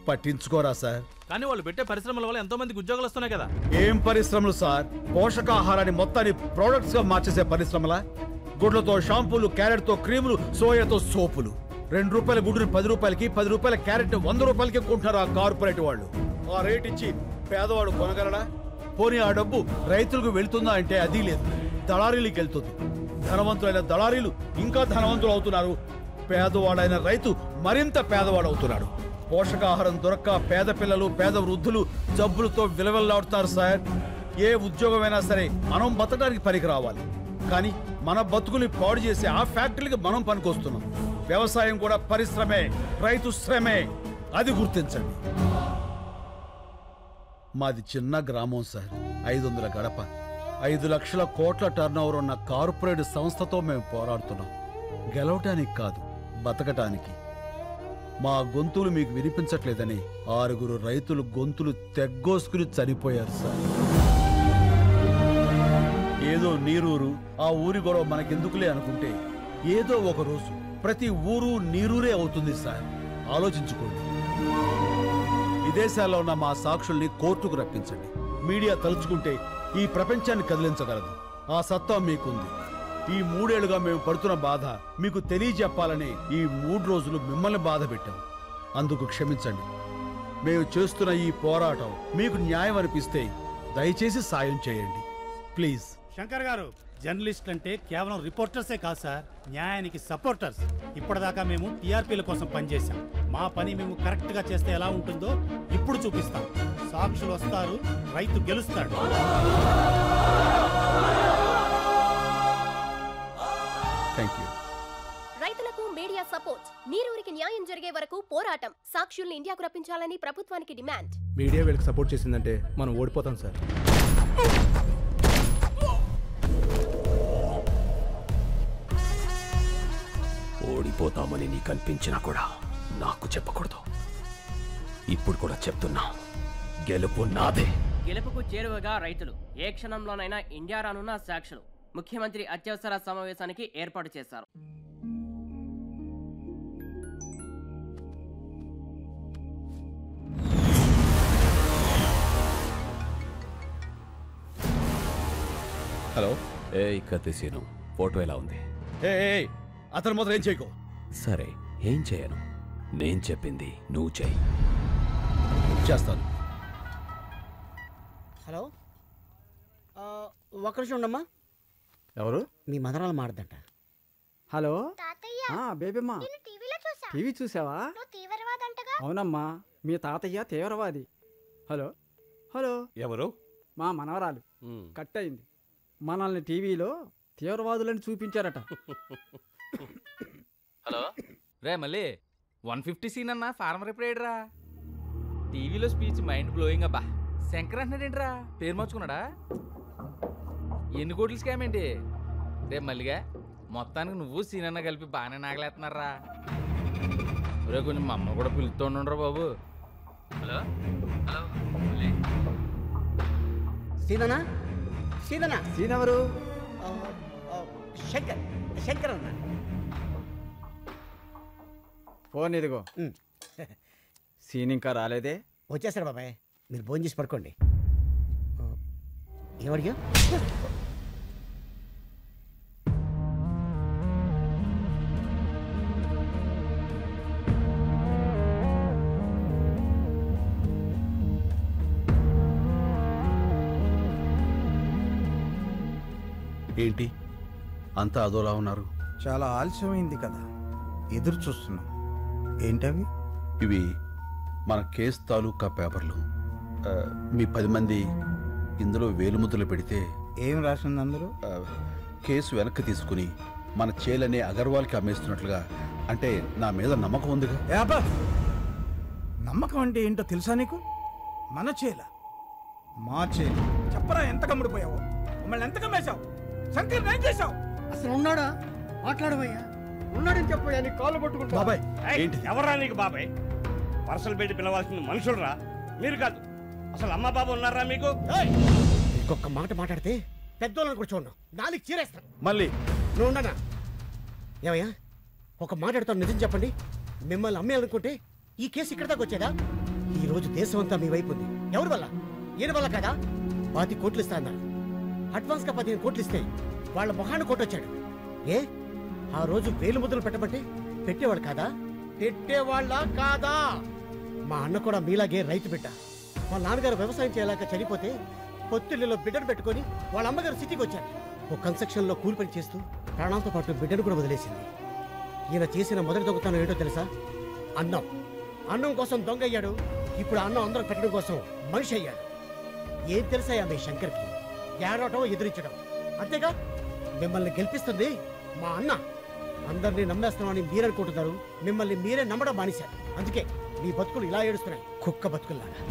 పట్టించుకోరా సార్. కానీ వాళ్ళు పెట్టే పరిశ్రమల వల్ల ఎంతో మందికి ఉద్యోగాలు వస్తున్నాయి కదా. ఏం పరిశ్రమలు సార్? పోషకాహారాన్ని మొత్తాన్ని ప్రోడక్ట్స్గా మార్చేసే పరిశ్రమల? గుడ్లతో షాంపూలు క్యారెట్తో క్రీములు సోయాతో సోపులు. రెండు రూపాయల గుడ్డుని పది రూపాయలకి పది రూపాయల క్యారెట్ వంద రూపాయలకి కొంటున్నారు ఆ కార్పొరేట్ వాళ్ళు. ఆ రేట్ ఇచ్చి పేదవాడు కొనగలడా? పోనీ ఆ డబ్బు రైతులకు వెళ్తుందా అంటే అది లేదు. దళారీలకు వెళ్తుంది. ధనవంతులైన దళారీలు ఇంకా ధనవంతులు అవుతున్నారు. పేదవాడైన రైతు మరింత పేదవాడు అవుతున్నాడు. పోషకాహారం దొరక్క పేద పిల్లలు పేద వృద్ధులు జబ్బులతో విలవెల్లాడుతారు సార్. ఏ ఉద్యోగమైనా సరే మనం బతకడానికి పనికి రావాలి. కానీ మన బతుకుని పాడు చేసి ఆ ఫ్యాక్టరీకి మనం పనికొస్తున్నాం. వ్యవసాయం కూడా పరిశ్రమే రైతు శ్రమే. అది గుర్తించండి. మాది చిన్న గ్రామం సార్. ఐదు వందల గడప. ఐదు లక్షల కోట్ల టర్నోవర్ ఉన్న కార్పొరేట్ సంస్థతో మేము పోరాడుతున్నాం. గెలవటానికి కాదు బతకటానికి. మా గొంతులు మీకు వినిపించట్లేదని ఆరుగురు రైతులు గొంతులు తెగ్గోసుకుని చనిపోయారు సార్. ఏదో నీరూరు ఆ ఊరి గొడవ మనకెందుకులే అనుకుంటే ఏదో ఒక రోజు ప్రతి ఊరు నీరూరే అవుతుంది సార్. ఆలోచించుకోండి. విదేశాల్లో ఉన్న మా సాక్షుల్ని కోర్టుకు రప్పించండి. మీడియా తలుచుకుంటే ఈ ప్రపంచాన్ని కదిలించగలదు. ఆ సత్తా మీకుంది. ఈ మూడేళ్ళుగా మేము పడుతున్న బాధ మీకు తెలియజెప్పాలని ఈ మూడు రోజులు మిమ్మల్ని బాధ పెట్టాం. అందుకు క్షమించండి. మేము చేస్తున్న ఈ పోరాటం మీకు న్యాయం అనిపిస్తే దయచేసి సాయం చేయండి. ప్లీజ్. శంకర్ గారు జర్నలిస్ట్ అంటే కేవలం రిపోర్టర్సే కాదు సార్. న్యాయానికి సపోర్టర్స్. ఇప్పటిదాకా మేము టీఆర్పీల కోసం పనిచేశాం. మా పని మేము కరెక్ట్గా చేస్తే ఎలా ఉంటుందో ఇప్పుడు చూపిస్తాం. సాక్షులు వస్తారు రైతు గెలుస్తాడు. Thank you. రైతులకు మీడియా సపోర్ట్. నీరూరికి న్యాయం జరిగే వరకు పోరాటం. సాక్షుల్ని ఇండియాకు రప్పించాలని ప్రభుత్వానికి డిమాండ్. మీడియా వీళ్ళకి సపోర్ట్ చేసిందంటే మనం ఓడిపోతాం సార్. ఓడిపోతామని నీకు అనిపించినా కూడా నాకు చెప్పకూడదు. ఇప్పుడు కూడా చెప్తున్నా గెలుపు నాదే. గెలుపుకు చేరువగా రైతులు ఏ క్షణంలోనైనా ఇండియా రానున్న సాక్షులు ముఖ్యమంత్రి అత్యవసర సమావేశానికి ఏర్పాటు చేశారు. హలో? ఏ కత్తిసీను ఫోటో ఎలా ఉంది? ఏ అతను మాత్రం ఏం చేయకు. సరే ఏం చేయను? నేను చెప్పింది నువ్వు చెయ్యి. చేస్తాను. హలో? ఒక్క నిమిషం ఉండమ్మా. ఎవరు? మీ మదరాలు మాడదంట హలో? ఆ, బేబీమ్మా. టీవీ చూసావా? అవునమ్మా మీ తాతయ్య తీవ్రవాది. హలో? హలో? ఎవరు? మా మనవరాలు. కట్ అయింది. మనల్ని టీవీలో తీవ్రవాదులని చూపించారట. హలో? రే మళ్ళీ వన్ ఫిఫ్టీ సీన్ అన్న ఫార్మర్ ఎప్పుడు రా టీవీలో స్పీచ్ మైండ్ బ్లోయింగ్ అబ్బా. శంకర్ అంటున్నాడేంట్రా? పేరు మార్చుకున్నాడా? ఎన్ని కోట్ల స్కామ్ ఏంటి? రే మల్లిగా మొత్తానికి నువ్వు సీన్ అన్న కలిపి బాగానే నాగలేస్తున్నారా? రే కొంచెం మా అమ్మ కూడా పిలుస్తూ ఉండరా బాబు. హలో? హలో సీననా సీననా సీన్ ఎవరు? ఆ, ఆ, శంకర్ శంకర్ అన్న. ఫోన్ ఇదిగో. సీన్ ఇంకా రాలేదే. వచ్చేస్తాడు బాబాయ్. మీరు భోజనం చేసి పడుకోండి. ఏమడిగా ఏంటి? అంతా అదోలా ఉన్నారు. చాలా ఆలస్యమైంది కదా. ఎదురు చూస్తున్నాం. ఏంటవి? ఇవి మన కేస్ తాలూకా పేపర్లు. ఆ, మీ పది మంది ఇందులో వేలుముద్రలు పెడితే ఏం రాసింది అందరూ ఆ, కేసు వెనక్కి తీసుకుని మన చేలనే అగర్వాల్కి అమ్మేస్తున్నట్లుగా అంటే నా మీద నమ్మకం ఉందిగా? ఏబ్బా! నమ్మకం అంటే ఏంటో తెలుసా నీకు? మన చేల. మా చేల. చెప్పరా ఎంత కమ్ముడిపోయావు మమ్మల్ని ఎంత కమ్మేశావు? శంకర్ ఏం చేశావు? అసలు ఉన్నాడా? మాట్లాడవయ్యా. ఉన్నాడని చెప్పయ్యా నీ కాళ్ళు పట్టుకుంటా. బాబాయ్ ఏంటి ఎవరా నీకు బాబాయ్? పర్సలు పెట్టి పిలవాల్సిన మనుషులరా? మీరు కాదు. అసలు అమ్మ బాబు ఉన్నారా మీకు? ఇంకొక మాట మాట్లాడితే పెద్దోళ్ళని కూడా చూడను. నాలుగు చీరేస్తాను మళ్ళీ? నువ్వు ఉండనా? ఏమయ్యా? ఒక మాట్లాడుతాను నిజం చెప్పండి. మిమ్మల్ని అమ్మేయాలనుకుంటే ఈ కేసు ఇక్కడ దాకా వచ్చేదా? ఈ రోజు దేశం అంతా మీ వైపు ఉంది. ఎవరి వల్ల? ఈయన వల్ల కదా? పాతి కోట్లు ఇస్తా అన్నారు అడ్వాన్స్గా పదిహేను కోట్లు ఇస్తే వాళ్ళ మొహాన్ని కొట్టొచ్చాడు. ఏ? ఆ రోజు వేలు ముద్రలు పెట్టమంటే పెట్టేవాడు కాదా? పెట్టేవాళ్ళ కాదా? మా అన్న కూడా మీలాగే రైతు బిడ్డ. మా నాన్నగారు వ్యవసాయం చేయలేక చనిపోతే పొత్తిళ్ళలో బిడ్డను పెట్టుకొని వాళ్ళ అమ్మగారు సిటీకి వచ్చారు. ఓ కన్స్ట్రక్షన్లో కూలి పని చేస్తూ ప్రాణాలతో పాటు బిడ్డను కూడా వదిలేసింది. ఈయన చేసిన మొదటి దొంగతనం ఏంటో తెలుసా? అన్నం. అన్నం కోసం దొంగ అయ్యాడు. ఇప్పుడు అన్నం అందరం పెట్టడం కోసం మనిషి అయ్యాడు. ఏం తెలుసాయా మీ శంకర్కి? ఏడవటం ఎదిరించడం అంతేగా? మిమ్మల్ని గెలిపిస్తుంది మా అన్న. అందరినీ నమ్మేస్తున్నామని మీరనుకుంటున్నారు మిమ్మల్ని మీరే నమ్మడం మానేశారు. అందుకే మీ బతుకులు ఇలా ఏడుస్తున్నాయి. కుక్క బతుకుల్లాగా.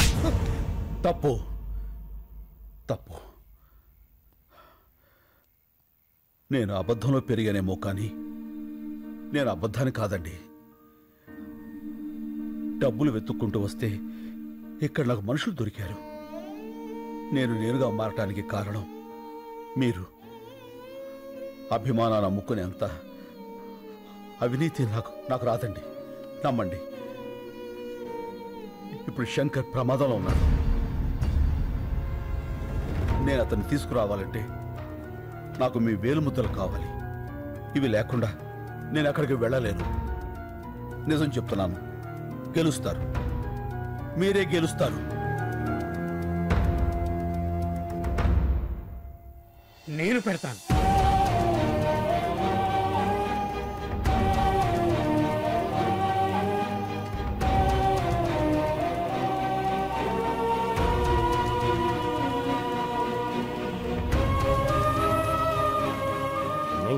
తప్పు. తప్పు. నేను అబద్ధంలో పెరిగానేమో కానీ నేను అబద్ధాన్ని కాదండి. డబ్బులు వెతుక్కుంటూ వస్తే ఇక్కడ నాకు మనుషులు దొరికారు. నేను నేరుగా మారటానికి కారణం మీరు. అభిమానాన్ని అమ్ముకునేంత అవినీతి నాకు నాకు రాదండి. నమ్మండి. ఇప్పుడు శంకర్ ప్రమాదంలో ఉన్నాడు. నేను అతన్ని తీసుకురావాలంటే నాకు మీ వేలుముద్దలు కావాలి. ఇవి లేకుండా నేను అక్కడికి వెళ్ళలేను. నిజం చెప్తున్నాను. గెలుస్తారు. మీరే గెలుస్తారు. నేను పెడతాను.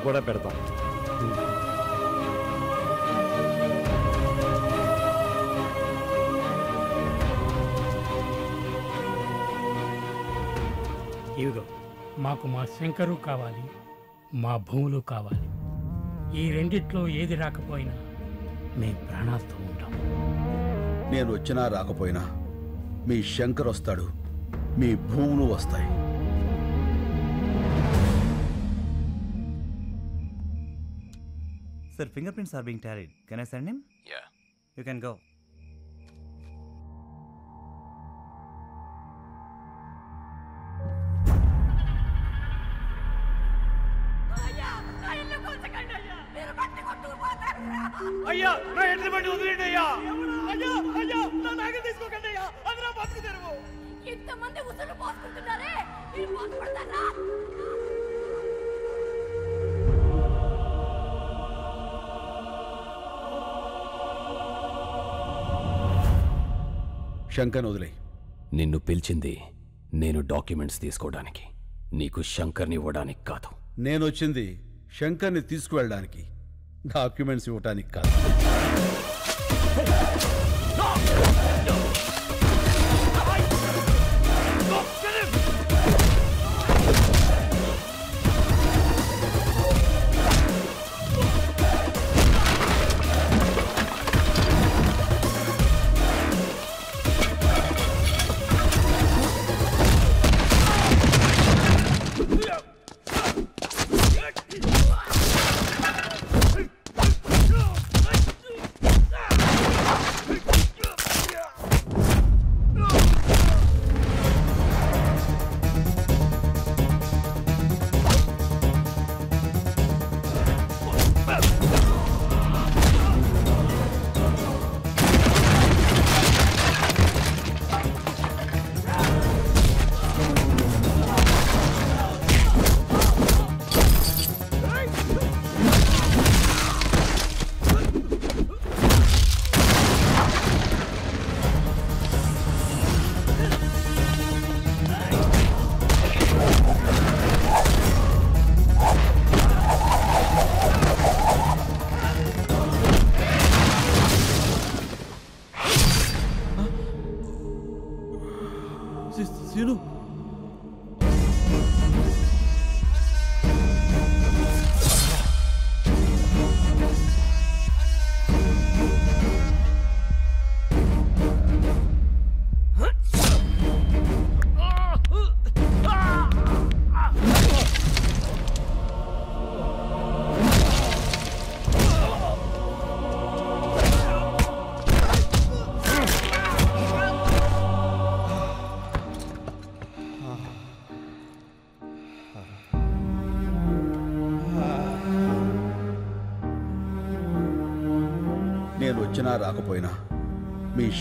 కూడా పెడతాను ఇదిగో మాకు మా శంకరు కావాలి మా భూములు కావాలి. ఈ రెండిట్లో ఏది రాకపోయినా మేము ప్రాణాలతో ఉంటాం. నేను వచ్చినా రాకపోయినా మీ శంకర్ వస్తాడు మీ భూములు వస్తాయి. Sir, fingerprints are being tallied. Can I send him? Yeah. You can go. అయ్యా నా ఎడ్ల బండి వదిలేండి అయ్యా అయ్యా శంకర్ని వదిలే నిన్ను పిలిచింది నేను డాక్యుమెంట్స్ తీసుకోవడానికి. నీకు శంకర్ని ఇవ్వడానికి కాదు. నేను వచ్చింది శంకర్ని తీసుకువెళ్ళడానికి. డాక్యుమెంట్స్ ఇవ్వడానికి కాదు.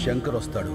శంకర్ వస్తాడు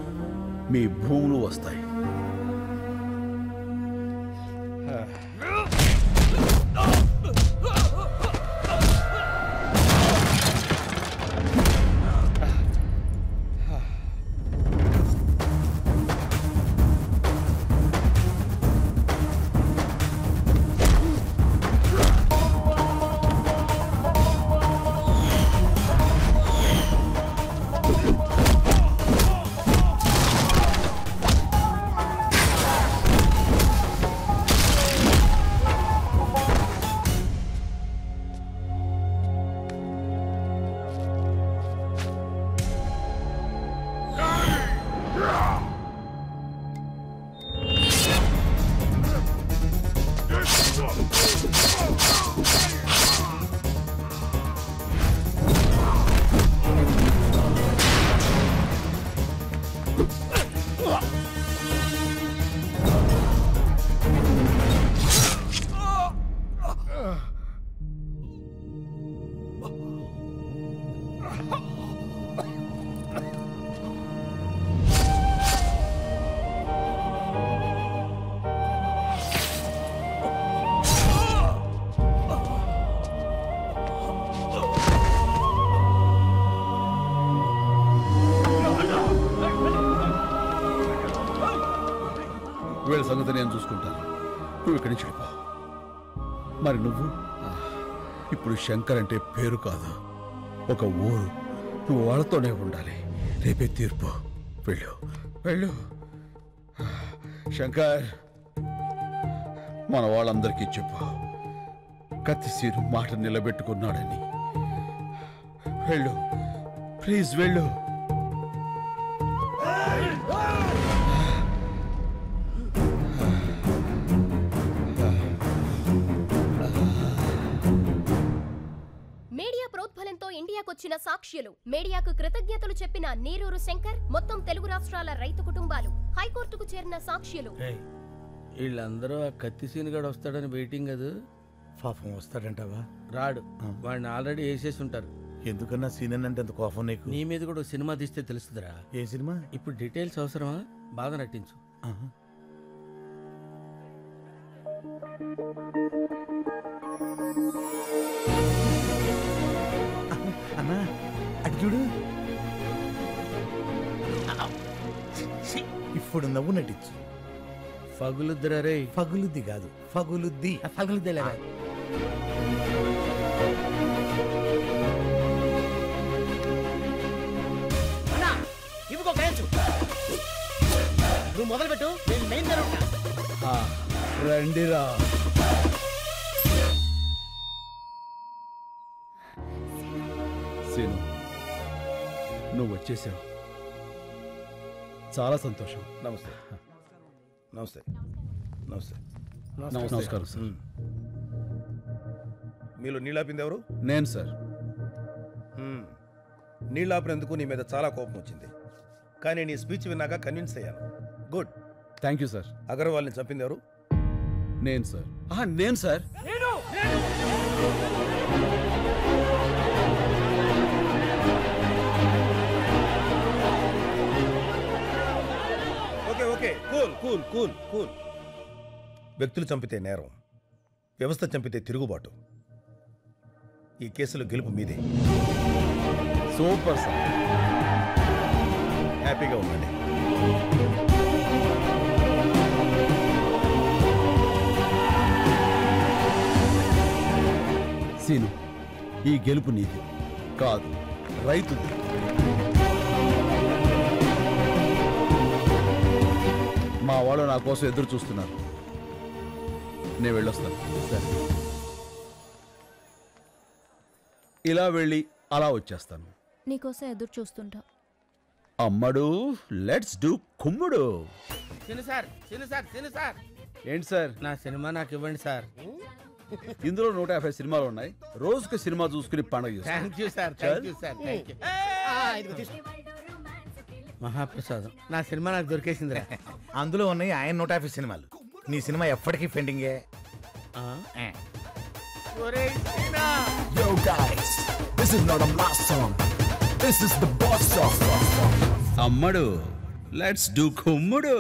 సంగతి నేను చూసుకుంటాను. నువ్వు ఇక్కడి నుంచి వెళ్ళిపో. మరి నువ్వు? ఇప్పుడు శంకర్ అంటే పేరు కాదు ఒక ఊరు. నువ్వు వాళ్ళతోనే ఉండాలి. రేపే తీర్పు. వెళ్ళు. వెళ్ళు. శంకర్ మన వాళ్ళందరికీ చెప్పు. కత్తిసీరు మాట నిలబెట్టుకున్నాడని. వెళ్ళు. ప్లీజ్ వెళ్ళు. సాక్ష్యులు మీడియాకు కృతజ్ఞతలు చెప్పిన నీరూరు శంకర్ మొత్తం తెలుగు రాష్ట్రాల రైతు కుటుంబాలు హైకోర్టుకు చేరిన సాక్ష్యులు వీళ్ళందరూ ఆ కత్తి సీనుగాడు వస్తాడని వెయిటింగ్ అది? పాపం వస్తాడంటావా? రాడు. వాడిని ఆల్రెడీ వేసేసి ఉంటారు. ఎందుకన్నా సీనియర్ అంటే అంత కోపం నీకు? నీ మీద కూడా సినిమా తీస్తే తెలుస్తుందిరా. ఏ సినిమా? ఇప్పుడు డీటెయిల్స్ అవసరమా? బాగా నటించు. అన్నా. చూడు. ఇప్పుడు నవ్వు నటించు. ఫగులుద్దిరా రే ఫగులుద్ది కాదు ఫగులుద్ది. ఫగులుద్దిలేరా అన్నా ఇవిగో గయచ్చు నువ్వు మొదలు పెట్టు నేను మెయిన్ జరుగుతా రండిరా. సీను. నువ్వు వచ్చేసావు. చాలా సంతోషం. నమస్తే. నమస్తే. నమస్తే. నమస్కారం సార్. మీలో నీళ్ళాపింది ఎవరు? నేను సార్. నీళ్ళాపినందుకు నీ మీద చాలా కోపం వచ్చింది. కానీ నీ స్పీచ్ విన్నాక కన్విన్స్ అయ్యాను. గుడ్. Thank you sir. అగర్వాల్ని చంపింది ఎవరు? నేను సార్. నేను sir. Okay cool cool cool cool. వ్యక్తులు చంపితే నేరం వ్యవస్థ చంపితే తిరుగుబాటు. ఈ కేసులో గెలుపు మీదే. Super sir. హ్యాపీగా ఉండండి. సీను ఈ గెలుపు నీది కాదు రైతుది. మా వాళ్ళు నా కోసం ఎదురు చూస్తున్నారు. నేను వెళ్ళొస్తాను సరే. ఇలా వెళ్ళి అలా వచ్చేస్తాను. నీకోసం ఎదురు చూస్తుంటా. అమ్మడు let's do కుమ్ముడు. Seenu sir Seenu sir Seenu sir. ఏంటి సార్? నా సినిమా నాకు ఇవ్వండి సార్. ఇందులో నూట యాభై సినిమాలు ఉన్నాయి. రోజుకి సినిమా చూసుకుని పండగ. Thank you sir thank you sir thank you మహాప్రసాదం. నా సినిమా నాకు దొరికేసిందిరా. అందులో ఉన్నాయి ఆయన నూట యాభై సినిమాలు. నీ సినిమా ఎప్పటికీ పెండింగే Yo guys, this is not a mass song. This is the boss song. అమ్మడు లెట్స్ డూ కుమ్ముడు.